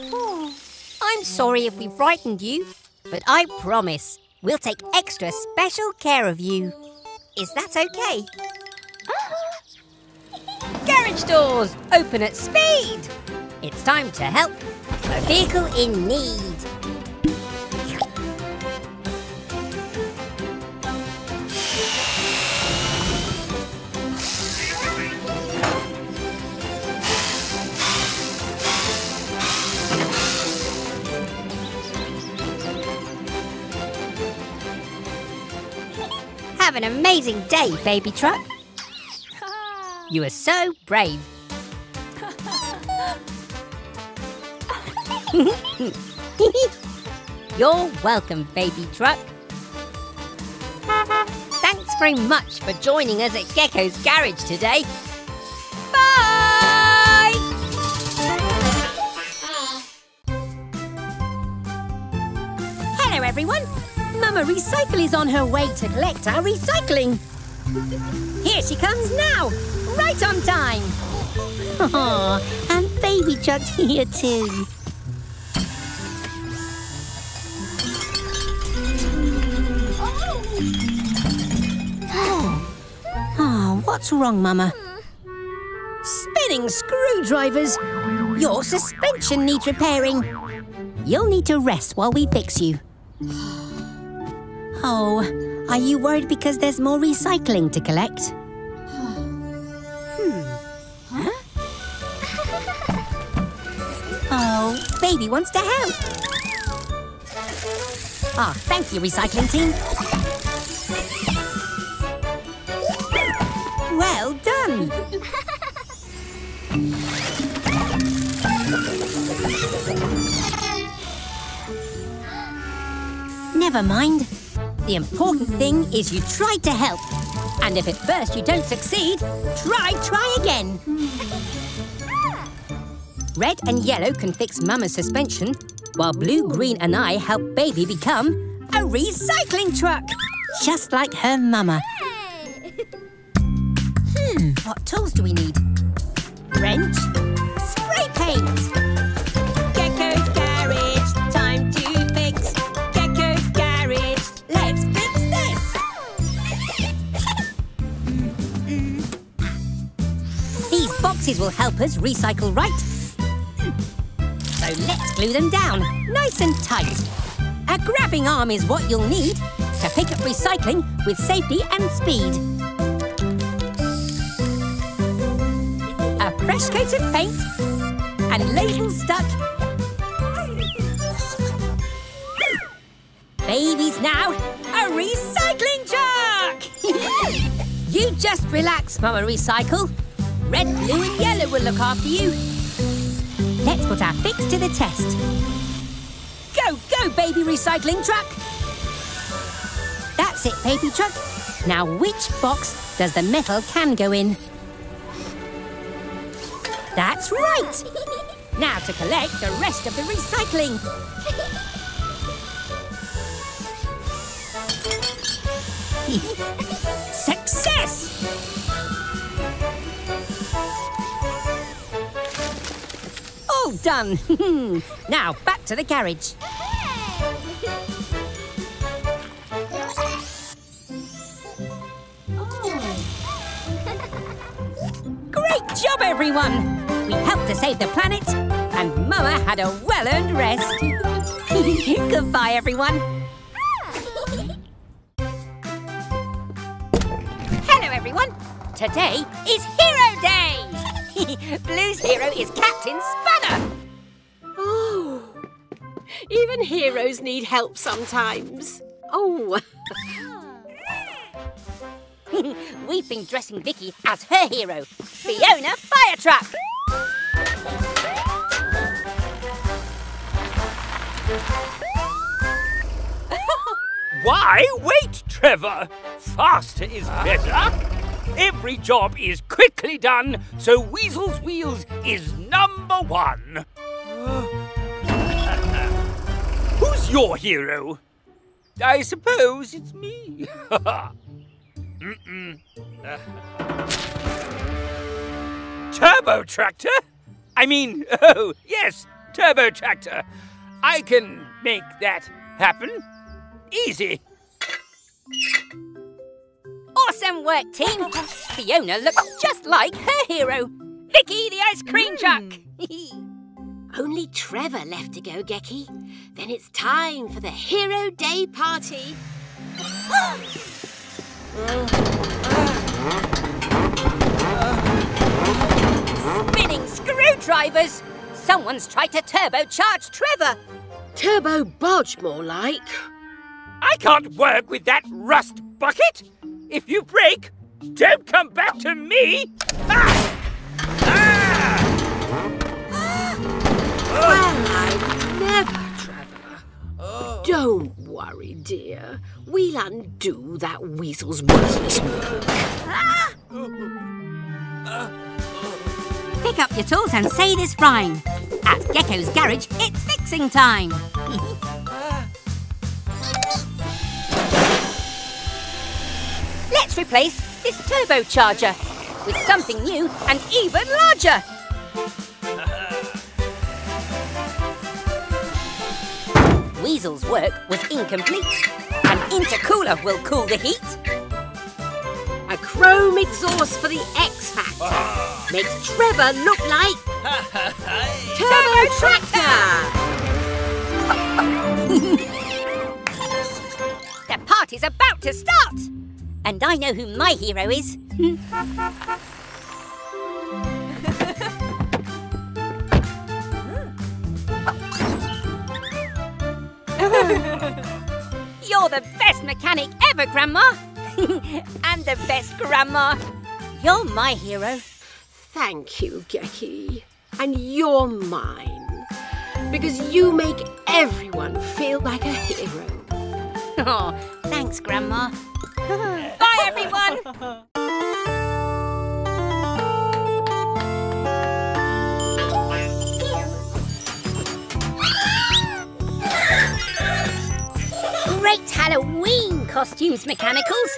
Speaker 1: I'm sorry if we frightened you, but I promise we'll take extra special care of you. Is that okay? Garage doors open at speed. It's time to help a vehicle in need. Have an amazing day, baby truck. You are so brave. You're welcome, baby truck. Thanks very much for joining us at Gecko's Garage today. Bye! Hello, everyone. Mama Recycle is on her way to collect our recycling. Here she comes now, right on time.
Speaker 5: Aw, and Baby Truck's here too. What's wrong, Mama?
Speaker 1: Spinning screwdrivers! Your suspension needs repairing. You'll need to rest while we fix you. Oh, are you worried because there's more recycling to collect? Hmm. Huh? Oh, baby wants to help. Ah, thank you, recycling team. Well done. Never mind. The important thing is you tried to help. And if at first you don't succeed, try, try again. Red and yellow can fix Mama's suspension, while blue, green and I help Baby become a recycling truck. Just like her Mama. What tools do we need? Wrench, spray paint. Gecko's garage, time to fix. Gecko's garage, let's fix this. These boxes will help us recycle right. So let's glue them down, nice and tight. A grabbing arm is what you'll need to pick up recycling with safety and speed. Fresh coat of paint and labels stuck. Babies now, a recycling truck! you just relax, Mama Recycle. Red, blue and yellow will look after you. Let's put our fix to the test. Go, go, baby recycling truck! That's it, baby truck. Now, which box does the metal can go in? That's right! Now to collect the rest of the recycling. Success! All done. now back to the garage. Great job, everyone! Helped to save the planet, and Mama had a well-earned rest. Goodbye, everyone. Hello, everyone. Today is Hero Day. Blue's hero is Captain Spanner.
Speaker 4: Oh, even heroes need help sometimes. Oh,
Speaker 1: We've been dressing Vicky as her hero, Fiona Firetruck.
Speaker 2: Why wait, Trevor? Faster is better. Every job is quickly done, so Weasel's Wheels is number one. Who's your hero? I suppose it's me. Mm-mm. Turbo Tractor? I mean, oh, yes, Turbo Tractor. I can make that happen. Easy.
Speaker 1: Awesome work, team. Fiona looks just like her hero, Vicky the ice cream hmm. truck.
Speaker 4: only Trevor left to go, Gecky. Then it's time for the Hero Day party. Ah.
Speaker 1: Spinning screwdrivers. Someone's tried to turbocharge Trevor.
Speaker 4: Turbo Bodge, more like.
Speaker 2: I can't work with that rust bucket. If you break, don't come back to me. Ah!
Speaker 4: Well, I never, Trevor. Don't worry, dear. We'll undo that weasel's worthless work.
Speaker 1: Pick up your tools and say this rhyme. At Gecko's garage, it's fixing time. Let's replace this turbocharger with something new and even larger. Weasel's work was incomplete. An intercooler will cool the heat.
Speaker 4: A chrome exhaust for the X Factor makes Trevor look like Turbo Tractor.
Speaker 1: The party's about to start! And I know who my hero is. You're the best mechanic ever, Grandma! and the best Grandma. You're my hero.
Speaker 4: Thank you, Gecky. And you're mine. Because you make everyone feel like a hero.
Speaker 1: Oh, thanks, Grandma. Bye, everyone! Great Halloween costumes, Mechanicals!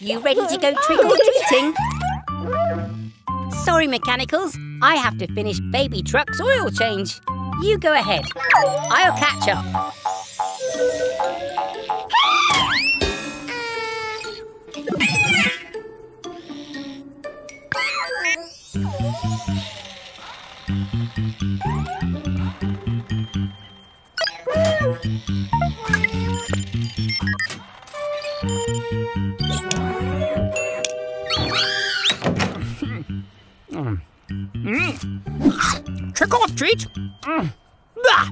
Speaker 1: You ready to go trick-or-treating? Sorry, Mechanicals. I have to finish Baby Truck's oil change. You go ahead. I'll catch up.
Speaker 2: Trick or treat? Mm. Bah!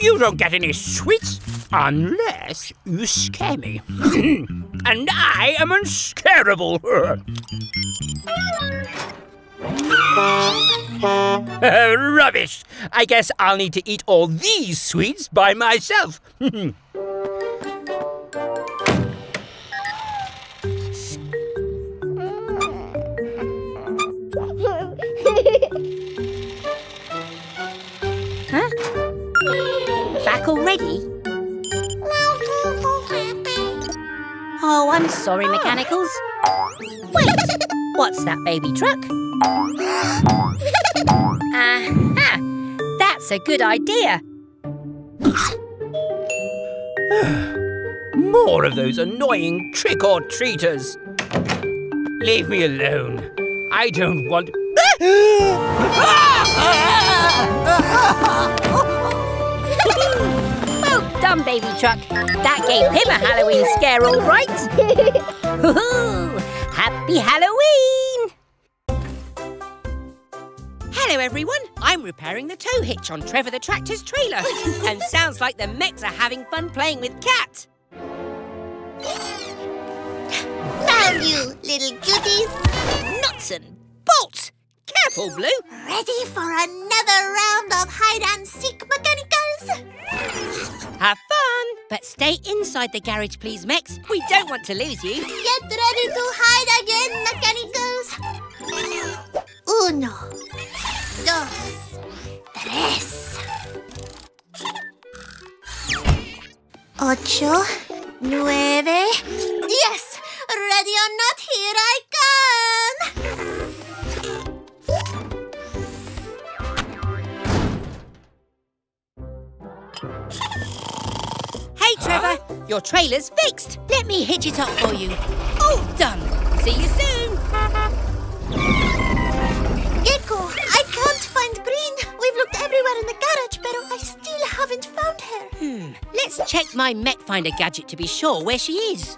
Speaker 2: You don't get any sweets unless you scare me. and I am unscarable. Rubbish! I guess I'll need to eat all these sweets by myself.
Speaker 26: already? Oh, I'm sorry, oh. Mechanicals. Wait, what's that baby truck? Aha! That's a good idea.
Speaker 2: More of those annoying trick or treaters. Leave me alone. I don't want.
Speaker 26: Well baby truck. That gave him a Halloween scare, all right. Hoo-hoo! Happy Halloween!
Speaker 1: Hello, everyone. I'm repairing the tow hitch on Trevor the Tractor's trailer. and sounds like the mechs are having fun playing with Cat.
Speaker 3: Found you, little goodies.
Speaker 1: Nuts and bolts! Careful, Blue.
Speaker 3: Ready for another round of hide and seek, mechanicals?
Speaker 1: Have fun, but stay inside the garage, please, mechs. We don't want to lose you.
Speaker 3: Get ready to hide again, mechanicals. Uno, dos, tres. Ocho, nueve, diez. Ready or not, here I come.
Speaker 1: Hey, Trevor, your trailer's fixed. Let me hitch it up for you. All done. See you soon.
Speaker 3: Gecko, I can't find Green. We've looked everywhere in the garage, but I still haven't found her.
Speaker 1: Hmm. Let's check my Mech Finder gadget to be sure where she is.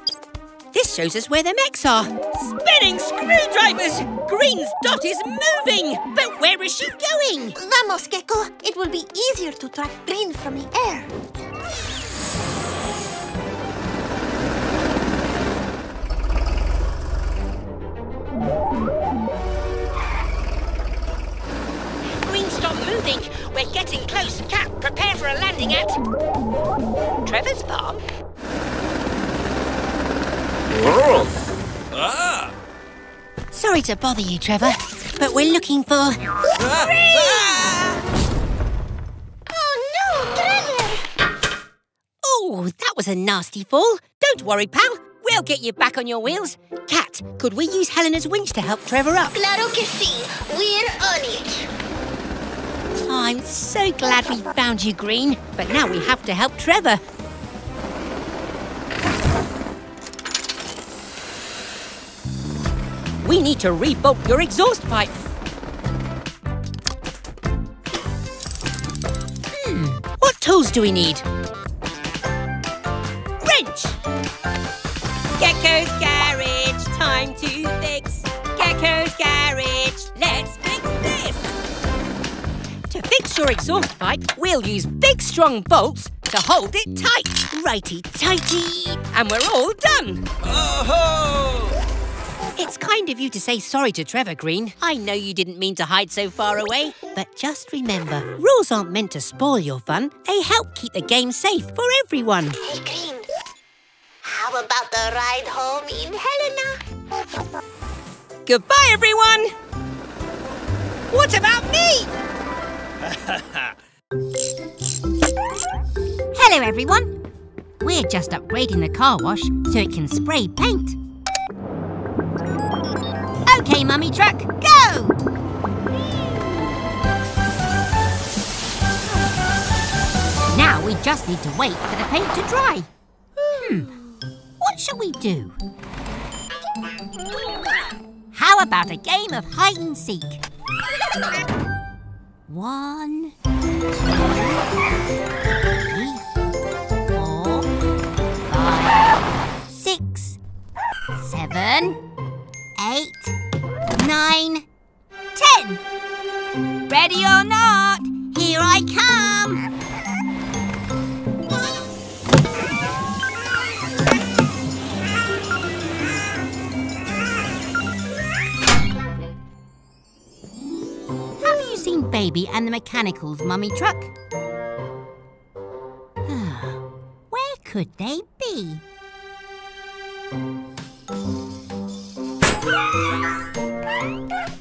Speaker 1: This shows us where the mechs are. Spinning screwdrivers! Green's dot is moving! But where is she going?
Speaker 3: Vamos, Gecko. It will be easier to track Green from the air.
Speaker 1: Green, stop moving! We're getting close. Cap, prepare for a landing at... Trevor's farm?
Speaker 27: Ah!
Speaker 1: Sorry to bother you, Trevor, but we're looking for... Green.
Speaker 3: Oh no, Trevor!
Speaker 1: Oh, that was a nasty fall. Don't worry, pal. We'll get you back on your wheels. Cat, could we use Helena's winch to help Trevor up?
Speaker 3: Claro que sí. We're on it.
Speaker 1: Oh, I'm so glad we found you, Green. But now we have to help Trevor. We need to rebolt your exhaust pipe. Hmm, what tools do we need? Wrench! Gecko's Garage, time to fix. Gecko's Garage, let's fix this. To fix your exhaust pipe, we'll use big strong bolts to hold it tight. Righty tighty. And we're all done.
Speaker 27: Oh!
Speaker 1: It's kind of you to say sorry to Trevor Green. I know you didn't mean to hide so far away. But just remember, rules aren't meant to spoil your fun. They help keep the game safe for everyone.
Speaker 3: Hey, Green. How about the ride home in Helena?
Speaker 1: Goodbye, everyone. What about me?
Speaker 28: Hello, everyone. We're just upgrading the car wash so it can spray paint. Okay, Mummy Truck, go! Now we just need to wait for the paint to dry. Hmm, what shall we do? How about a game of hide and seek?
Speaker 29: One, two, three, four, five, six, seven, eight, nine, ten. Ready or not, here I come. Seen Baby and the Mechanicals, Mummy Truck? Where could they be?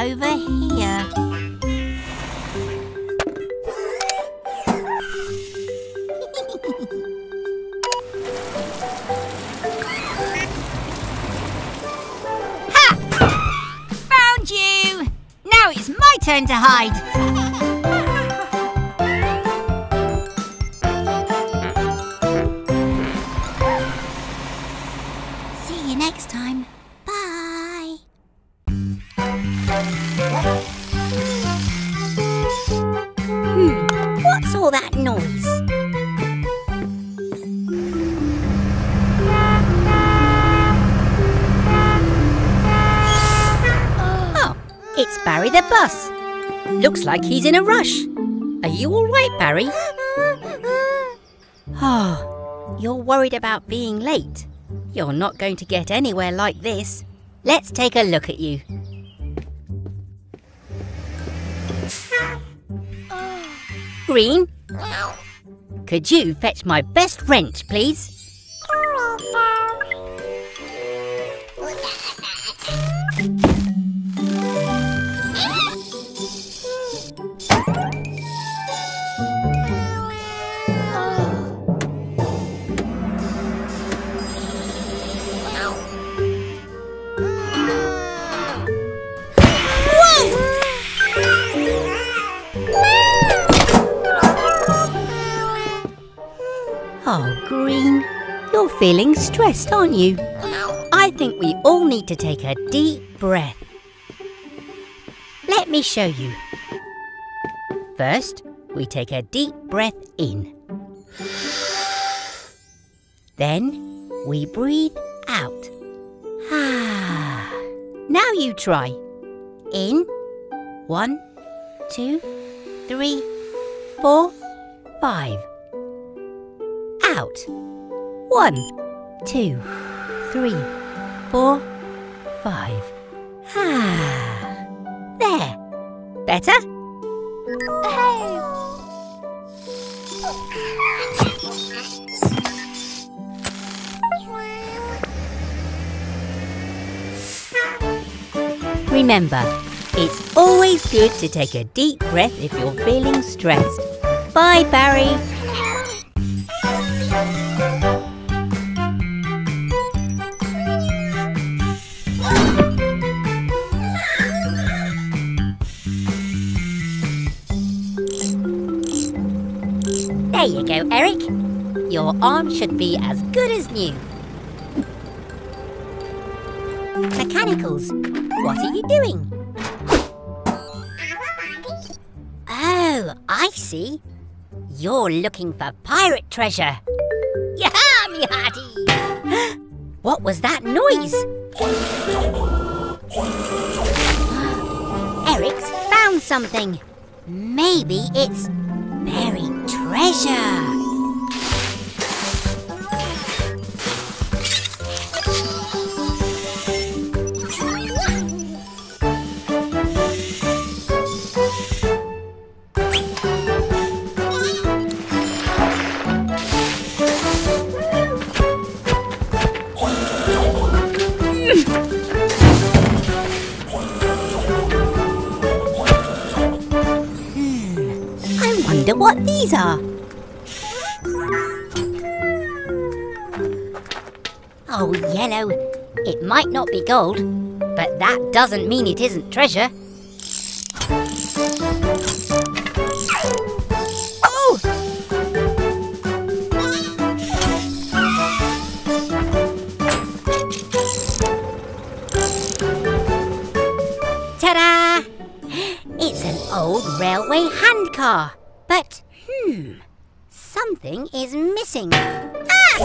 Speaker 29: over here. ha! Found you! Now it's my turn to hide.
Speaker 1: Bus. Looks like he's in a rush. Are you all right, Barry? Oh, you're worried about being late. You're not going to get anywhere like this. Let's take a look at you. Green, could you fetch my best wrench, please? You're feeling stressed, aren't you? I think we all need to take a deep breath. Let me show you. First, we take a deep breath in. Then, we breathe out. now you try. In. One, two, three, four, five out. One, two, three, four, five. Ah, there. Better? Remember, it's always good to take a deep breath if you're feeling stressed. Bye, Barry. There you go, Eric. Your arm should be as good as new. Mechanicals, what are you doing? Oh, I see. You're looking for pirate treasure. Yaha, me! What was that noise? Eric's found something. Maybe it's buried treasure. What these are. Oh, yellow. It might not be gold, but that doesn't mean it isn't treasure. Oh! Ta-da! It's an old railway handcar. Hmm, something is missing. Ah!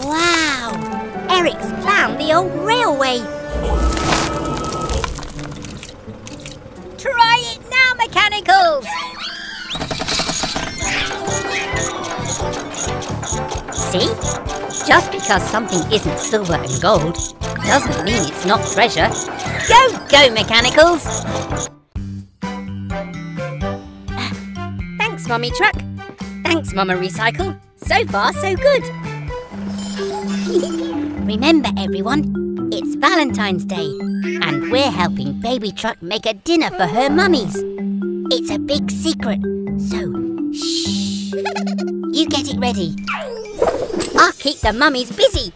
Speaker 1: Wow! Eric's found the old railway. Try it now, Mechanicals! See? Just because something isn't silver and gold doesn't mean it's not treasure. Go, go, Mechanicals! Thanks, Mummy Truck. Thanks, Mama Recycle. So far, so good. Remember, everyone, it's Valentine's Day, and we're helping Baby Truck make a dinner for her mummies. It's a big secret, so shh. You get it ready. I'll keep the mummies busy.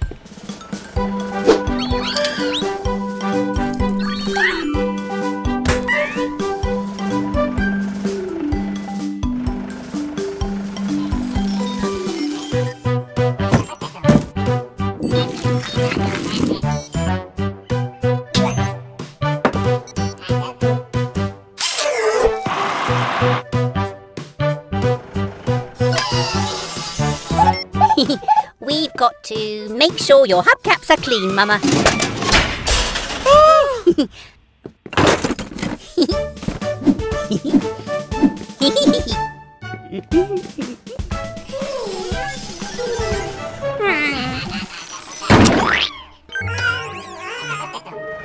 Speaker 1: Make sure your hubcaps are clean, Mama.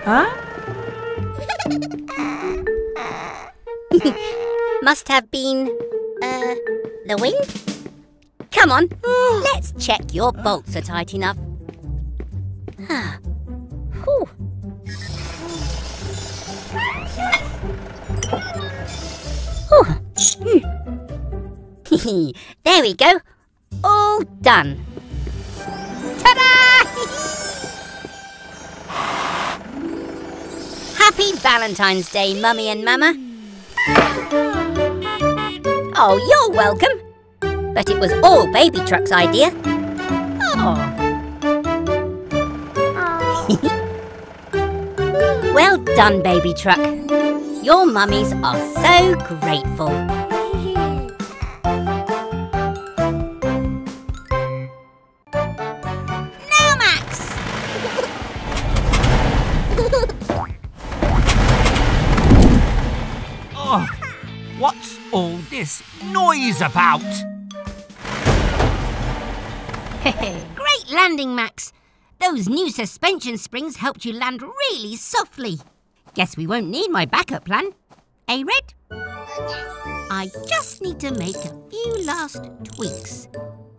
Speaker 30: Huh?
Speaker 1: Must have been, uh, the wind? Come on, let's check your bolts are tight enough. Ah. Whew. Hmm. there we go. All done. Ta-da! Happy Valentine's Day, Mummy and Mama. Oh, you're welcome. But it was all Baby Truck's idea. Oh. Well done, Baby Truck. Your mummies are so grateful. Now, Max!
Speaker 2: Oh, what's all this noise about?
Speaker 1: Great landing, Max. Those new suspension springs helped you land really softly. Guess we won't need my backup plan. Eh, Red? I just need to make a few last tweaks.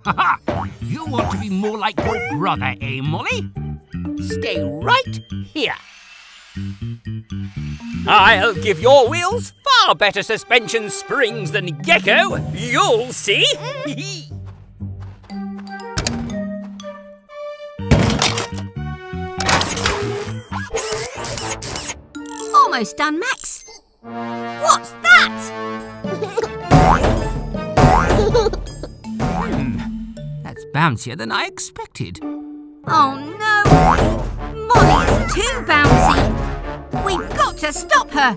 Speaker 2: Ha ha! You want to be more like your brother, eh, Molly?
Speaker 31: Stay right here. I'll give your wheels far better suspension springs than Gecko. You'll see.
Speaker 1: Almost done, Max. What's that? Hmm.
Speaker 2: That's bouncier than I expected.
Speaker 1: Oh no! Molly's too bouncy. We've got to stop her.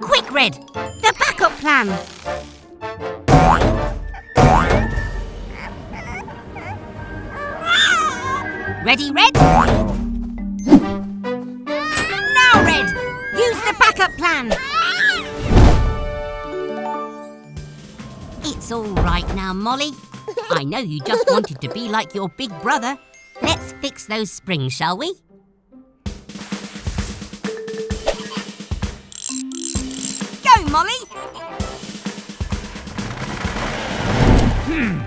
Speaker 1: Quick, Red. The backup plan. Ready, Red? Backup plan. It's all right now, Molly. I know you just wanted to be like your big brother. Let's fix those springs, shall we? Go, Molly!
Speaker 2: Hmm.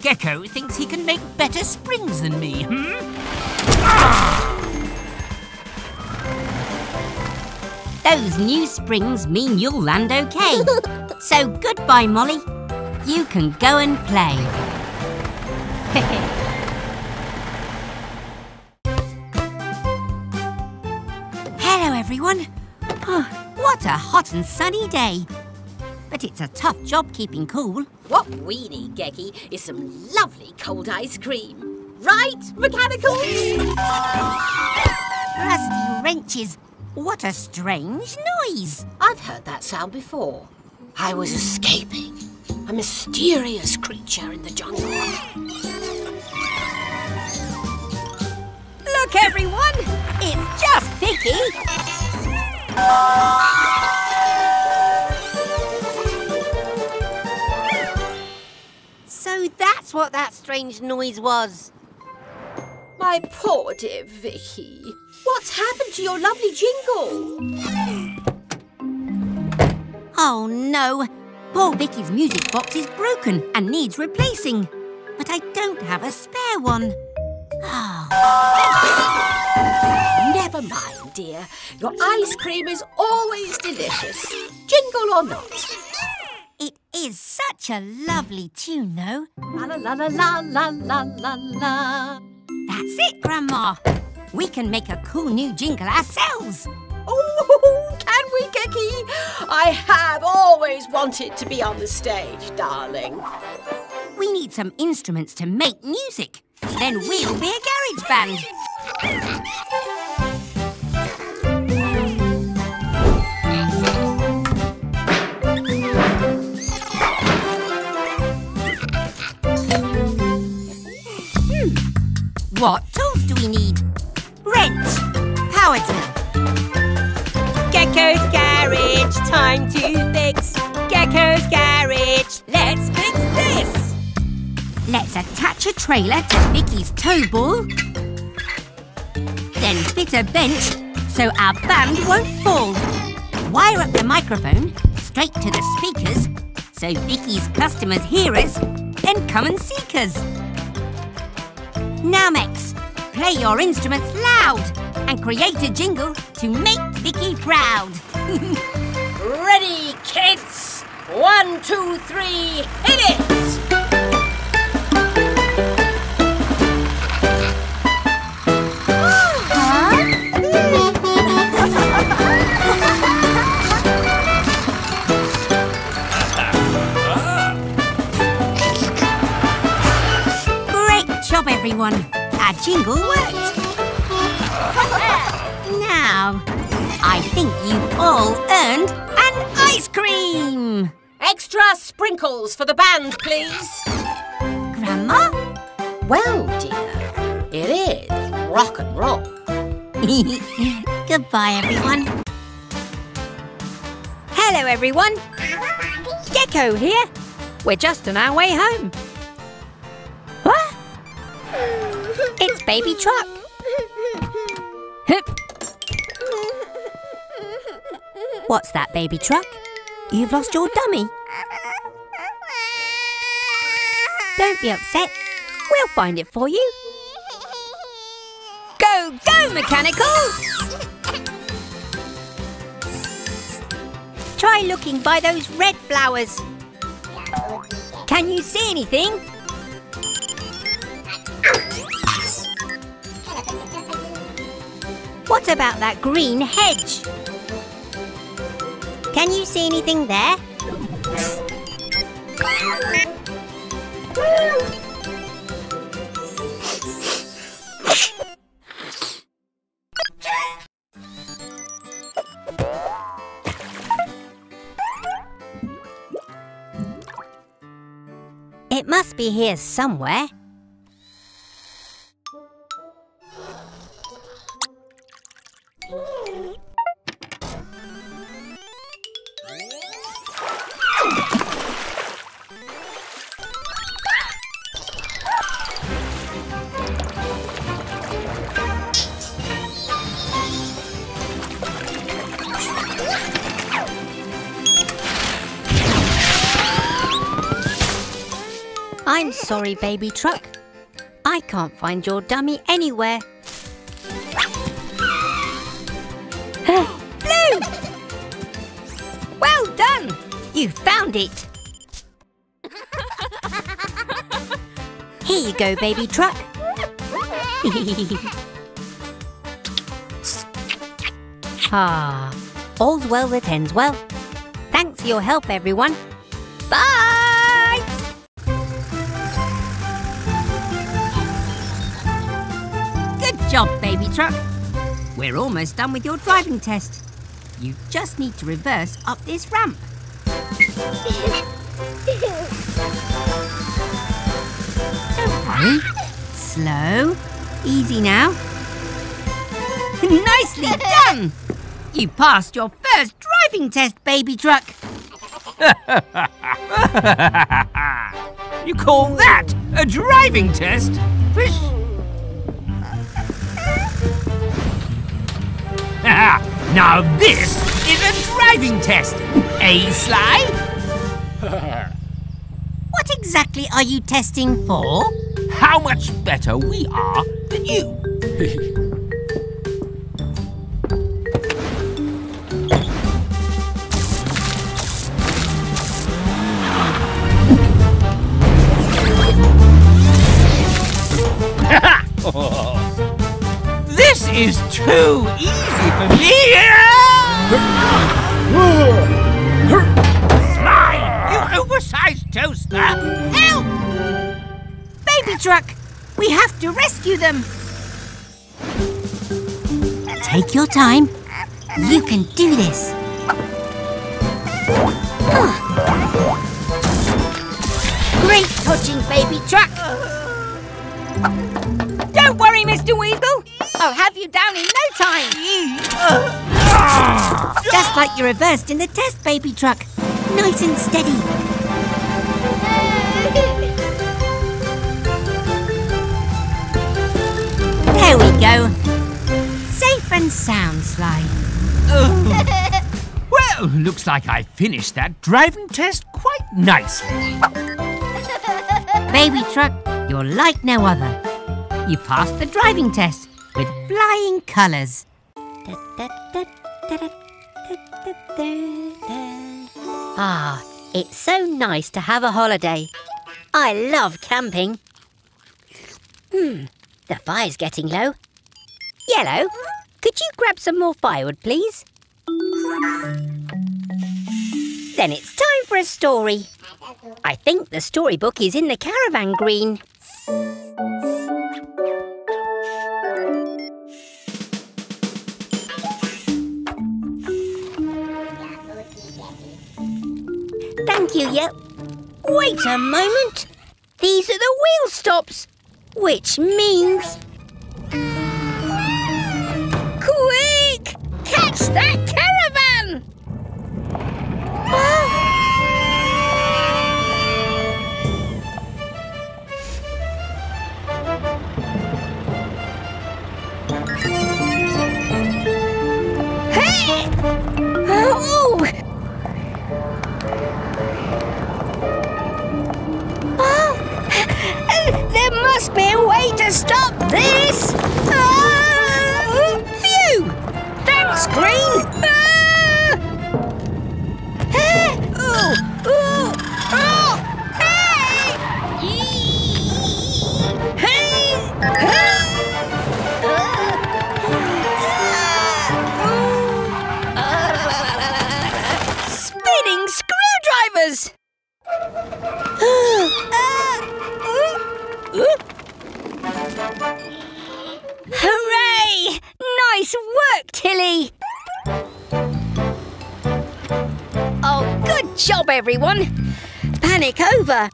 Speaker 2: Gecko thinks he can make better springs than me, hmm?
Speaker 1: Those new springs mean you'll land okay. so goodbye, Molly. you can go and play. Hello, everyone. Oh, what a hot and sunny day. But it's a tough job keeping cool.
Speaker 4: What we need, Gecky, is some lovely cold ice cream. Right, Mechanicals?
Speaker 1: Rusty wrenches. What a strange noise.
Speaker 4: I've heard that sound before. I was escaping a mysterious creature in the jungle.
Speaker 1: Look, everyone! It's just Vicky! So that's what that strange noise was.
Speaker 4: My poor dear Vicky. What's happened to your lovely jingle?
Speaker 1: Oh no! Poor Vicky's music box is broken and needs replacing. But I don't have a spare one. Oh.
Speaker 4: Never mind, dear. Your ice cream is always delicious, jingle or not.
Speaker 1: It is such a lovely tune, though.
Speaker 4: La la la la la la la la.
Speaker 1: That's it, Grandma. We can make a cool new jingle ourselves.
Speaker 4: Oh, can we, Gecky? I have always wanted to be on the stage, darling.
Speaker 1: We need some instruments to make music. Then we'll be a garage band. Hmm. What tools do we need? Wrench, power drill,
Speaker 5: Gecko's garage, time to fix. Gecko's garage, let's fix this.
Speaker 1: Let's attach a trailer to Vicky's tow ball. Then fit a bench so our band won't fall. Wire up the microphone straight to the speakers so Vicky's customers hear us, then come and seek us. Now, Mechs, play your instruments loud and create a jingle to make Vicky proud.
Speaker 4: Ready, kids? One, two, three, hit it!
Speaker 1: Everyone. Our jingle worked. now, I think you've all earned an ice cream.
Speaker 4: Extra sprinkles for the band, please.
Speaker 1: Grandma?
Speaker 4: Well, dear, it is rock and roll.
Speaker 1: Goodbye, everyone. Hello, everyone. Gecko here. We're just on our way home. What? It's Baby Truck. What's that, Baby Truck? You've lost your dummy. Don't be upset. We'll find it for you. Go, go, Mechanicals! Try looking by those red flowers. Can you see anything? What about that green hedge? Can you see anything there? It must be here somewhere. I'm sorry, baby truck. I can't find your dummy anywhere. Blue! Well done! You found it! Here you go, baby truck. ah, all's well that ends well. Thanks for your help, everyone. Bye! Job, baby truck. We're almost done with your driving test. You just need to reverse up this ramp. Don't worry. Slow. Easy now. Nicely done! You passed your first driving test, baby truck.
Speaker 2: you call that a driving test? now this is a driving test. Eh, Sly?
Speaker 1: What exactly are you testing for?
Speaker 2: How much better we are than you. this is too easy for me! Sly, you oversized toaster!
Speaker 1: Help! Baby truck, we have to rescue them. Take your time. You can do this. Great touching, baby truck. Don't worry, Mr. Weasel. I'll have you down in no time. Just like you reversed in the test, baby truck. Nice and steady. There we go. Safe and sound, Sly.
Speaker 2: Well, looks like I finished that driving test quite nicely.
Speaker 1: Baby truck, you're like no other. You passed the driving test with flying colours. Ah, it's so nice to have a holiday. I love camping. Hmm, the fire's getting low. Yellow, could you grab some more firewood, please? Then it's time for a story. I think the storybook is in the caravan green. You. Wait a moment. These are the wheel stops, which means... Quick! Catch that must be a way to stop this! Panic over!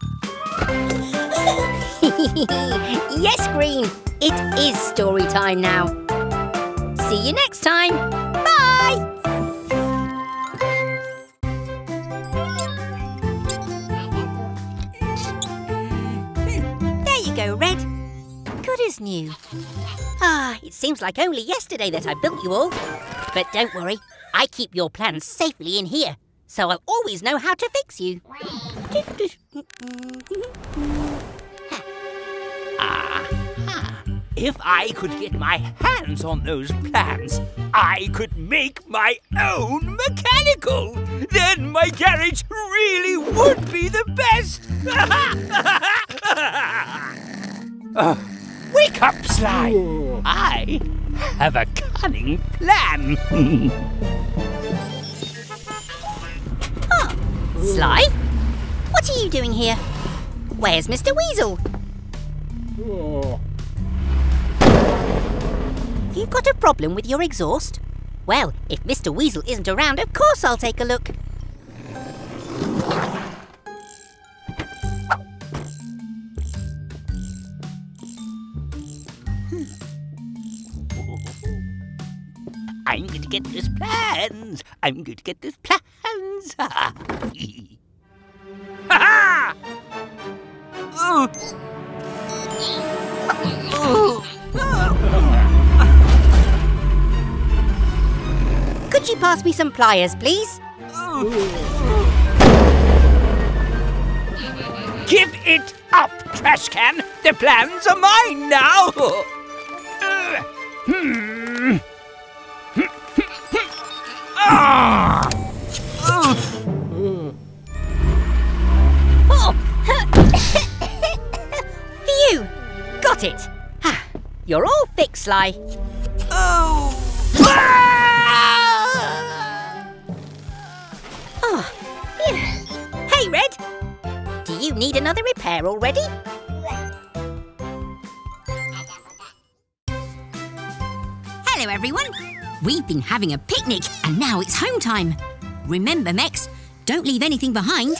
Speaker 1: yes, Green, it is story time now. See you next time. Bye! There you go, Red. Good as new. Ah, it seems like only yesterday that I built you all. But don't worry, I keep your plans safely in here, so I'll always know how to fix you.
Speaker 21: Aha! If I could get my hands on those plans, I could make my own mechanical. Then my garage really would be the best.
Speaker 2: Ah, wake up, Sly! I have a cunning plan.
Speaker 32: Sly? What are you doing here? Where's Mr. Weasel? You've got a problem with your exhaust? Well, if Mr. Weasel isn't around, of course I'll take a look. Hmm.
Speaker 33: I'm going to get those plans. I'm going to get those plans. Ha ha!
Speaker 32: Could you pass me some pliers, please?
Speaker 2: Give it up, trash can. The plans are mine now. Uh, hmm. Ah!
Speaker 32: Got it! Ah, You're all fixed, Sly.
Speaker 2: Oh!
Speaker 32: Oh. Hey, Red! Do you need another repair already?
Speaker 1: Hello, everyone. We've been having a picnic and now it's home time. Remember, Mechs, don't leave anything behind.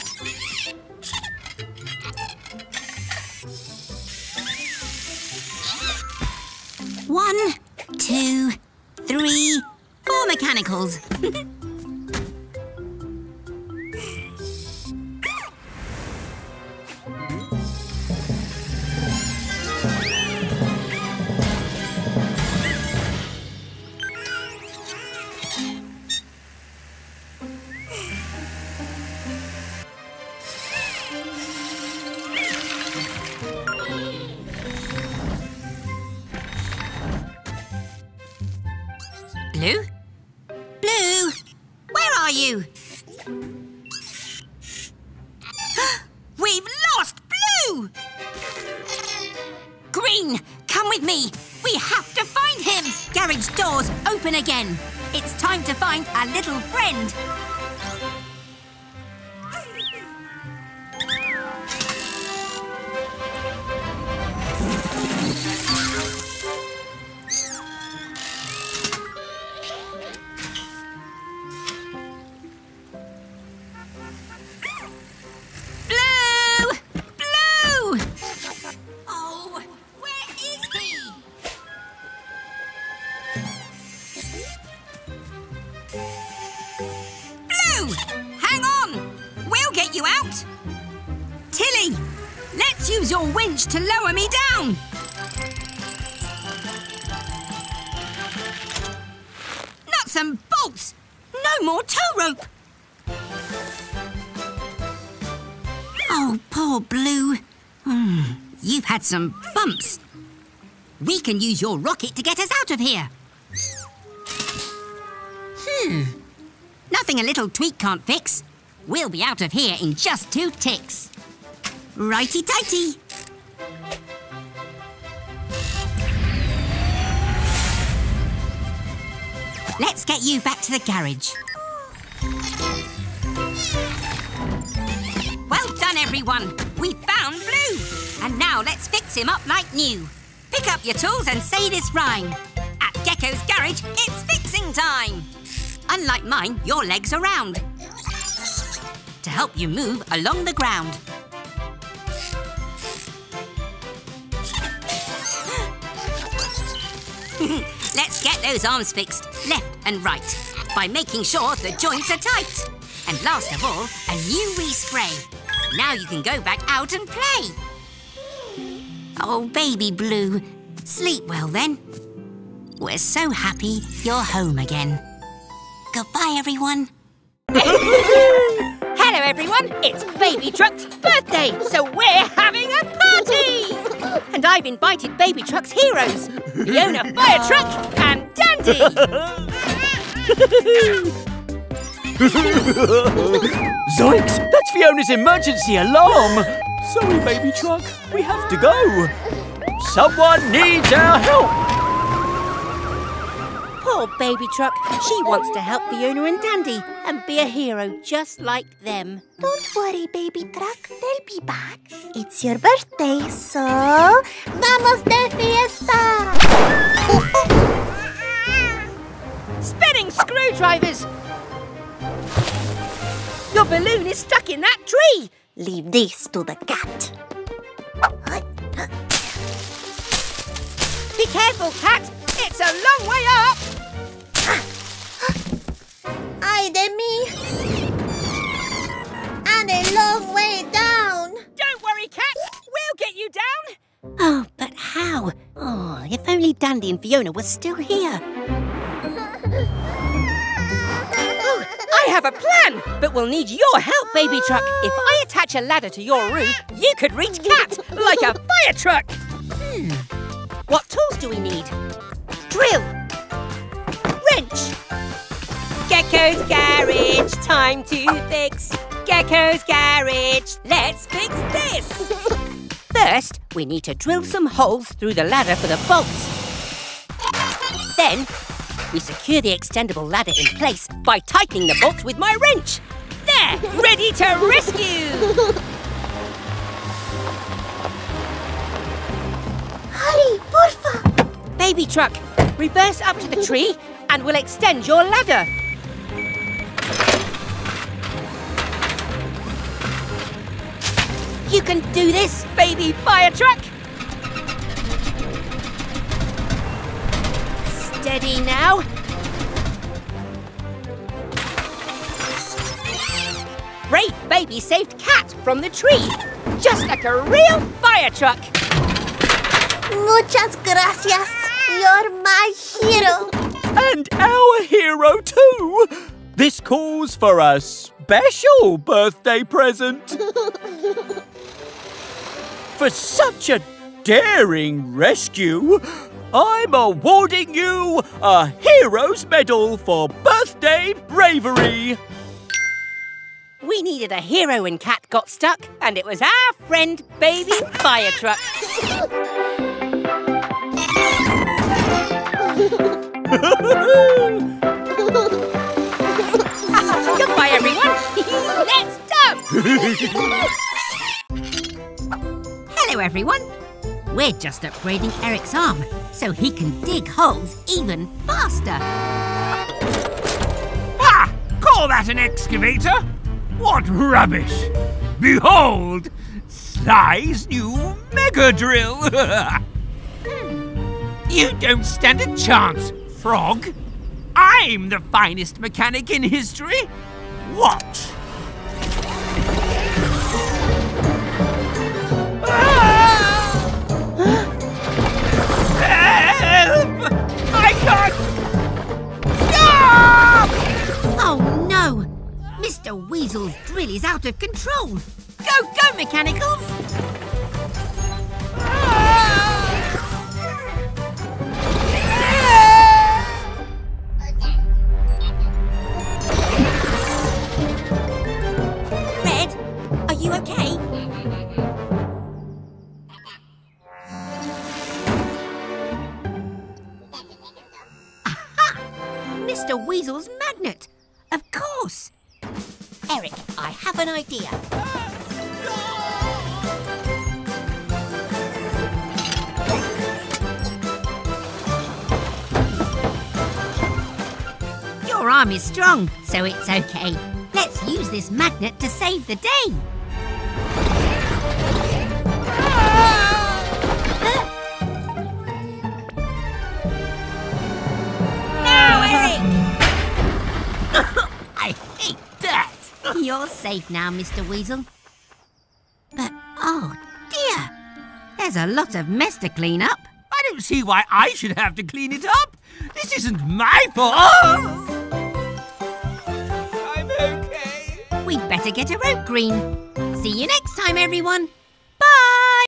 Speaker 1: One, two, three, four mechanicals. Blue? Blue! Where are you? We've lost Blue! Green, come with me. We have to find him. Garage doors open again. It's time to find a little friend. Some bumps. We can use your rocket to get us out of here. Hmm. Nothing a little tweak can't fix. We'll be out of here in just two ticks. Righty-tighty. Let's get you back to the garage. Well done, everyone. We found Blue. And now let's fix him up like new. Pick up your tools and say this rhyme. At Gecko's garage, it's fixing time. Unlike mine, your legs are round. To help you move along the ground. Let's get those arms fixed, left and right, by making sure the joints are tight. And last of all, a new respray. Now you can go back out and play. Oh, baby Blue, sleep well then. We're so happy you're home again. Goodbye, everyone.
Speaker 34: Hello, everyone. It's Baby Truck's birthday, so we're having a party! And I've invited Baby Truck's heroes, Fiona Fire Truck and Dandy.
Speaker 35: Zoinks! That's Fiona's emergency alarm! Sorry, baby truck. We have to go.
Speaker 36: Someone needs our help!
Speaker 1: Poor baby truck. She wants to help Fiona and Dandy and be a hero just like them.
Speaker 3: Don't worry, baby truck. They'll be back. It's your birthday, so vamos de fiesta.
Speaker 1: Spinning screwdrivers! Your balloon is stuck in that tree!
Speaker 3: Leave this to the cat.
Speaker 1: Be careful, cat! It's a long way up!
Speaker 3: Ay de mí. And a long way down.
Speaker 1: Don't worry, cat! We'll get you down!
Speaker 37: Oh, but how? Oh, if only Dandy and Fiona were still here.
Speaker 1: I have a plan, but we'll need your help, baby truck. If I attach a ladder to your roof, you could reach cat like a fire truck. Hmm. What tools do we need? Drill. Wrench. Gecko's garage, time to fix. Gecko's garage, let's fix this. First, we need to drill some holes through the ladder for the bolts. Then, we secure the extendable ladder in place by tightening the bolts with my wrench. There, ready to rescue!
Speaker 3: Hurry, porfa.
Speaker 1: Baby truck, reverse up to the tree and we'll extend your ladder. You can do this, baby fire truck! Steady now. Brave baby saved cat from the tree, just like a real fire truck.
Speaker 3: Muchas gracias. You're my hero.
Speaker 36: And our hero too! This calls for a special birthday present! for such a daring rescue, I'm awarding you a Hero's Medal for birthday bravery!
Speaker 1: We needed a hero when Cat got stuck, and it was our friend Baby Fire Truck. Goodbye, everyone. Let's dump.
Speaker 38: Hello, everyone. We're just upgrading Eric's arm so he can dig holes even faster.
Speaker 2: Ha! Call that an excavator? What rubbish! Behold, Sly's new Mega Drill! Hmm. you don't stand a chance, Frog. I'm the finest mechanic in history. Watch.
Speaker 38: Mr. Weasel's drill is out of control. Go, go, Mechanicals!
Speaker 1: Red, are you okay?
Speaker 38: Mr. Weasel's magnet. Of course.
Speaker 37: Eric, I have an idea.
Speaker 38: Your arm is strong, so it's okay. Let's use this magnet to save the day. You're safe now, Mr. Weasel. But, oh dear, there's a lot of mess to clean up.
Speaker 2: I don't see why I should have to clean it up. This isn't my fault. I'm okay.
Speaker 38: We'd better get a rope green. See you next time, everyone.